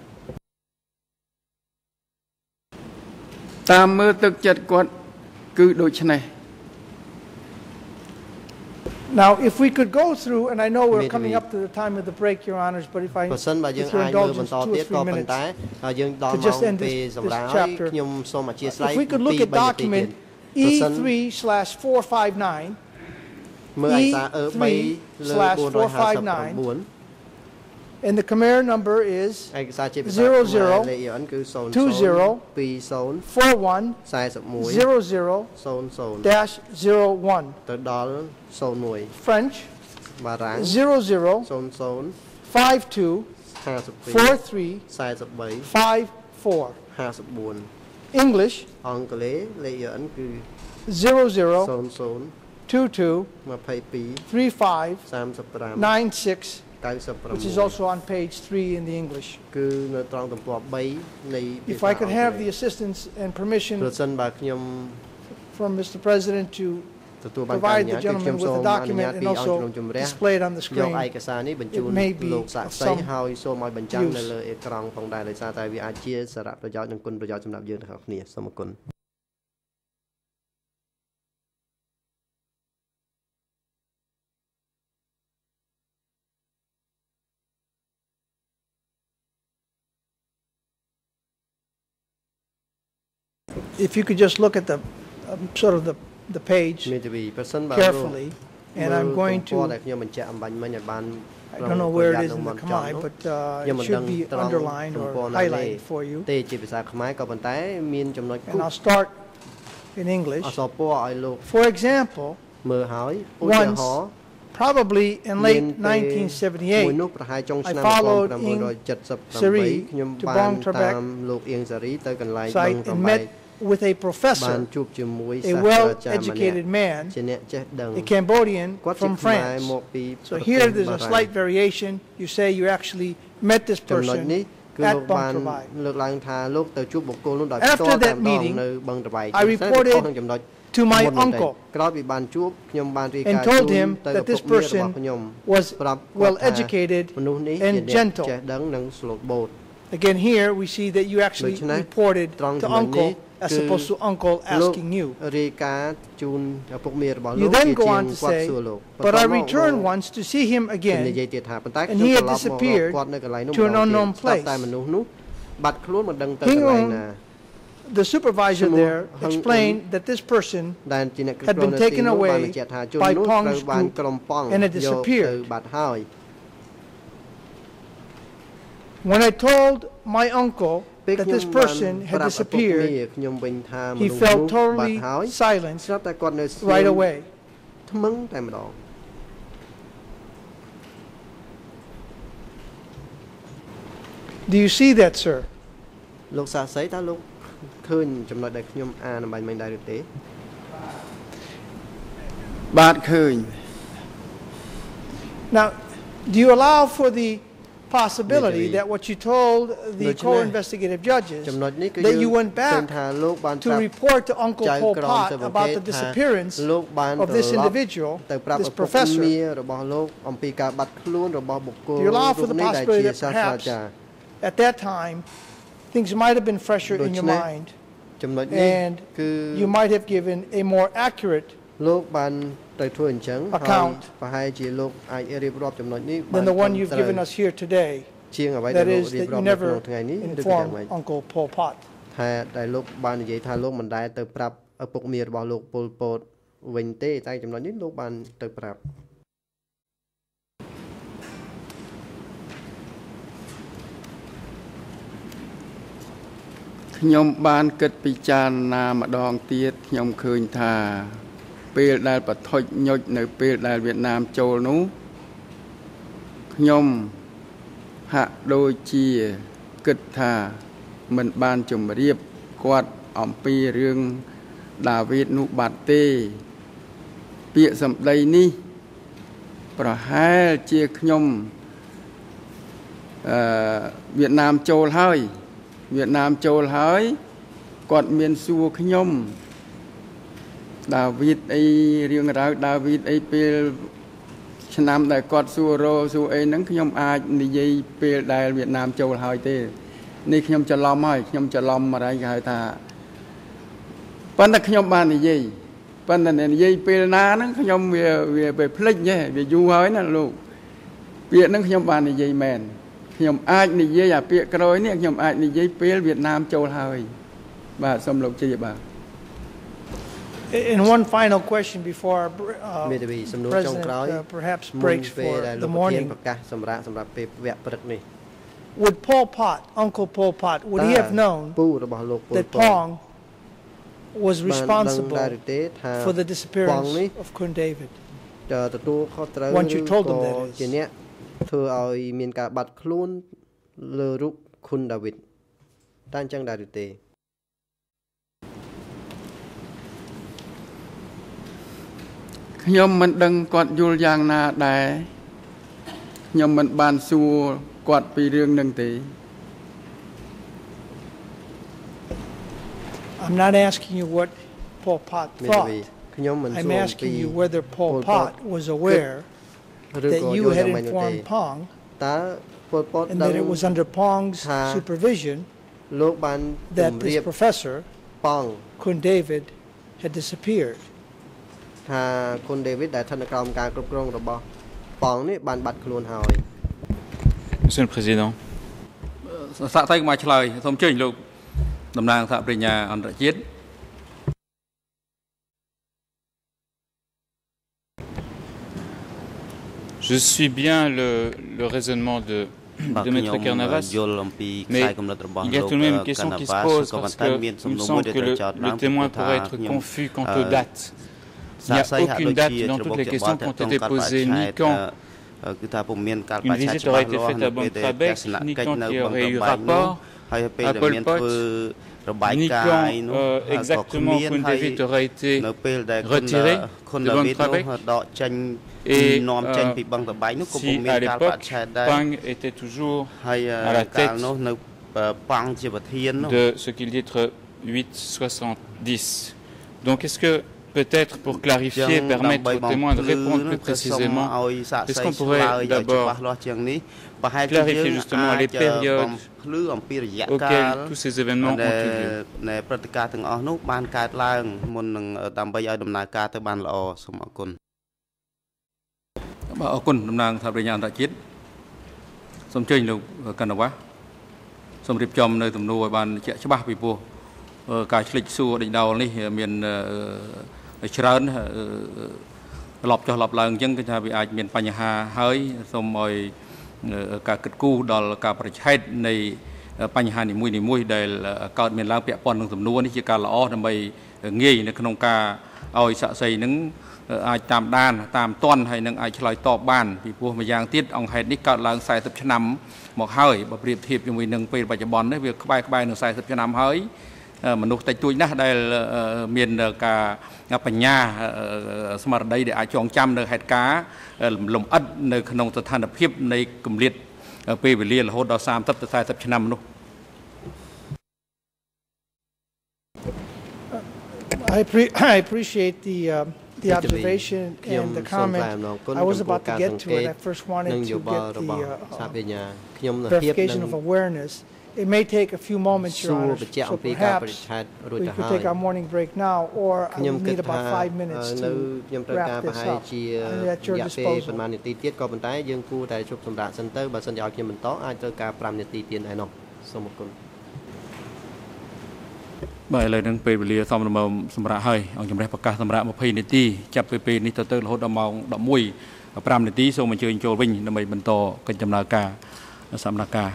Now if we could go through and I know we're coming up to the time of the break your honors but if I បសិនបើយើងអាចមើលបន្តទៀតក៏ប៉ុន្តែយើងដល់ម៉ោងពេលសម្រាប់ខ្ញុំសូមអធិស្ឋានពីបាយទី document បើសិន E3 slash 459, មើលឯកសារអឺ E3 3លើ slash 459 and the Khmer number is ឯកសារជាភាសា 00 ខ្មែរលេខយន្តគឺ0 20 20 41 41 00 00 dash 01. ទៅដល់01 French បារាំង 00 00 52 52 43 43 54. 54 English Zero zero. Kong 2-2. cứ 00 Sôn Sôn 22 22 35 which is also on page 3 in the English. If I could have the assistance and permission from Mr. President to ទទួលបានការអ provide នុញ្ញា the តគឺខ្ញុំ gentleman with សូ the មអនុញ្ញាត document ពី and អង្គជំនុំ also ជម្រះ display it on the យក screen. ឯកសារនេះបញ្ជូន It may be លោកសាក់ of សី some ហើយសូមឲ្យបញ្ចាំង use. នៅលើអេក្រង់ផងដែរដោយសារតែវាអាចជាសារៈប្រយោជន៍និងគុណប្រយោជន៍សម្រាប់យើងទាំងអស់គ្នាសូមអរគុណ If you could just look at the, um, sort of the, the page មានទេវីប្រសិនបើ carefully, and I'm going ទំព័រដែល to, ខ្ញុំបញ្ជាក់អំបញ្ញមិញឲ្យបាន I don't know where it is ប្រ in យ័ the ត្ននឹងមាត់ចង់ Khmer, នោះ but uh, Nhưng it mà should đừng- be đừng- underlined đừng or có nói highlighted lệ. for you. ទេជាភាសាខ្មែរក៏ប៉ុន្តែមានចំណុចគូ And I'll start in English. អក្សរពណ៌ឲ្យលោក For example, មើលហើយឧទាហរណ៍ probably in មាន late ពេលមួយ 1978, នោះប្រហែលចុង I ឆ្នាំ followed 1978ខ្ញុំ to បាន Bong Trebek តាមលោកអៀងសារីទៅកន្លែងបឹង site ត្រ and បែក met with a professor, a well-educated man, a Cambodian from France. So here there's a slight variation. You say you actually met this person នេះ at Boeng Trabek. After that meeting, I reported to my uncle and told him that this person was well-educated and gentle. Again, here we see that you actually reported to uncle as គឺ opposed to uncle លោក asking you. រាយការណ៍ជូនឪពុកមាររបស់ You លោក then ជា go ជាង on to គាត់ say, សួរលោក but I បន្ទាប់មក returned លោក once to see him ខ្ញុំនិយាយ again ទៀតថាប៉ុន្តែ and ខ្ញុំ he ត្រ had ឡប់មករក disappeared គាត់នៅកន្លែងនោះ to an ម្ដងទៀត unknown ស្រាប់តែ place. មនុស្សនោះបាត់ខ្លួនមិនដឹងទៅក He ន្លែង owned ណា the supervisor Semua there hang- explained that this person ដែលជាអ្នកគ្រប់ had គ្រង been នៅទី taken នោះបាន away បញ្ជាក់ថាជន by នោះ Pong's ត្រូវបាន group ក្រុមប៉ង់ and had យកទៅ disappeared. បាត់ហើយ When I told my uncle ពេល that ខ្ញុំ this បាន person ប្ had រាប់ឪពុកមា disappeared, ខ្ញុំវិញថាម he នុស្ស felt នោះបាត់ totally ហើយ silent ស្រាប់តែគាត់នៅស្ងៀម right away. ថ្មឹងតែម្ដង Do you see that, sir? លោកសាស្ត្រីតើលោកឃើញចំណុចដែលខ្ញុំអានអំបញ្ញមិញដែរឬទេ បាទឃើញ Now, do you allow for the possibility that what you told the co-investigative judges that you went back to report to Uncle Pol Pot about the disappearance of this individual, this professor, do you allow for the possibility that perhaps at that time things might have been fresher in your mind and you might have given a more accurate លោកបានទៅធ្វើអញ្ចឹងហើយ Account ប្រហែលជាលោកអាចរៀបរាប់ចំណុចនេះបាន than the one ត្រឹម you've ត្រូវ given us here today. ជាងអ្វីដែល That លោក is, រៀប that រាប់ you នៅក្នុង never ថ្ងៃនេះឬក៏យ៉ាងម៉េច informed Uncle Pol Pot. ថាដែលលោកបាននិយាយថាលោកមិនដែលទៅប្រាប់ឪពុកមារបស់លោកពលពតវិញទេតែចំណុចនេះលោកបានទៅប្រាប់ ខ្ញុំបានគិតពិចារណាម្ដងទៀតខ្ញុំឃើញថា ពេលដែលបថុចញុចនៅពេលដែលវៀតណាមចូលនោះខ្ញុំហាក់ដូចជាគិតថាមិនបានជម្រាបគាត់អំពីរឿងដាវីតនោះបាត់ទេ ពាក្យសម្ដីនេះ ប្រហែលជាខ្ញុំអឺវៀតណាមចូលហើយវៀតណាមចូលហើយគាត់មានសួរខ្ញុំ ដាវីតអីរឿងរ៉ាវដាវីតអីពេលឆ្នាំដែលគាត់សួររោសួរអីហ្នឹងខ្ញុំអាចនិយាយពេលដែលវៀតណាមចូលហើយទេនេះខ្ញុំច្រឡំហើយខ្ញុំច្រឡំអីគេហៅថាប៉ុន្តែខ្ញុំបាននិយាយប៉ុន្តែនិយាយពេលណាហ្នឹងខ្ញុំវាវាពេលភ្លេចទេវាយូរហើយណាលោកពាក្យហ្នឹងខ្ញុំបាននិយាយមែនខ្ញុំអាចនិយាយអាពាក្យក្រោយនេះខ្ញុំអាចនិយាយពេលវៀតណាមចូលហើយបាទសូមលោកជាបាទ And one final question before our br- uh, មេធាវីសំណួរចុងក្រោយ President uh, perhaps មុន breaks ពេល for ដែលលោក the ប្រធាន morning. ប្រកាសសម្រាប់សម្រាប់ពេលវគ្គព្រឹកនេះ Would Pol Pot, Uncle Pol Pot, would he តើ have known ពូរបស់លោកពល that ពត Pong was បានដឹង responsible ដែរឬទេថា for the ប៉ង disappearance នេះ of Kun David? จะទទួលខុសត្រូវ Once you ឬ told them ក៏ that is. ជាអ្នកធ្វើឲ្យមានការបាត់ខ្លួនលើរូបខុនដាវីតតែអញ្ចឹងដែរឬទេ ខ្ញុំមិនដឹងគាត់យល់យ៉ាងណាដែរខ្ញុំមិនបានសួរគាត់ពីរឿងនឹងទេ I'm not asking you what Pol Pot thought. ខ្ញុំមិនសួរ I'm asking you whether Pol Pot was aware that you had informed Pong តើ Pol Pot ដឹង that it was under Pong's supervision លោកបាន that this professor Pong Kun David had disappeared. ថាខុនដេវីតដែលស្ថិតនៅក្រោមការគ្រប់គ្រងរបស់ប៉ងនេះបានបាត់ខ្លួនហើយ Monsieur le Président, សាក់តែមកឆ្លើយសូមអញ្ជើញលោកតំណាងសហប្រញ្ញាអន្តរជាតិ je suis bien le, le raisonnement de, បាទ de ខ្ញុំ Maître Carnavas. យល់អំពីខ្សែគំនិតរបស់ Il y a លោក tout de même អឺ une question qui se Carnavas pose ក៏ប៉ុ parce ន្តែ que មានសំ il me ណួរមួយ semble ដែល que ត្រូវ le, ចោទ le ឡើង témoin ថា pourrait être ខ្ញុំ confus quant អឺ aux dates. Il n'y a aucune date dans toutes les questions qui ont été posées, ni quand une visite aurait été faite à ni quand il y aurait eu rapport à Pol Pot, ni quand euh, exactement Khun David aurait été retiré de Et euh, si à l'époque, Bang était toujours à la tête de ce qu'il dit être 870. Donc est-ce que peut-être pour ចឹង clarifier, ដើម្បី permettre aux បំ témoins de ភ្លឺ répondre នោះ plus ក៏សូម précisément ឲ្យសាក Est-ce សី qu'on ឆ្ pourrait លើយឲ្យ d'abord ច្បាស់លាស់ជាងនេះប្រហែលជា clarifier យើង justement អាច les périodes បំភ្លឺអំពីរយៈកា auxquels ល tous ces événements ont ដែល eu lieu នៃព្រឹត្តិការណ៍ទាំងអស់នោះបានកើតឡើងមុននឹងដើម្បីឲ្យដំណើរការទៅបានល្អសូមអរគុណ បាទអរគុណតំណាងសហប្រញ្ញាអន្តរជាតិសូមអញ្ជើញលោកកណ្ណវាសសូមរៀបចំនៅទំនួលឲ្យបានជាក់ច្បាស់ពីព្រោះអឺការឆ្លិចសួរដេញដោលនេះមានអឺ ច្រើនអឺឡប់ចុះឡប់ឡើងអញ្ចឹងគឺថាវាអាចមានបញ្ហាហើយសូមឲ្យអឺការគិតគូរដល់ការប្រឆេទនៃបញ្ហានីមួយៗដែលកើតមានឡើងពាក់ព័ន្ធនឹងសំណួរនេះជាការល្អដើម្បីងាយនៅក្នុងការឲ្យសាក់សីនឹងអាចតាមដានតាមតន់ហើយនឹងអាចឆ្លើយតបបានពីព្រោះម្យ៉ាងទៀតអង្គហេតុនេះកើតឡើង40ឆ្នាំមកហើយបើប្រៀបធៀបជាមួយនឹងពេលបច្ចុប្បន្ននេះវាក្បែរក្បែរនឹង40ឆ្នាំហើយអឺ មនុស្សតិចតួចណាស់ដែលអឺមានការបញ្ញាអឺស្មារតីដែលអាចចងចាំនៅហេតុការណ៍លំអិតនៅក្នុងស្ថានភាពនៃគម្លាតពេលវេលារហូតដល់30ទៅ40ឆ្នាំនោះ I, pre- I appreciate the, um, the Mr. Wee, observation ខ្ញុំ and the សូមថ្លែងអំ comment. ណរគុណ I was ចំពោះ about កា to រ get សង្ to កេ it. ត I first និង wanted យោ to បល់ get របស់ the សហ uh, បញ្ញាខ្ញុំនៅភាព verification នឹង of awareness. It may take a few moments, សួ Your រ Honor. បញ្ជាក់ So អំពីការបរិ perhaps ឆេទរួច we ទៅ could ហើយ take our morning break now, or I ខ្ញុំ will គិត need ថា about five minutes នៅ to ខ្ញុំត្រូវការ wrap ប្រ this ហែល up. ជា And at រ your យៈពេល disposal. ប្រហែលនាទីទៀតក៏ប៉ុន្តែយើងគួរតែជប់សម្រាប់សិនទៅបើសិនជាឲ្យខ្ញុំបន្តអាចត្រូវការ5នាទីទៀតឯណោះសូមអរគុណបាទឥឡូវហ្នឹងពេលវេលាសមរម្យសម្រាប់ហើយអង្គជំរះប្រកាសសម្រាប់20នាទីចាប់ពីពេលនេះទៅទៅរហូតដល់ម៉ោង11 5នាទីសូមអញ្ជើញចូលវិញដើម្បីបន្តកិច្ចដំណើរការសម្ដែងការ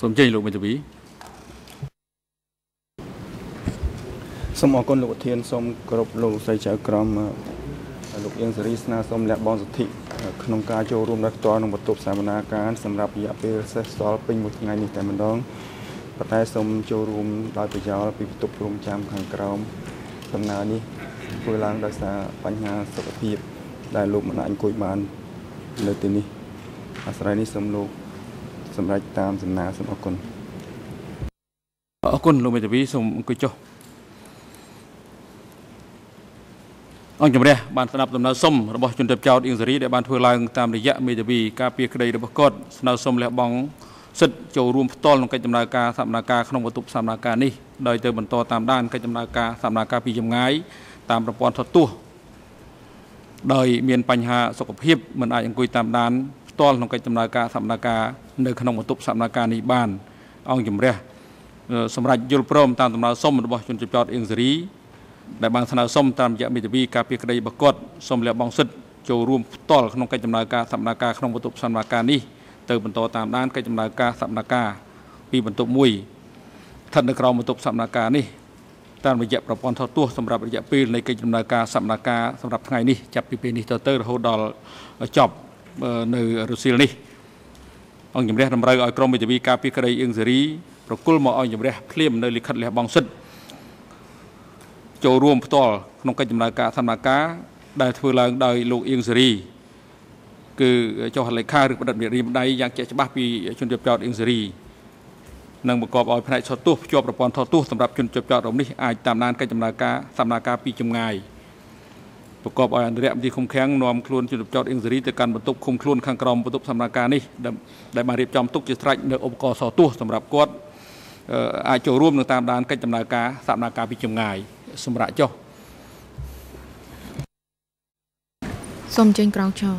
សូមអញ្ជើញលោកមេធាវីសូមអរគុណលោកប្រធានសូមគោរពលោកស្រីចៅក្រមអឺលោកអៀងសេរីស្នើសុំលះបង់សិទ្ធិក្នុងការចូលរួមដោយផ្ទាល់ក្នុងបន្ទប់សវនាការសម្រាប់រយៈពេលសេសសល់ពេញមួយថ្ងៃនេះតែម្ដងប៉ុន្តែសូមចូលរួមដោយប្រយោលពីបន្ទប់រងចាំខាងក្រោមដំណើរនេះធ្វើឡើងដោយសារបញ្ហាសុខភាព ដែលលោកមិនអាចអង្គុយបាន នៅទីនេះហអាស្រ័យនេះសូមលោក សម្រេចតាមសំណើសូមអរគុណអរគុណលោកមេធាវីសូមអង្គុយចុះអង្គជំរះបានស្ដាប់ដំណើរសុំរបស់ជនទិបចោតអៀងសេរីដែលបានធ្វើឡើងតាមរយៈមេធាវីការពារក្តីរបស់គាត់ស្នើសុំលះបង់សិទ្ធិចូលរួមផ្ទាល់ក្នុងកិច្ចដំណើរការសកម្មភាពក្នុងបន្ទប់សកម្មភាពនេះដោយទៅបន្តតាមដានកិច្ចដំណើរការសកម្មភាពពីចម្ងាយតាមប្រព័ន្ធថតទស្សន៍ដោយមានបញ្ហាសុខភាពមិនអាចអង្គុយតាមដានផ្ទាល់ក្នុងកិច្ចដំណើរការសកម្មភាព នៅក្នុងបន្ទប់សកម្មភាពនេះបាន អង្គជំរះសម្រាប់យល់ព្រមតាមដំណើរសុំរបស់ជនជាប់ចោតអៀងសេរីដែលបានស្នើសុំតាមរយៈមេធាវីការពារក្តីរបស់គាត់សុំលះបង់សិទ្ធិចូលរួមផ្ទាល់ក្នុងកិច្ចដំណើរការសកម្មភាពក្នុងបន្ទប់សកម្មភាពនេះទៅបន្តតាមដានកិច្ចដំណើរការសកម្មភាពពីបន្ទប់មួយស្ថិតនៅក្រោមបន្ទប់សកម្មភាពនេះតាមរយៈប្រព័ន្ធថតទស្សន៍សម្រាប់រយៈពេលនៃកិច្ចដំណើរការសកម្មភាពសម្រាប់ថ្ងៃនេះចាប់ពីពេលនេះតទៅរហូតដល់ចប់នៅរុស្ស៊ីលនេះ អង្គជំរះតម្រូវឲ្យក្រមមេធាវីការពារក្តីអៀងសេរីប្រគល់មកឲ្យជំរះភ្លាមនៅលិខិតលះបង់សិទ្ធិចូលរួមផ្ទាល់ក្នុងកិច្ចដំណើរការសកម្មភាពដែលធ្វើឡើងដោយលោកអៀងសេរីគឺចុះហត្ថលេខាឬបដិមេរៀមដៃយ៉ាងជាក់ច្បាស់ពីជនជាប់ចោតអៀងសេរីនិងបង្កប់ឲ្យផ្នែកថតទស្សន៍ភ្ជាប់ប្រព័ន្ធថតទស្សន៍សម្រាប់ជនជាប់ចោតរំនេះអាចតាមដានកិច្ចដំណើរការសកម្មភាពពីចម្ងាយ ប្រកបឲ្យអន្តរមន្ត្រីឃុំឃាំងនាំខ្លួនជនចោតអ៊ីងសេរីទៅកាន់បន្ទប់ឃុំខ្លួនខាងក្រោមបន្ទប់សម្រាប់ការនេះដែលបានរៀបចំទុកជាស្រេចនៅឧបករណ៍សោទស្សន៍សម្រាប់គាត់អាចចូលរួមនឹងតាមដានកិច្ចដំណើរការសកម្មភាពពីចម្ងាយសម្រាប់ចុះសូមចេញក្រោកឈរ